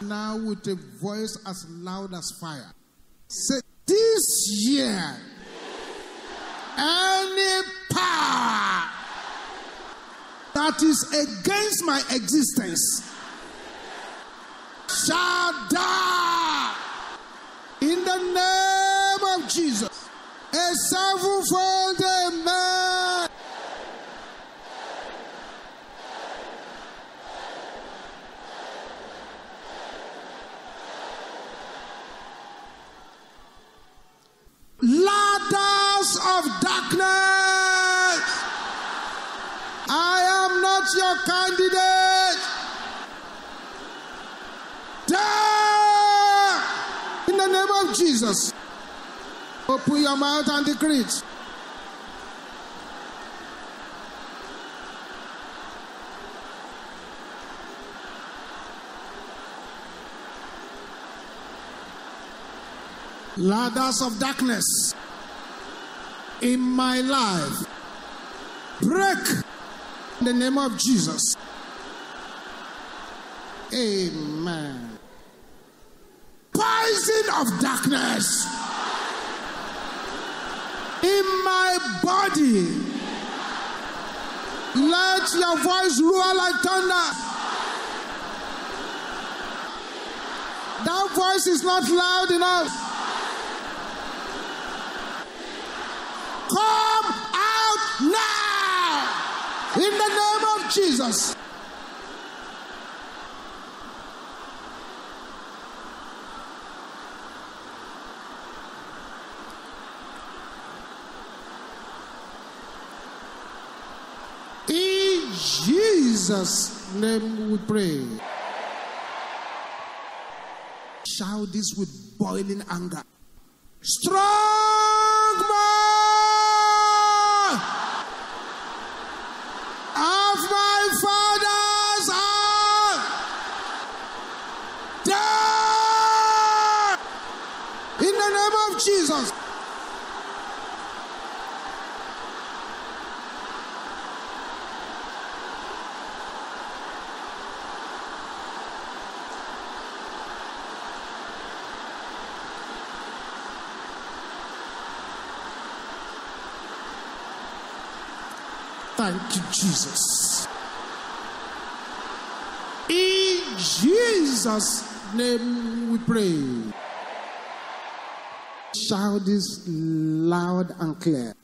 Now, with a voice as loud as fire, say, This year, any power that is against my existence shall die in the name of Jesus. A sevenfold amen. Ladders of darkness. I am not your candidate. Death. Jesus. Open your mouth and decree it. Ladders of darkness in my life break in the name of Jesus. Amen. Poison of darkness in my body. Let your voice roar like thunder. That voice is not loud enough. Come out now in the name of Jesus. In Jesus' name we pray. Shout this with boiling anger. Strong man of my father's house. Die in the name of Jesus. Thank Jesus. In Jesus' name we pray. Shout this loud and clear.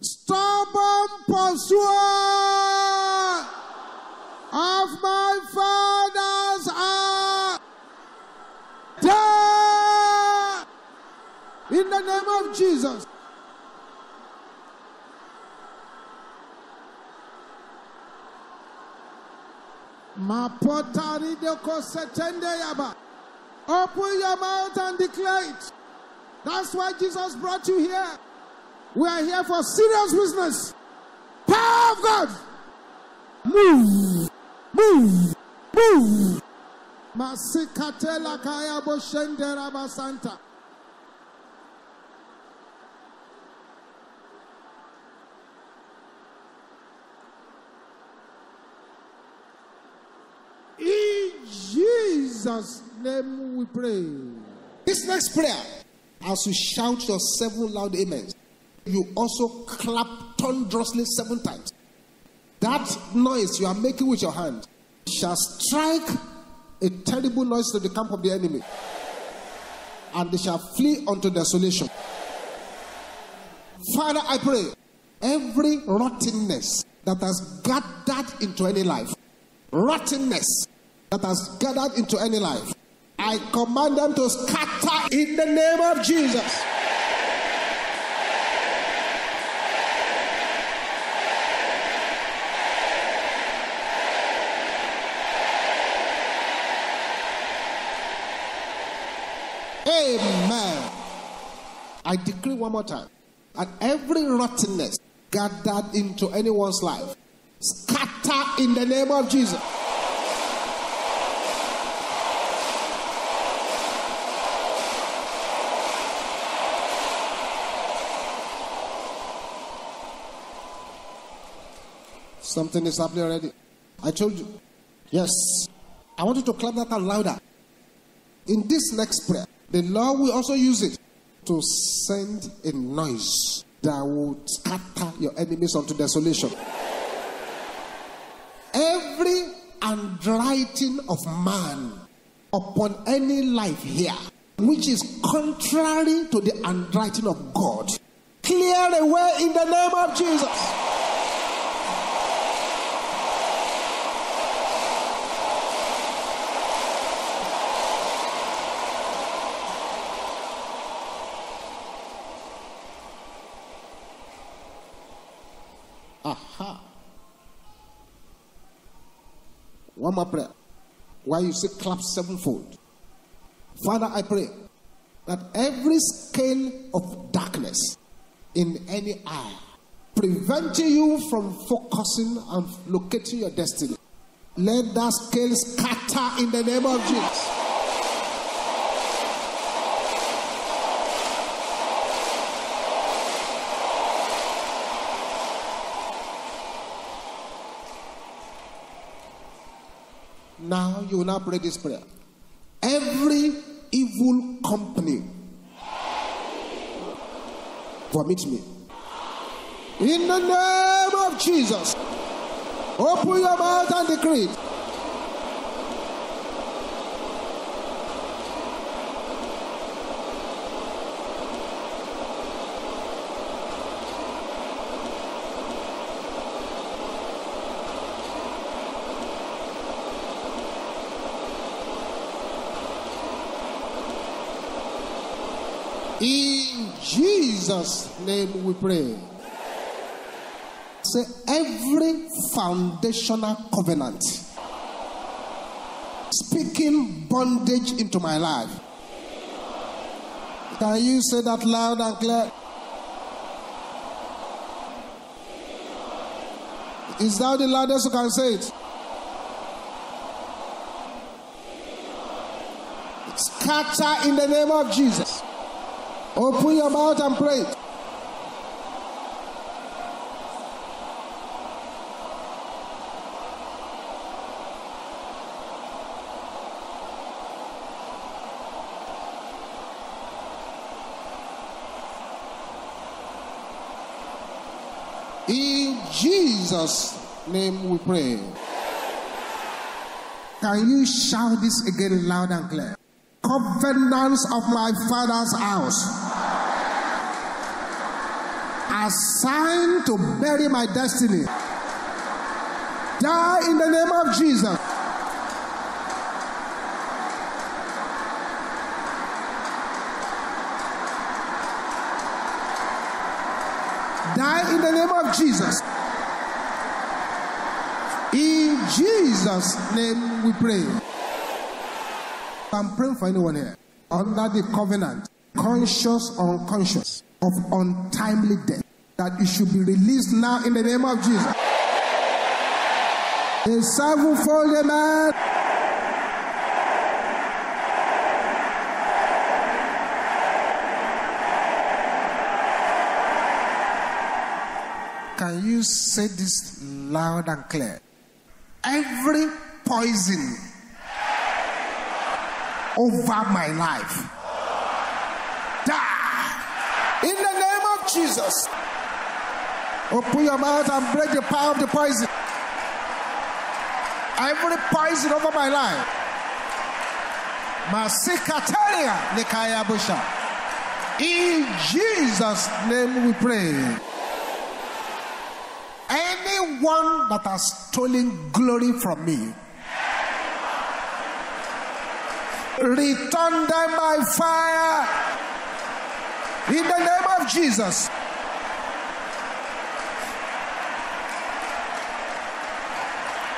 Stubborn pursuer of my father's house. Die in the name of Jesus. Mapotari de kosetende yaba. Open your mouth and declare it. That's why Jesus brought you here. We are here for serious business. Power of God. Move. Move. Move. Masikatela kaya boshende rabasanta. In Jesus' name we pray. This next prayer, as you shout your seven loud amens, you also clap thunderously seven times. That noise you are making with your hand shall strike a terrible noise to the camp of the enemy, and they shall flee unto desolation. Father, I pray every rottenness that has gathered into any life, rottenness that has gathered into any life, I command them to scatter in the name of Jesus. Amen. I decree one more time. And every rottenness gathered into anyone's life, scatter in the name of Jesus. Something is happening already. I told you. Yes. I want you to clap that out louder. In this next prayer, the Lord will also use it to send a noise that will scatter your enemies unto desolation. Every handwriting of man upon any life here, which is contrary to the handwriting of God, clear away in the name of Jesus. One more prayer. Why you say clap sevenfold? Father, I pray that every scale of darkness in any eye preventing you from focusing and locating your destiny, let that scale scatter in the name of Jesus. Now you will now pray this prayer. Every evil company vomit me. In the name of Jesus, open your mouth and decree. it. In Jesus' name we pray. Say every foundational covenant speaking bondage into my life. Can you say that loud and clear? Is that the loudest you can say it? Scatter in the name of Jesus. Open your mouth and pray. In Jesus' name we pray. Can you shout this again loud and clear? Covenants of my father's house assigned to bury my destiny. Die in the name of Jesus. Die in the name of Jesus. In Jesus' name we pray. I'm praying for anyone here under the covenant, conscious or unconscious, of untimely death, that it should be released now in the name of Jesus. A sevenfold amen. Can you say this loud and clear? Every poison over my life. Die in the name of Jesus. Open your mouth and break the power of the poison. Every poison over my life. Masikataria Nikaya Busha. In Jesus' name we pray. Anyone that has stolen glory from me, return them by fire in the name of Jesus.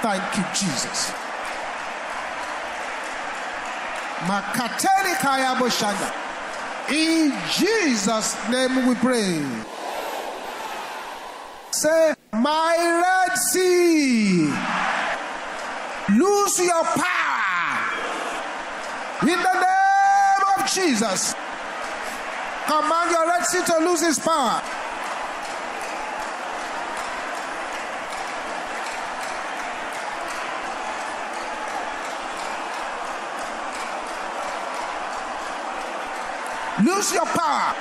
Thank you, Jesus. Makateri kaya boshanda. In Jesus' name we pray. Say, my Red Sea, lose your power in the name of Jesus. Command your Red Sea to lose its power. Lose your power.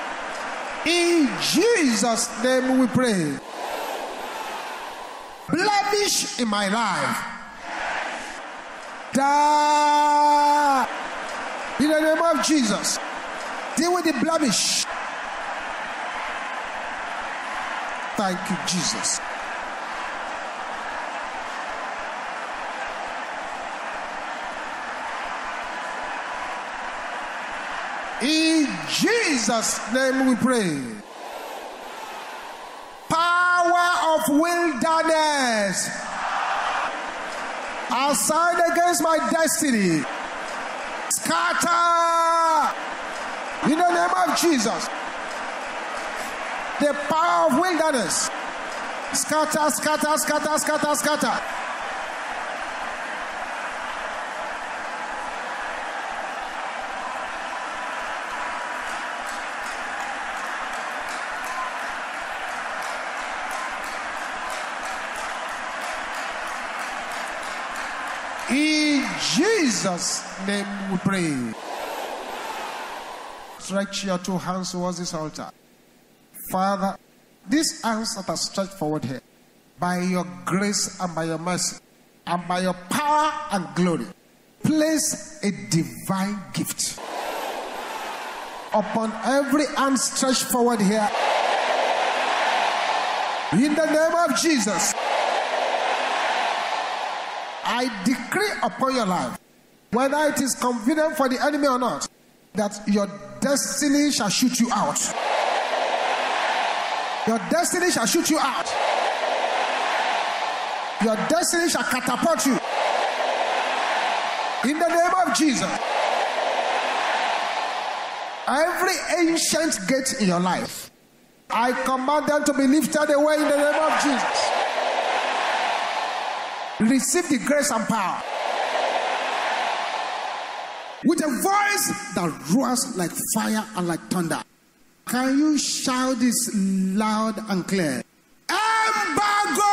In Jesus' name we pray. Blemish in my life. Die. The name of Jesus. Deal with the blemish. Thank you, Jesus. In Jesus' name we pray. Power of wilderness. Assigned against my destiny. Scatter. In the name of Jesus. The power of wilderness. Scatter, scatter, scatter, scatter, scatter. In Jesus' name we pray. Stretch your two hands towards this altar. Father, these hands that are stretched forward here, by your grace and by your mercy, and by your power and glory, place a divine gift upon every hand stretched forward here. In the name of Jesus, I decree upon your life, whether it is convenient for the enemy or not, that your destiny shall shoot you out. Your destiny shall shoot you out. Your destiny shall catapult you. In the name of Jesus. Every ancient gate in your life, I command them to be lifted away in the name of Jesus. Receive the grace and power. With a voice that roars like fire and like thunder. Can you shout this loud and clear? Embargo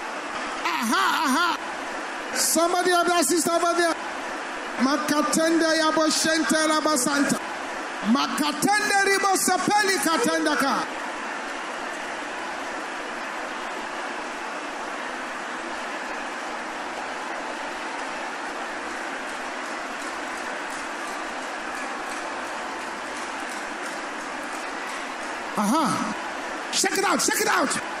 Somebody of that sister over there. Makatende yabo shente raba santa. Makatende ribo sapeli katenda ka. Aha. Check it out, check it out.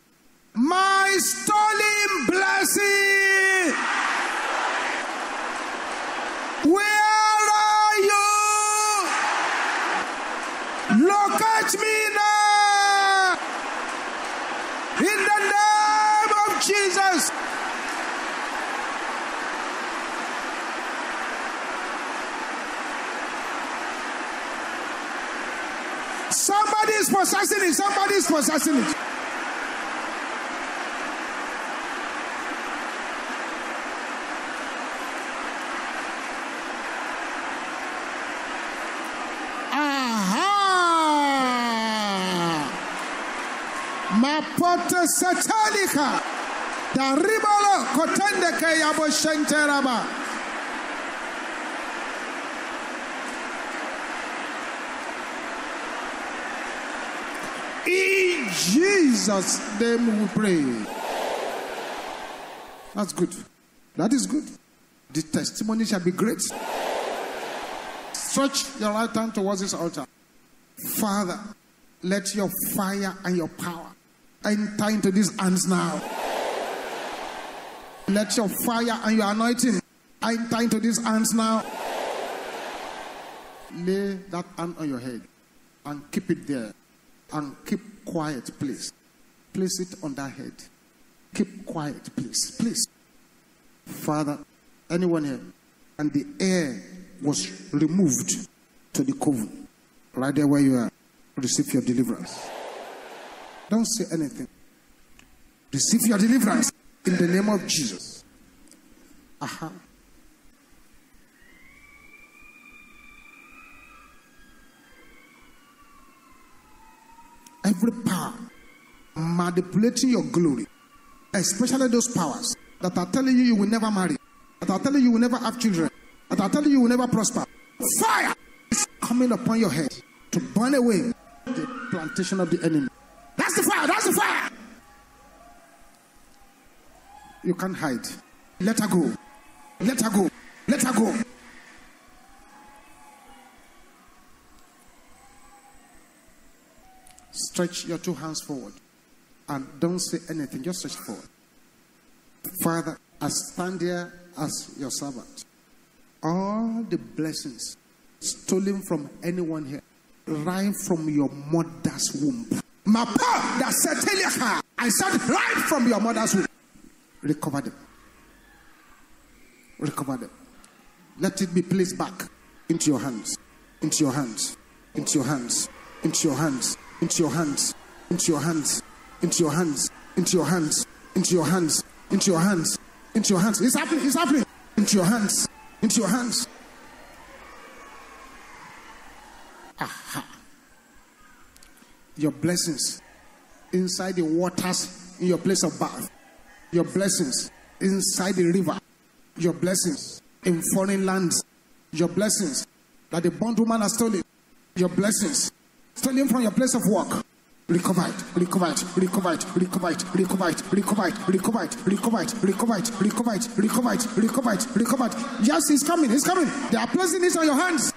My stolen blessing. Where are you? Locate me now. In the name of Jesus. Somebody is possessing it. Somebody is possessing it. Aha! In Jesus' name we pray. That's good. That is good. The testimony shall be great. Stretch your right hand towards this altar. Father, let your fire and your power enter into these hands now. Let your fire and your anointing I enter into these hands now. Lay that hand on your head and keep it there and keep quiet, please. Place it on that head. Keep quiet, please. Please. Father, anyone here, and the air was removed to the coven. Right there where you are. Receive your deliverance. Don't say anything. Receive your deliverance in the name of Jesus. Aha. Every power manipulating your glory, especially those powers that are telling you you will never marry, that are telling you you will never have children, that are telling you you will never prosper. Fire is coming upon your head to burn away the plantation of the enemy. You can't hide. Let her go. Let her go. Let her go. Stretch your two hands forward and don't say anything. Just stretch forward. Father, I stand here as your servant. All the blessings stolen from anyone here, right from your mother's womb. My power that I said, right from your mother's womb. Recover them. Recover them. Let it be placed back into your hands. Into your hands. Into your hands. Into your hands. Into your hands. Into your hands. Into your hands. Into your hands. Into your hands. Into your hands. Into your hands. It's happening. It's happening. Into your hands. Into your hands. Aha. Your blessings inside the waters in your place of bath. Your blessings inside the river. Your blessings in foreign lands. Your blessings that the bondwoman has stolen. Your blessings stolen from your place of work. Recover it, recover it, recover it, recover it, recover it, recover it, recover it, recover it, recover it, recover it, recover it, recover it, recover it. Yes, he's coming, he's coming. They are this on your hands.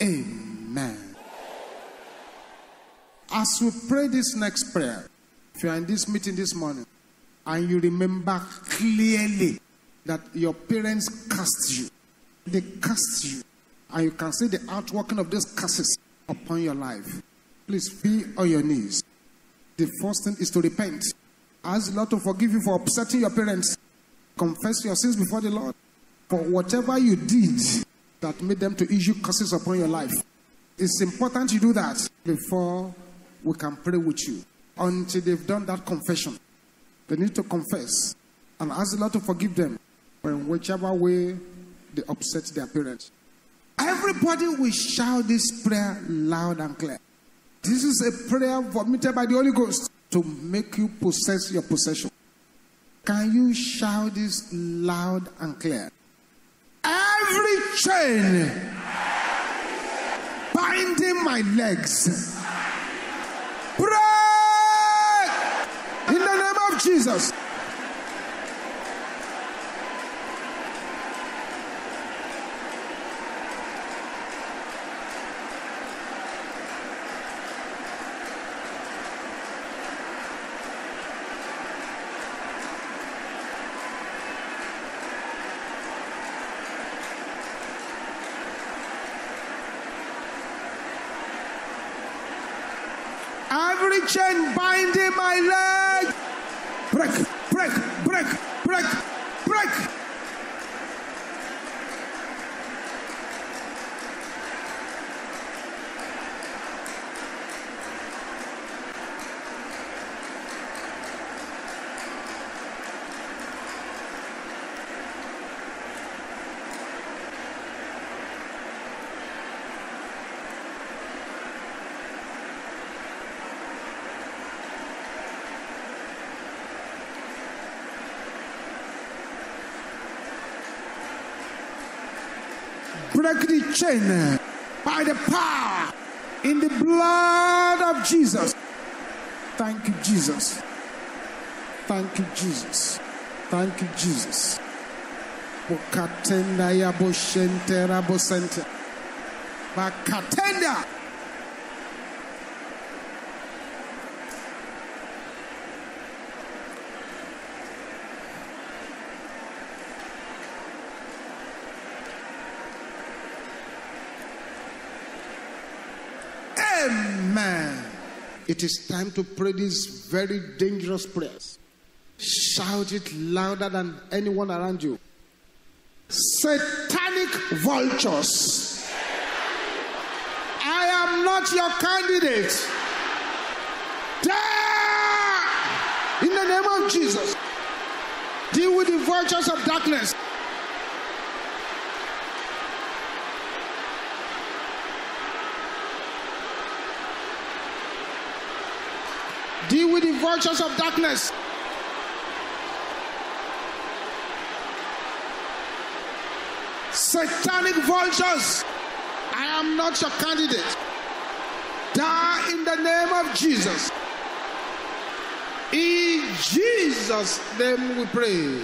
Amen. As we pray this next prayer, if you are in this meeting this morning and you remember clearly that your parents cast you, they cast you, and you can see the outworking of those curses upon your life, please be on your knees. The first thing is to repent. Ask the Lord to forgive you for upsetting your parents. Confess your sins before the Lord for whatever you did that made them to issue curses upon your life. It's important you do that before we can pray with you. Until they've done that confession, they need to confess and ask the Lord to forgive them in whichever way they upset their parents. Everybody will shout this prayer loud and clear. This is a prayer vomited by the Holy Ghost to make you possess your possession. Can you shout this loud and clear? Every chain binding my legs, break in the name of Jesus. Every chain binding my leg. Break, break, break, break, break. Chain by the power in the blood of Jesus. Thank you, Jesus. Thank you, Jesus. Thank you, Jesus. Bukatenda ya boshente rabosente. Bakatenda. It is time to pray these very dangerous prayers. Shout it louder than anyone around you. Satanic vultures. I am not your candidate. Die in the name of Jesus. Deal with the vultures of darkness. Deal with the vultures of darkness. Satanic vultures. I am not your candidate. Die in the name of Jesus. In Jesus' name we pray.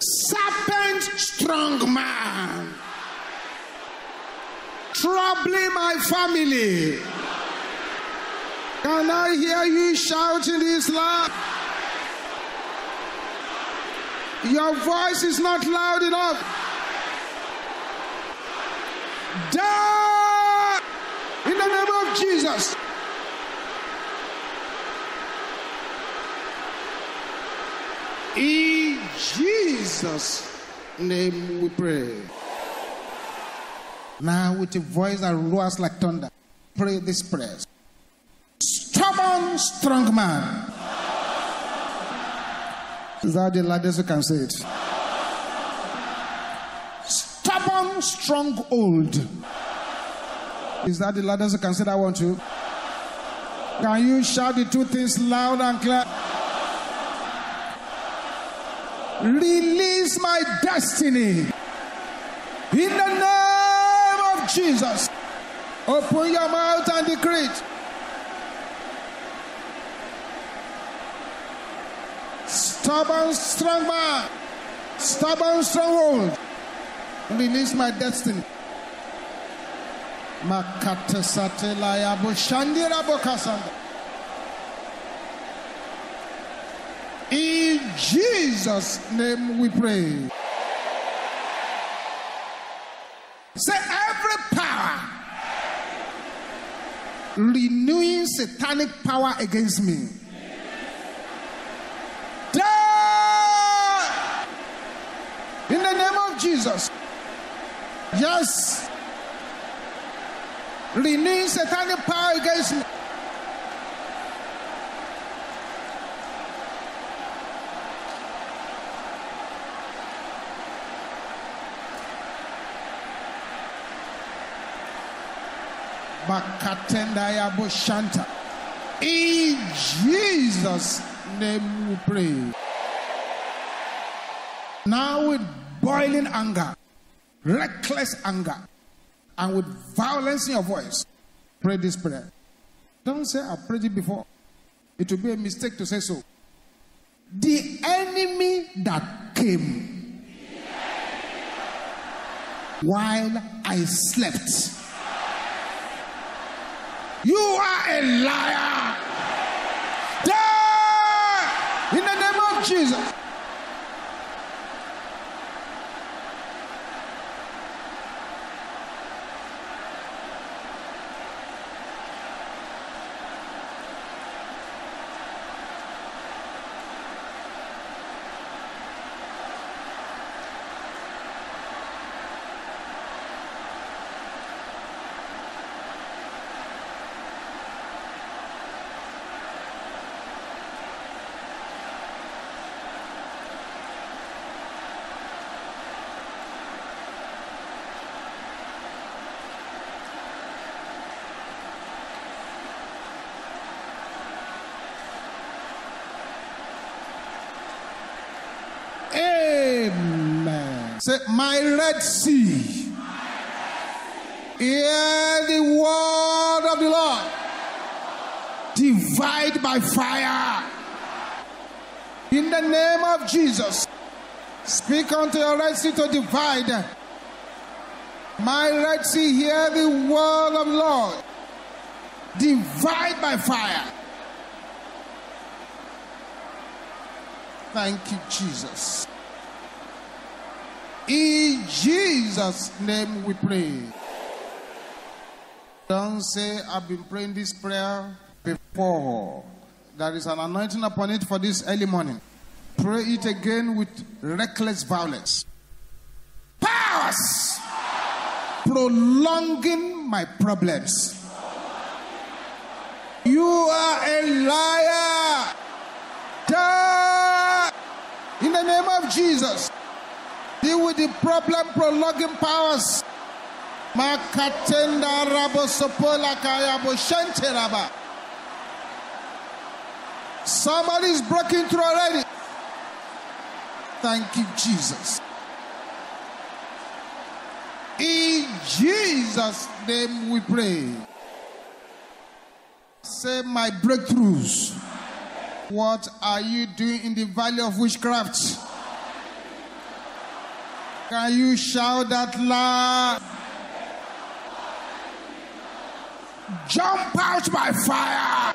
Serpent strong man. Troubling my family. Can I hear you shouting this loud? Your voice is not loud enough. Die in the name of Jesus. In Jesus' name we pray. Now, with a voice that roars like thunder, pray this prayer. Stubborn, strong man. Is that the loudest you can say it? Stubborn, stronghold. Is that the loudest you can say that one too? Can you shout the two things loud and clear? Release my destiny in the name of Jesus. Open your mouth and decree it. Stubborn, strong man, stubborn stronghold. Release my destiny. Makate satela ya bushandira bokasanda. In Jesus' name we pray. Say every power renewing satanic power against me. Die in the name of Jesus. Yes. Renewing satanic power against me. Bakatenda ya Boshanta. In Jesus' name we pray. Now with boiling anger, reckless anger, and with violence in your voice, pray this prayer. Don't say I prayed it before. It will be a mistake to say so. The enemy that came while I slept. You are a liar. Die in the name of Jesus. Amen. Say, my Red Sea. Hear the word of the Lord. Divide by fire. In the name of Jesus. Speak unto your Red Sea to divide. My Red Sea, hear the word of the Lord. Divide by fire. Thank you, Jesus. In Jesus' name we pray. Don't say, I've been praying this prayer before. There is an anointing upon it for this early morning. Pray it again with reckless violence. Powers prolonging my problems. You are a liar. Die in the name of Jesus. Deal with the problem prolonging powers. Makatenda rabo sopola kayabo shente raba. Somebody is breaking through already. Thank you, Jesus. In Jesus' name we pray. Say, my breakthroughs. What are you doing in the valley of witchcraft? Can you shout that loud? Jump out by fire.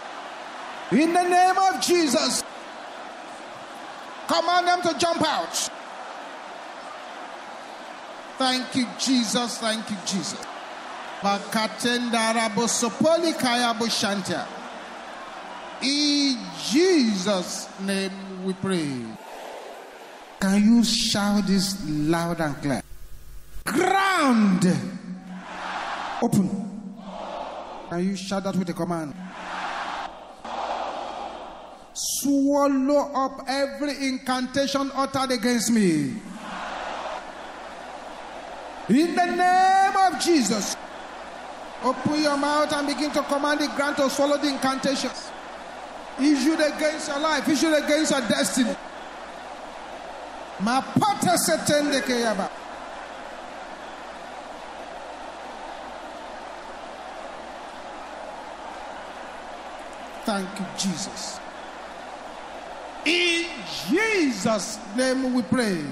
In the name of Jesus. Command them to jump out. Thank you, Jesus. Thank you, Jesus. In Jesus' name we pray. Can you shout this loud and clear? Ground. Open. Can you shout that with a command? Swallow up every incantation uttered against me. In the name of Jesus. Open your mouth and begin to command the ground to swallow the incantations. Issued against your life, issued against your destiny. Thank you, Jesus. In Jesus' name we pray.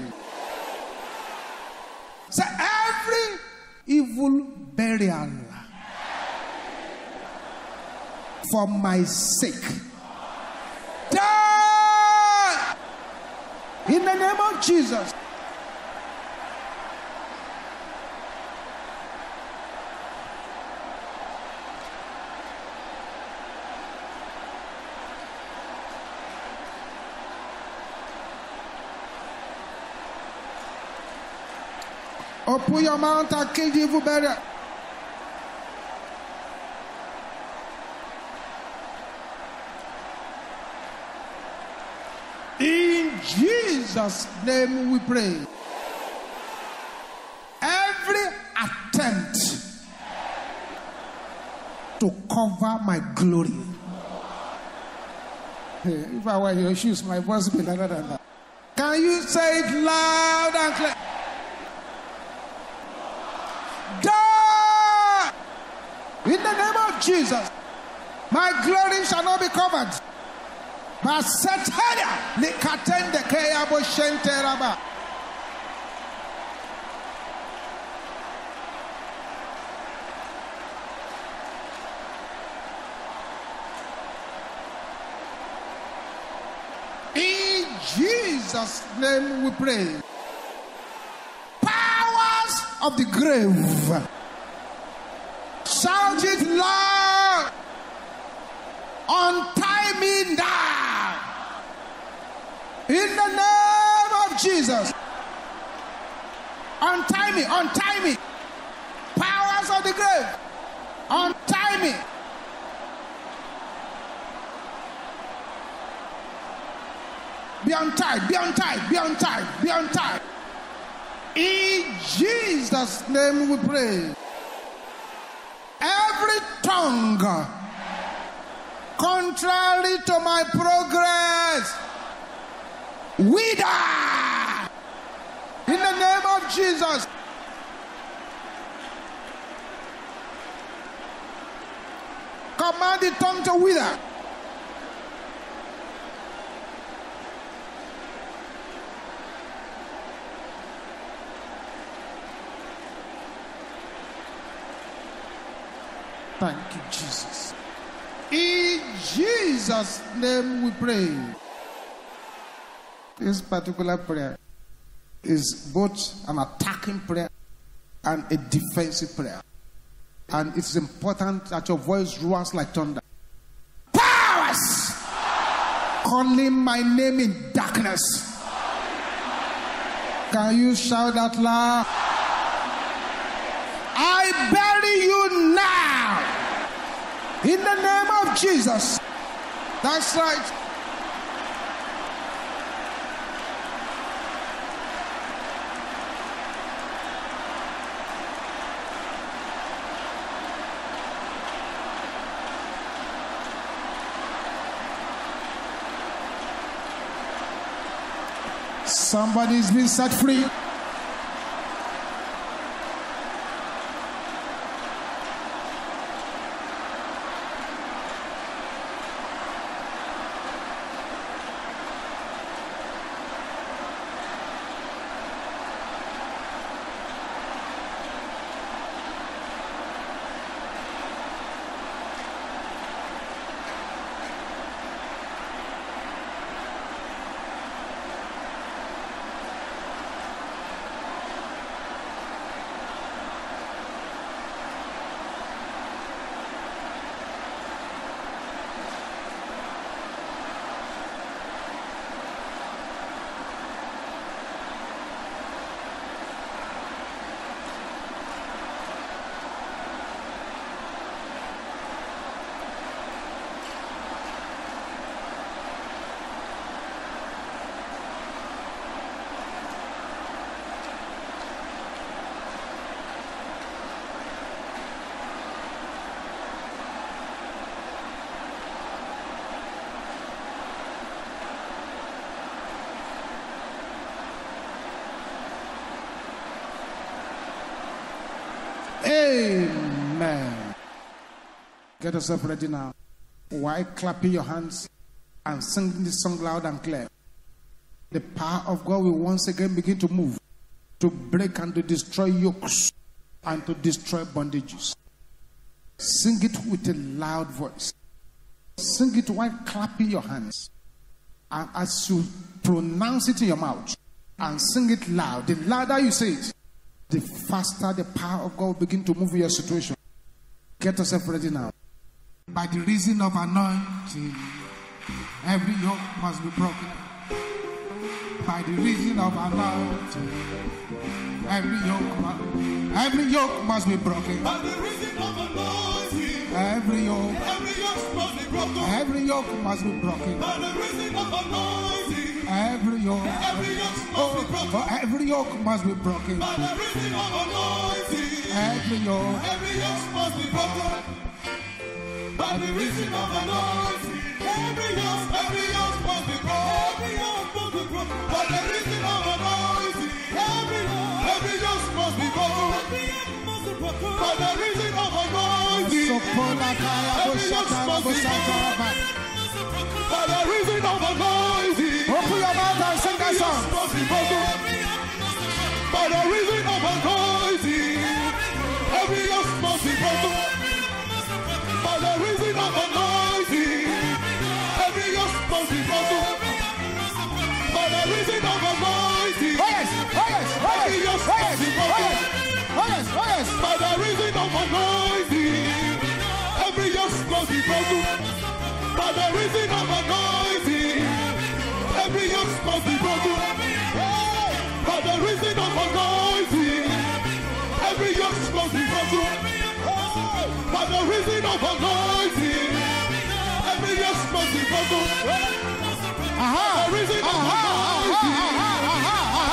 Say every evil burial for my sake. Die in the name of Jesus. Open your mouth and kill the evil burial. In Jesus' name we pray. Every attempt to cover my glory. If I were your shoes, my voice would be louder than that. Can you say it loud and clear? Die! In the name of Jesus, my glory shall not be covered. In Jesus' name we pray. Powers of the grave. Shout it loud me now. In the name of Jesus. Untie me, untie me. Powers of the grave. Untie me. Be untied, be untied, be untied, be untied. In Jesus' name we pray. Every tongue contrary to my progress, wither in the name of Jesus. Command the tongue to wither. Thank you, Jesus. In Jesus' name we pray. This particular prayer is both an attacking prayer and a defensive prayer. And it's important that your voice roars like thunder. Powers! Calling my name in darkness. Can you shout that loud? I bury you now. In the name of Jesus. That's right. Somebody's been set free. Amen. Get yourself ready now. Why clapping your hands and singing this song loud and clear? The power of God will once again begin to move to break and to destroy yokes and to destroy bondages. Sing it with a loud voice. Sing it while clapping your hands. And as you pronounce it in your mouth and sing it loud, the louder you say it, the faster the power of God will begin to move your situation. Get yourself ready now. By the reason of anointing, every yoke must be broken. By the reason of anointing, every yoke must, every yoke must be broken. By the reason of anointing, Every yoke, every yoke must be broken. every yoke must be broken. By the reason of anointing, Every yoke, every yoke must be oh, broken. every yoke must be broken. By the reason of anointing, Every yoke, every yoke must be broken. By the reason of anointing, every yoke, every must be broken. Every must be broken. By the reason of every yoke, every yoke must be broken. Every must be broken. By the reason of Sopola Kaya every yoke must be broken. By the reason of anointing, Open your mouth and sing that song. must be broken. By the reason of anointing, every yoke must be broken. Every yoke must be broken. By the reason of anointing, yes, yes, every yes, must be broken. yes, yes, yes. By the reason of anointing,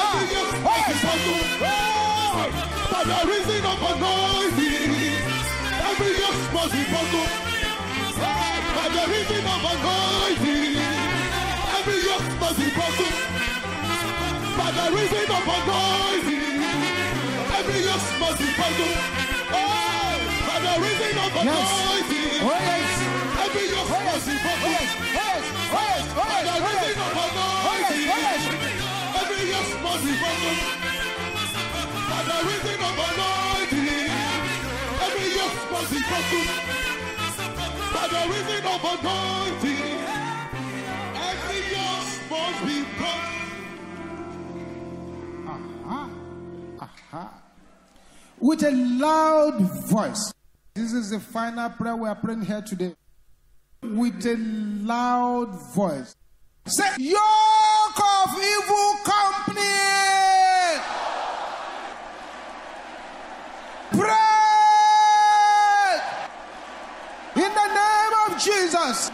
every yoke must be broken. By the reason of anointing, every yoke must be broken. The reason of anointing, every yoke must be broken. By the reason of anointing, every yoke must be broken. Aha, the reason of anointing, every aha. yoke must be broken. By the reason of anointing, every yoke must be broken. By the reason of anointing, every yoke must be broken. By the reason of anointing, every yoke must be. Yes, yes, yes, yes, yes, yes, yes, be broken. With a loud voice, This is the final prayer we are praying here today. With a loud voice. Say, yoke of evil company. Break in the name of Jesus.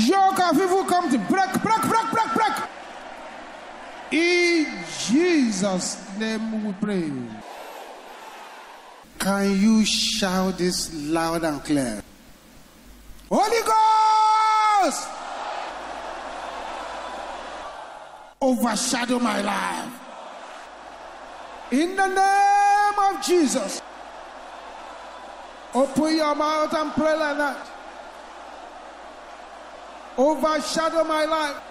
Of evil come to break, break, break, break, break. In Jesus' name we pray. Can you shout this loud and clear? Holy Ghost! Overshadow my life. In the name of Jesus. Open your mouth and pray like that overshadow my life.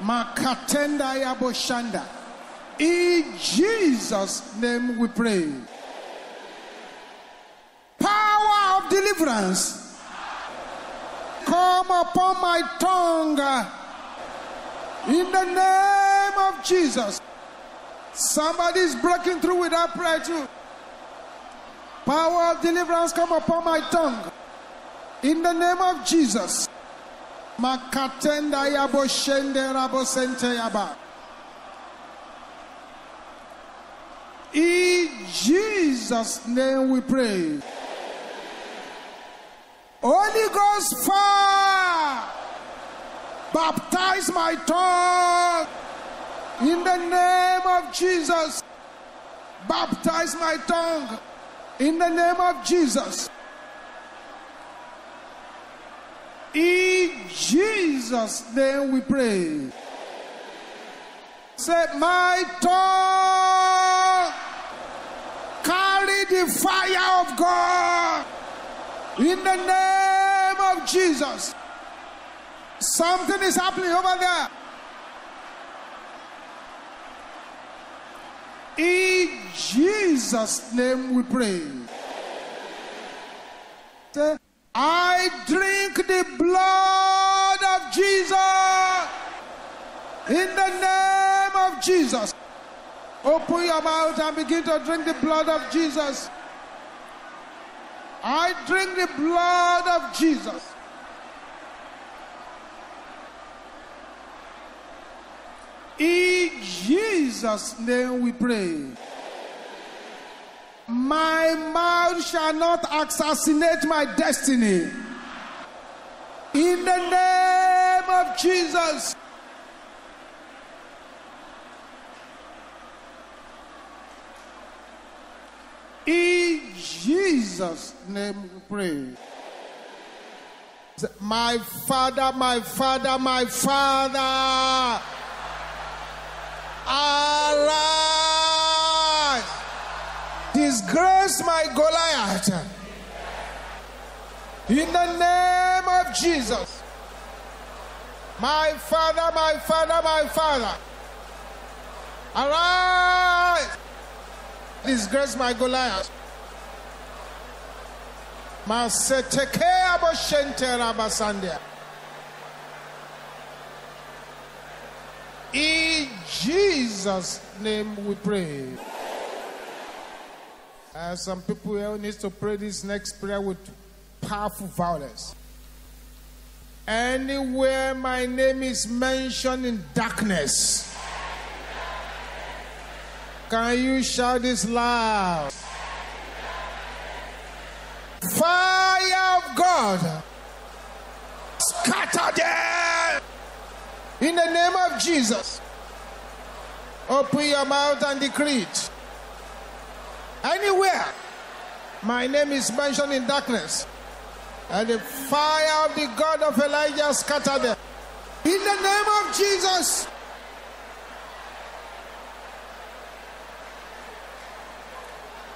Makatenda Yaboshanda. In Jesus' name we pray. Power of deliverance. Come upon my tongue. In the name of Jesus. Somebody is breaking through with that prayer too. Power deliverance come upon my tongue. In the name of Jesus. Makatenda. In Jesus' name we pray. Holy Ghost fire. Baptize my tongue. In the name of Jesus. Baptize my tongue. In the name of Jesus. In Jesus' name we pray. Say, my tongue carry the fire of God. In the name of Jesus. Something is happening over there. In Jesus' name we pray. I drink the blood of Jesus. In the name of Jesus. Open your mouth and begin to drink the blood of Jesus. I drink the blood of Jesus. In Jesus' name we pray. My mouth shall not assassinate my destiny. In the name of Jesus. In Jesus' name we pray. My Father, my Father, my Father. Arise. Disgrace my Goliath. In the name of Jesus. My Father, my Father, my Father. Arise. Disgrace my Goliath. Maseteke aboshente In Jesus' name we pray. Uh, some people here need to pray this next prayer with powerful violence. Anywhere my name is mentioned in darkness, can you shout this loud? Fire of God, scatter them in the name of Jesus. Open your mouth and decree it. Anywhere my name is mentioned in darkness, and the fire of the God of Elijah scatter them. In the name of Jesus.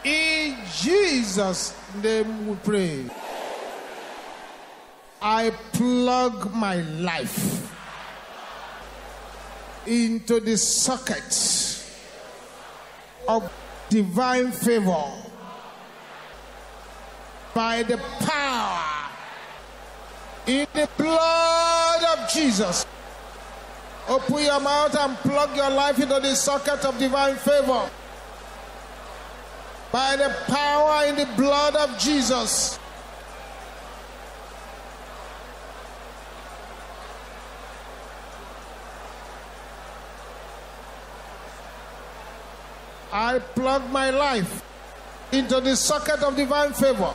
In Jesus' name we pray. I plug my life into the socket of divine favor by the power in the blood of Jesus. Open your mouth and plug your life into the socket of divine favor by the power in the blood of Jesus. I plug my life into the socket of divine favor.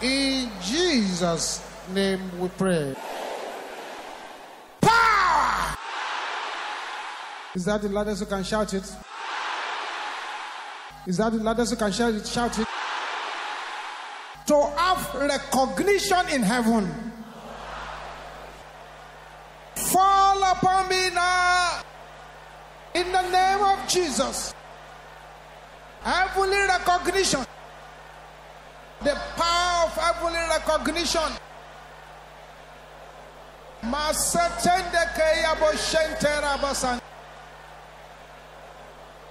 In Jesus' name we pray. Power! Is that the loudest you can shout it? Is that the loudest you can shout it? Shout it. To have recognition in heaven. Fall upon me now. In the name of Jesus. Heavenly recognition. The power of heavenly recognition.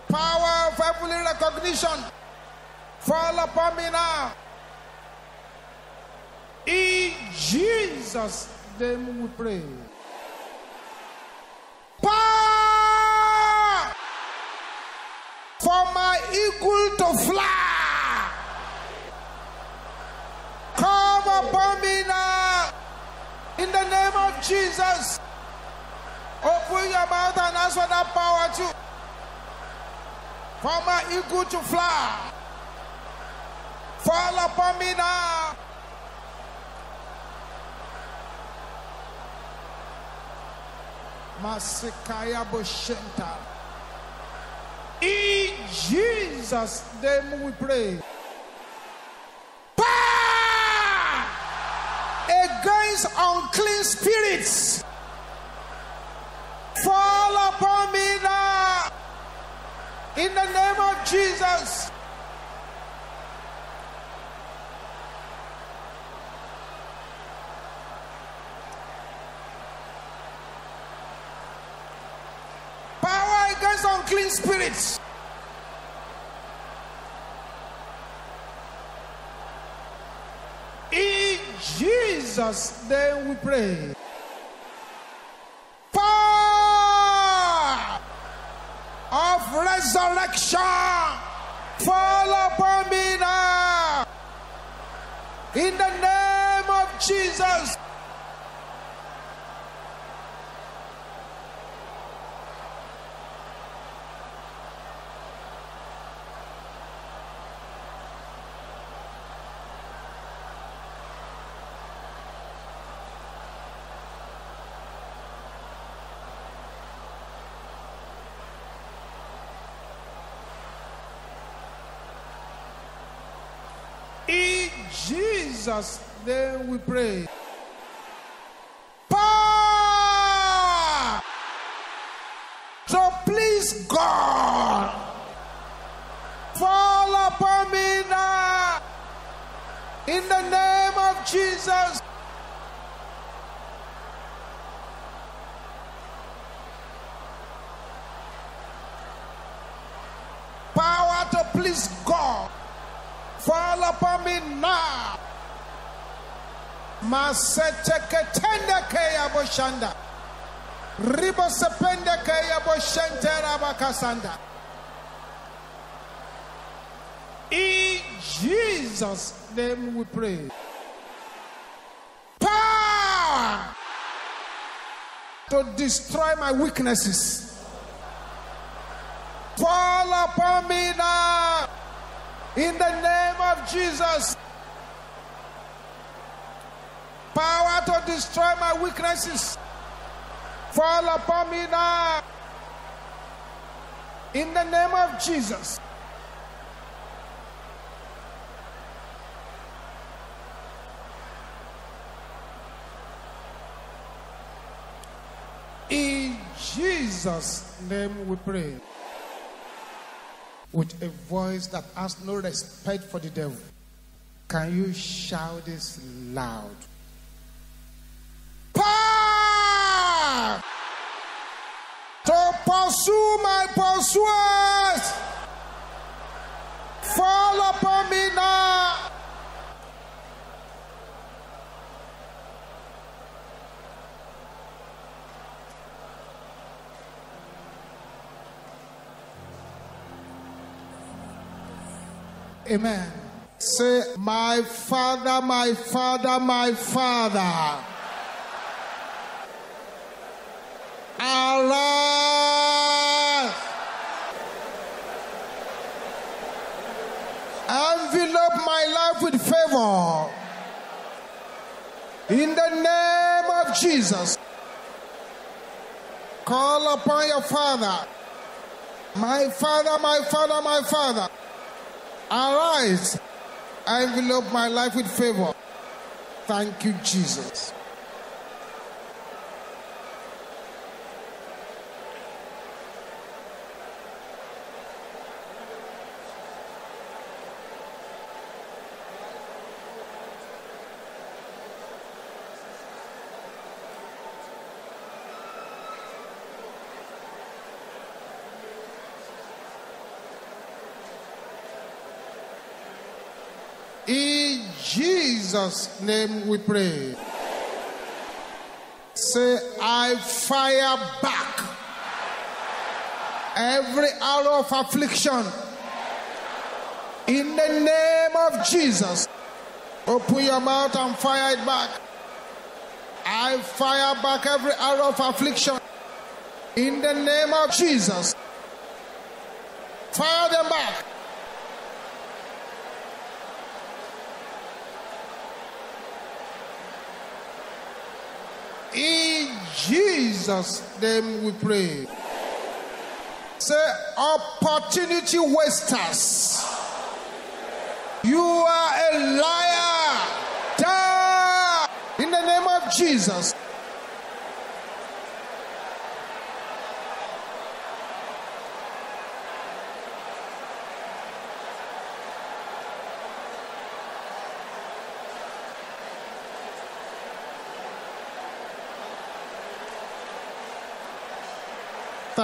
Power of heavenly recognition. Fall upon me now. In Jesus' name we pray. Power for my eagle to fly. Come upon me now. In the name of Jesus. Open your mouth and ask for that power to. For my eagle to fly. Fall upon me now. Masikaya Boshenta. In Jesus' name we pray. Power against unclean spirits. Fall upon me now. In the name of Jesus. Power against unclean spirits. In Jesus' name we pray. Power of resurrection fall upon me now. In the name of Jesus. In Jesus' name we pray. Power to please God. Fall upon me now. In the name of Jesus. Power to please God fall upon me now. Maseteketende keya boshanda. Ribo sepende keya boshente rabakasanda. In Jesus' name we pray. Power to destroy my weaknesses. Fall upon me now. In the name of Jesus. Power to destroy my weaknesses. Fall upon me now. In the name of Jesus. In Jesus' name we pray. with a voice that has no respect for the devil. Can you shout this loud? Power to pursue my pursuers. Fall upon me now. Amen. Say, My Father, my Father, my Father. Arise. Envelope my life favor. In the name of Jesus. Call upon your Father. My Father, my Father, my Father. Arise. Envelope my life with favor. Thank you, Jesus. In Jesus' name we pray. Say, I fire back every arrow of affliction in the name of Jesus. Open your mouth and fire it back. I fire back every arrow of affliction in the name of Jesus. Fire them back. In Jesus' name we pray. Say, opportunity wasters. You are a liar. Die in the name of Jesus.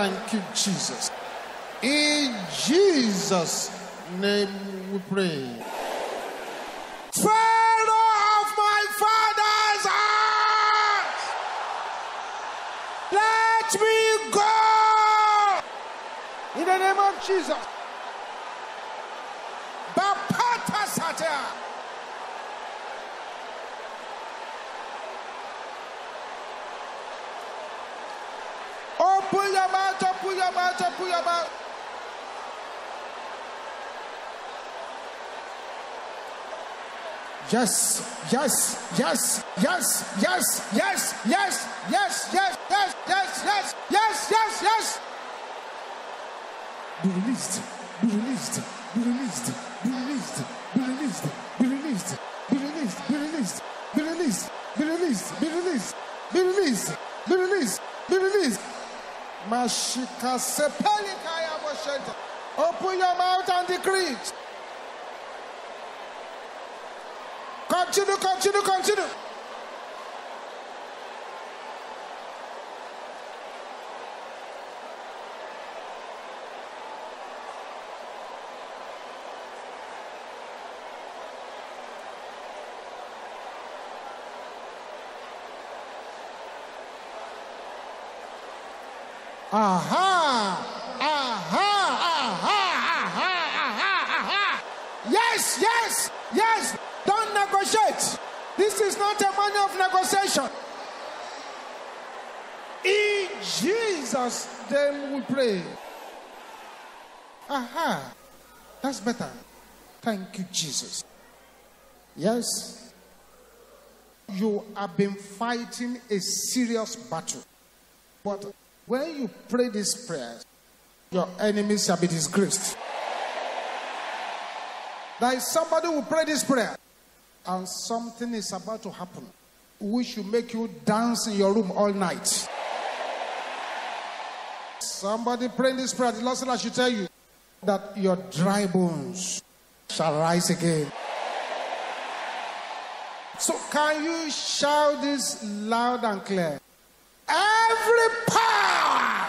Thank you, Jesus. In Jesus' name we pray. Pharaoh of my father's house, let me go. In the name of Jesus. Bapata Satya. Open your mouth, open your mouth, open your mouth. Yes, yes, yes, yes, yes, yes, yes, yes, yes, yes, yes, yes, yes, yes, yes. Be released, be released, be released, be released, be released, be released, be released, be released, be released, be released, be released, be released, be released, be released. Mashika sepeli kaya moshenta. Open your mouth and decree it. Continue, continue, continue. Aha! Aha! Aha! Aha! Aha! Aha! Yes, yes, yes. Don't negotiate. This is not a money of negotiation. In Jesus' name we pray. Aha. That's better. Thank you, Jesus. Yes. You have been fighting a serious battle. But when you pray these prayers, your enemies shall be disgraced. There is somebody who pray this prayer, and something is about to happen, which will make you dance in your room all night. Somebody pray this prayer. The Lord said, I should tell you, that your dry bones shall rise again. So, can you shout this loud and clear? Every power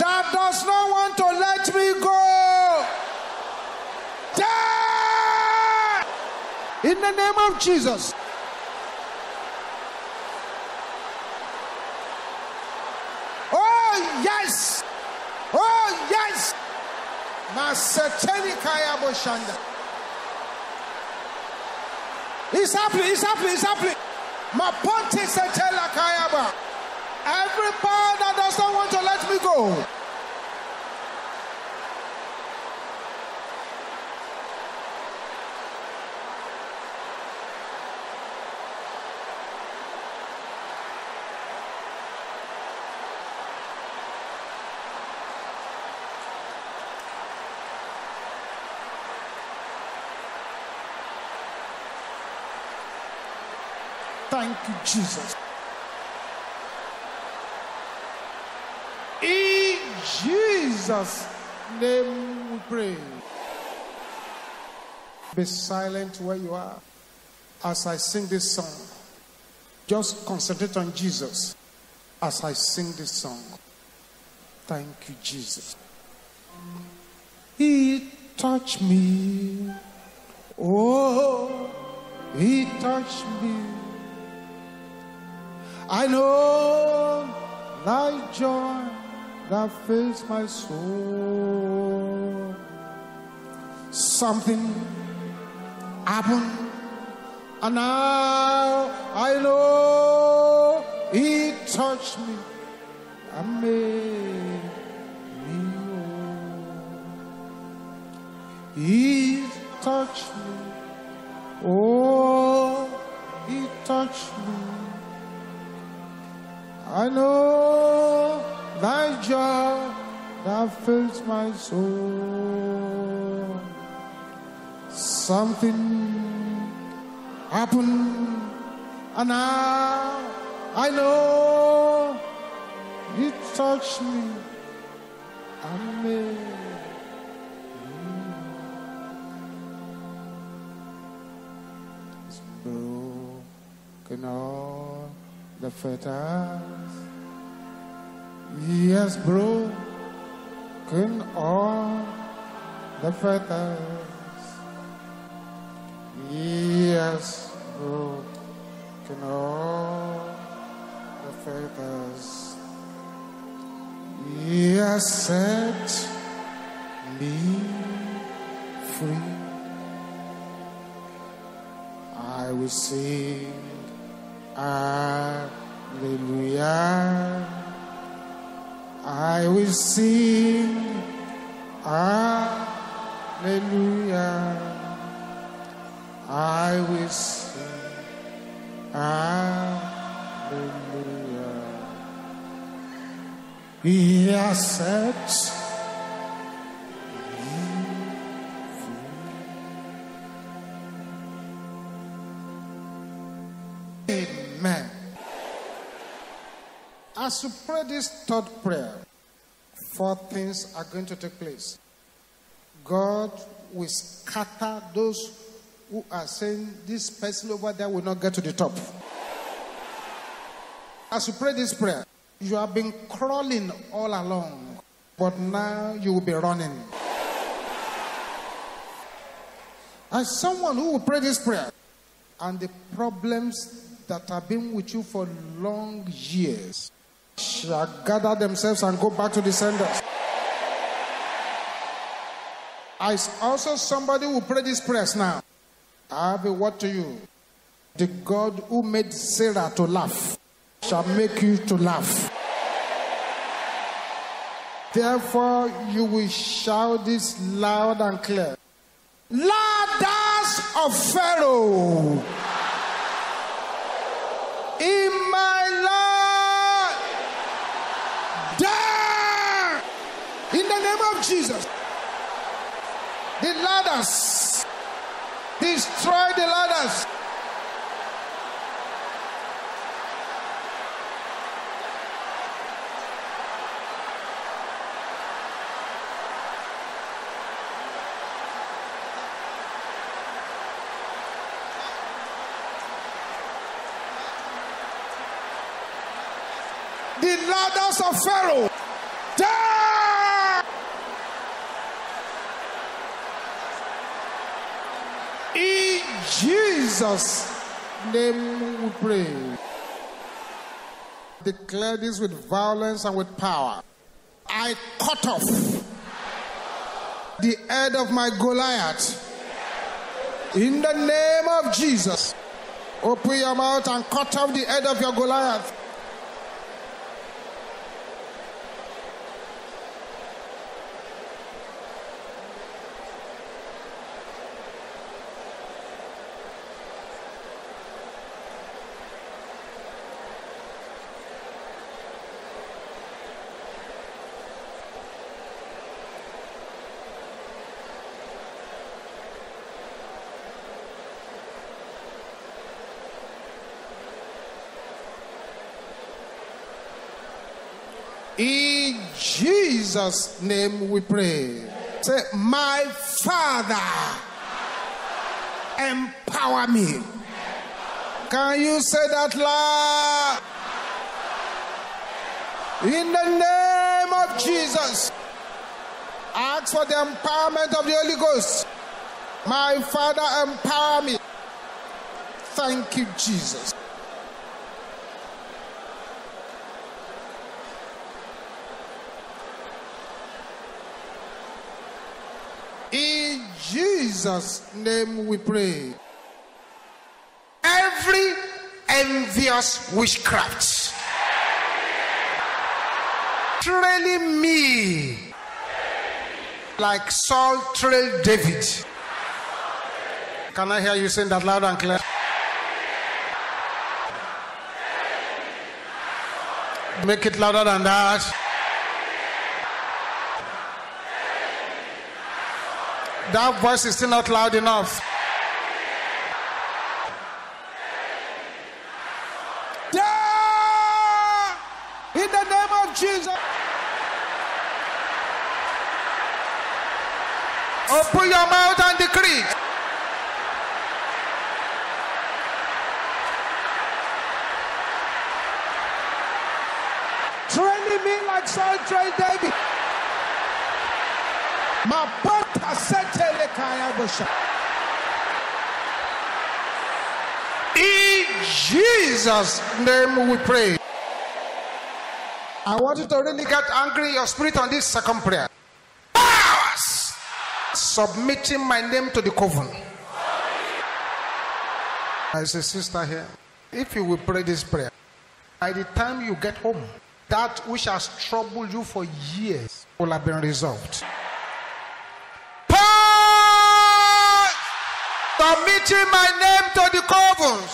that does not want to let me go, die in the name of Jesus. Oh, yes. Oh, yes. Maseteni kaya boshanda. It's happening, it's happening, it's happening. Maponte setela kayaba. Every power that does not want to let me go. Thank you, Jesus. In Jesus' name we pray. Be silent where you are as I sing this song. Just concentrate on Jesus as I sing this song. Thank you, Jesus. He touched me. Oh, he touched me. I know thy joy that fills my soul. Something happened, and now I know He touched me and made me whole. He touched me. Oh, He touched me. I know thy joy that fills my soul. Something happened, and now I know it touched me me. It's broken all the fetters. Has broken all the fetters. Has broken all the fetters. He has set me free. I will sing Hallelujah. I will sing Hallelujah. I will sing Hallelujah. He free. Amen. As you pray this third prayer, four things are going to take place. God will scatter those who are saying this person over there will not get to the top. As you pray this prayer, you have been crawling all along, but now you will be running. As someone who will pray this prayer, and the problems that have been with you for long years shall gather themselves and go back to the senders. As also somebody who pray this prayers now, I have a word to you. The God who made Sarah to laugh shall make you to laugh. Therefore, you will shout this loud and clear. Ladders of Pharaoh in name of Jesus. The ladders. Destroy the ladders. The ladders of Pharaoh. Jesus' name we pray. Declare this with violence and with power. I cut off the head of my Goliath. In the name of Jesus. Open your mouth and cut off the head of your Goliath. In Jesus' name we pray. Say, My Father, empower me. Can you say that loud? In the name of Jesus, ask for the empowerment of the Holy Ghost. My Father, empower me. Thank you, Jesus. In Jesus' name we pray. Every envious witchcraft trailing me like Saul trailed David. Can I hear you saying that loud and clear? Make it louder than that. That voice is still not loud enough. Die! In the name of Jesus. Open your mouth and decree. Training me like Saul trained David. Mabota In Jesus' name we pray. I want you to really get angry in your spirit on this second prayer. Powers submitting my name to the coven. There's a sister here. If you will pray this prayer, by the time you get home, that which has troubled you for years will have been resolved. Submitting my name to the covens.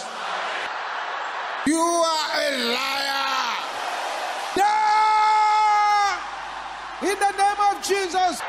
You are a liar. Die! In the name of Jesus.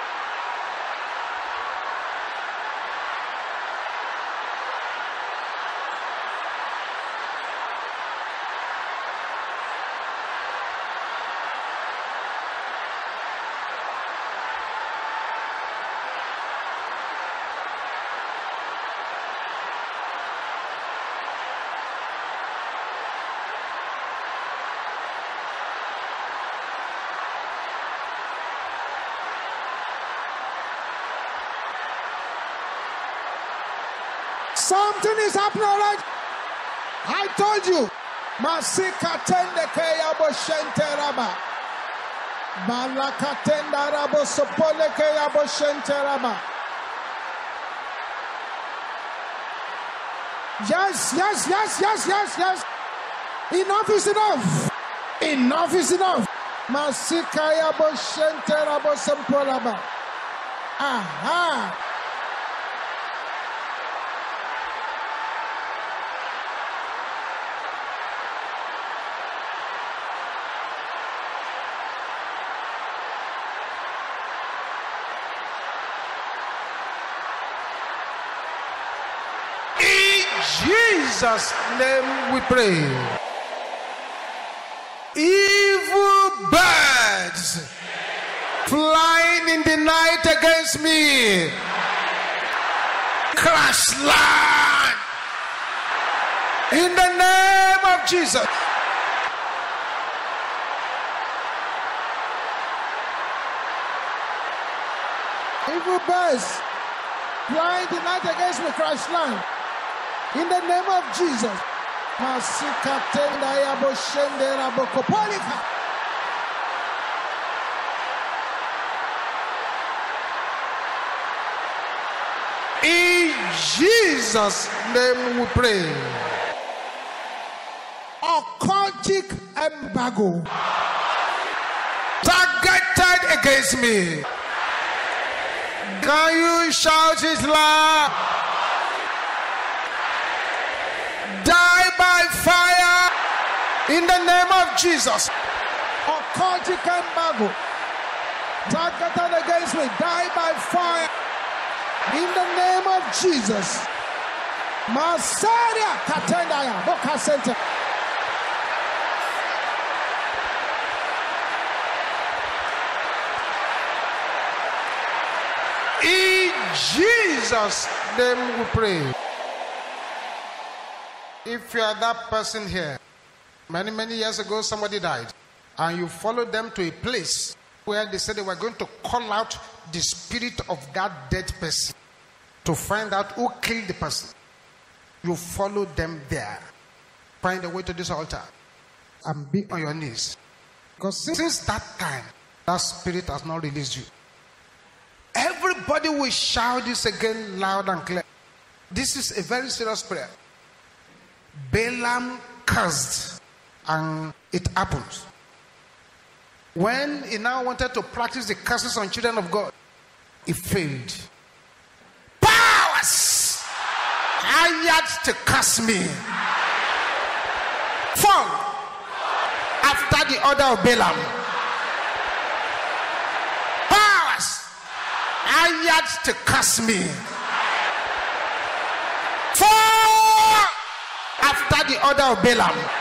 Something is happening, all right? I told you. Masika tende keya bo shente raba. Malakatenda rabo sopole keya bo shente raba. Yes, yes, yes, yes, yes, yes. Enough is enough. Enough is enough. Masika ya bo shente rabo sopolaba. Aha. Jesus' name we pray. Evil birds flying in the night against me. Crash land. In the name of Jesus. Evil birds flying the night against me, crash land. In the name of Jesus. In Jesus' name we pray. Occultic embargo. Targeted against me. Can you shout it loud? In the name of Jesus. Occultic embargo. Targeted against me. Die by fire. In the name of Jesus. Masaria Katendaya. Boka Center. In Jesus' name we pray. If you are that person here, many, many years ago somebody died, and you followed them to a place where they said they were going to call out the spirit of that dead person to find out who killed the person. You follow them there. Find a way to this altar and be on your knees. Because since, since that time, that spirit has not released you. Everybody will shout this again loud and clear. This is a very serious prayer. Balaam cursed, and it happens. When he now wanted to practice the curses on children of God, he failed. Powers hired to curse me fall after the order of Balaam. Powers hired to curse me fall after the order of Balaam.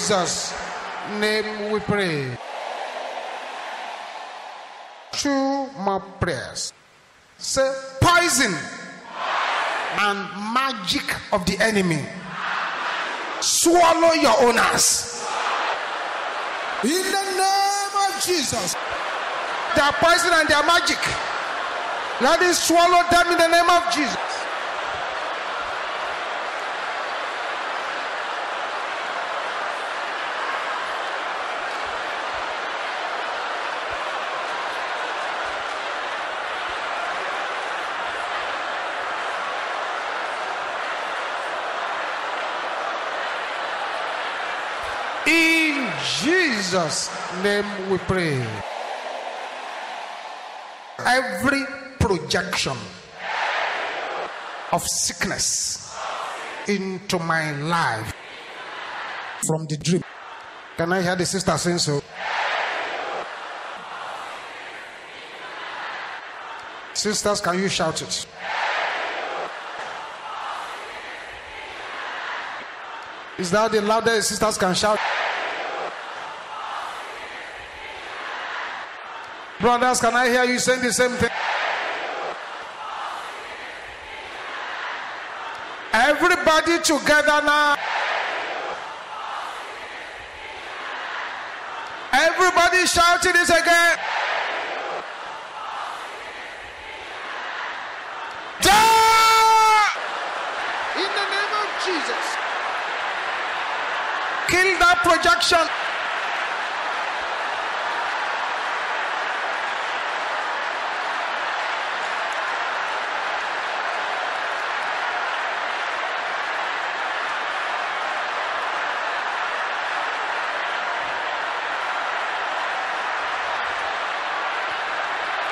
Jesus' name we pray. Through my prayers. Say poison and magic of the enemy. Swallow your owners. In the name of Jesus. They are poison and their magic. Let it swallow them in the name of Jesus. In Jesus' name we pray. Every projection of sickness into my life from the dream. Can I hear the sister saying so? Sisters, can you shout it? Is that the loudest sisters can shout? Brothers, can I hear you saying the same thing? Everybody together now. Everybody shouting this again. In the name of Jesus. Kill that projection.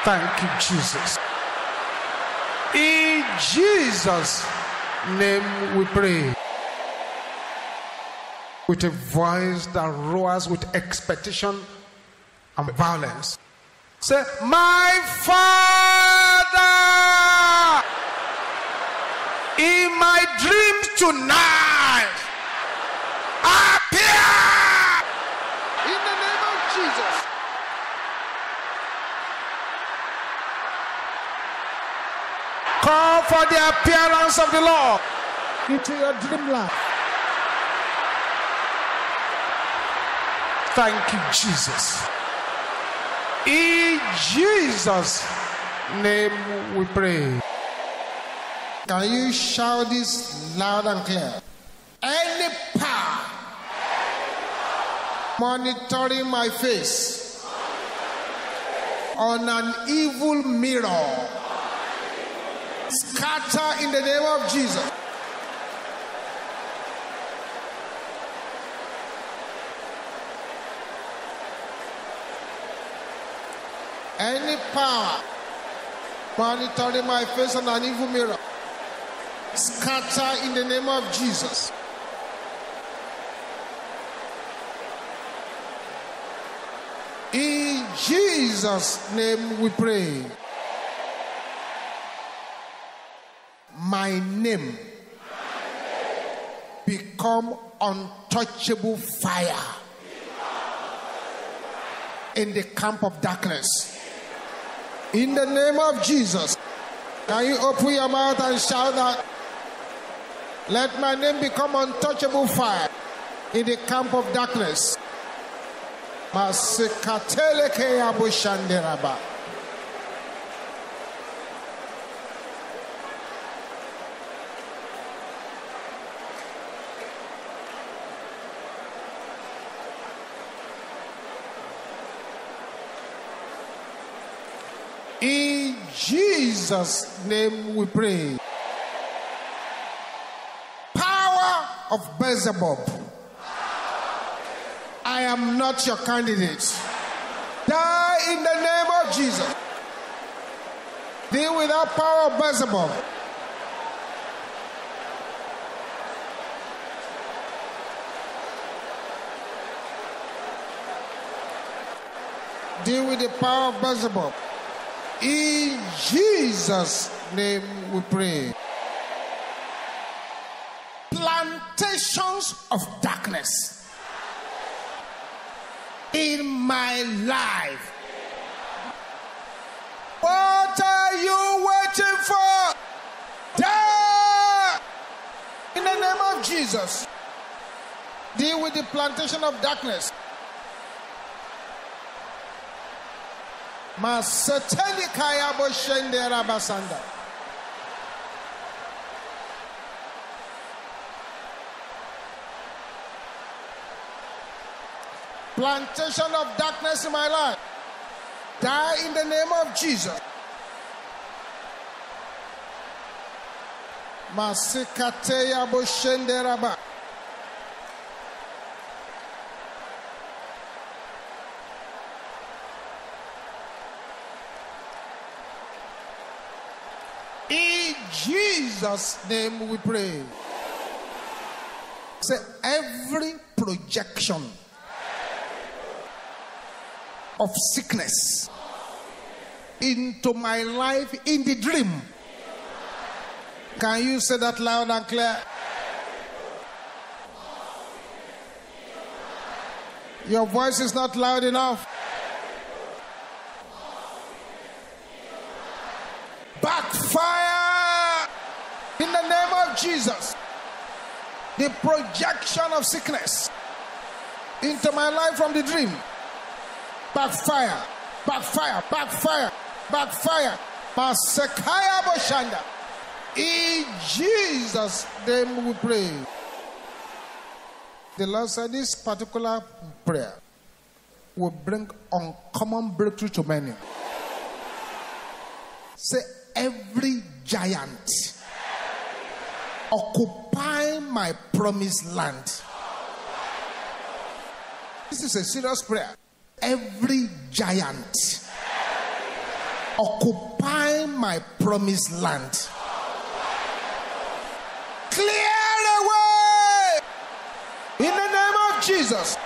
Thank you, Jesus. In Jesus' name we pray. With a voice that roars with expectation and violence. Say, My Father, in my dreams tonight, appear in the name of Jesus. Call for the appearance of the Lord into your dreamland. Thank you, Jesus. In Jesus' name we pray. Can you shout this loud and clear? Any power monitoring my face on an evil mirror scatter in the name of Jesus. Any power monitoring my face on an evil mirror, scatter in the name of Jesus. In Jesus' name we pray. My name become untouchable fire in the camp of darkness. In the name of Jesus, can you open your mouth and shout that? Let my name become untouchable fire in the camp of darkness. In Jesus' name we pray. Power of Beelzebub. I am not your candidate. Die in the name of Jesus. Deal with that power of Beelzebub. Deal with the power of Beelzebub. In Jesus' name we pray. Plantations of darkness in my life. What are you waiting for? In the name of Jesus. Deal with the plantation of darkness. Plantation of darkness in my life. Die in the name of Jesus. Masikateya boshende. In Jesus' name we pray. Say every projection of sickness into my life in the dream. Can you say that loud and clear? Your voice is not loud enough. Backfire in the name of Jesus. The projection of sickness into my life from the dream. backfire, backfire, backfire, backfire. Masekaya Boshanda. In Jesus' name we pray. The Lord said this particular prayer will bring uncommon breakthrough to many. Say, every giant occupying my promised land. This is a serious prayer. Every giant occupying my promised land. Clear away in the name of Jesus.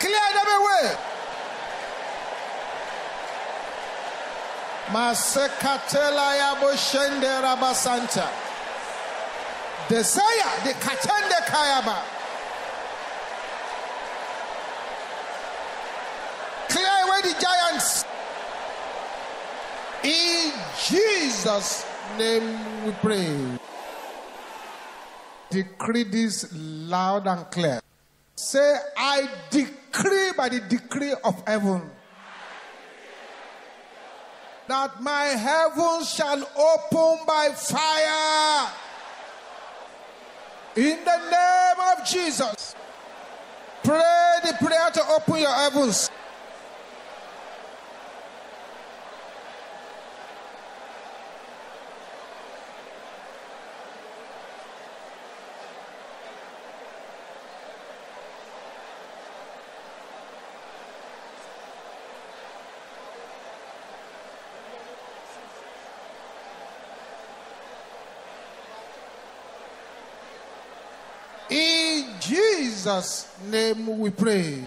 Clear them away. Masekatela ya boshende rabasanta. Desaya de katende kayaba. Clear away the giants. In Jesus' name we pray. Decree this loud and clear. Say, I decree by the decree of heaven that my heavens shall open by fire. In the name of Jesus. Pray the prayer to open your heavens. In Jesus' name we pray.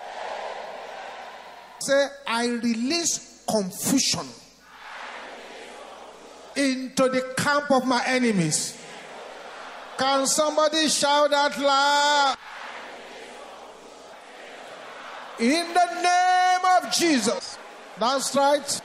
Say, I release confusion into the camp of my enemies. Can somebody shout that loud? In the name of Jesus. That's right.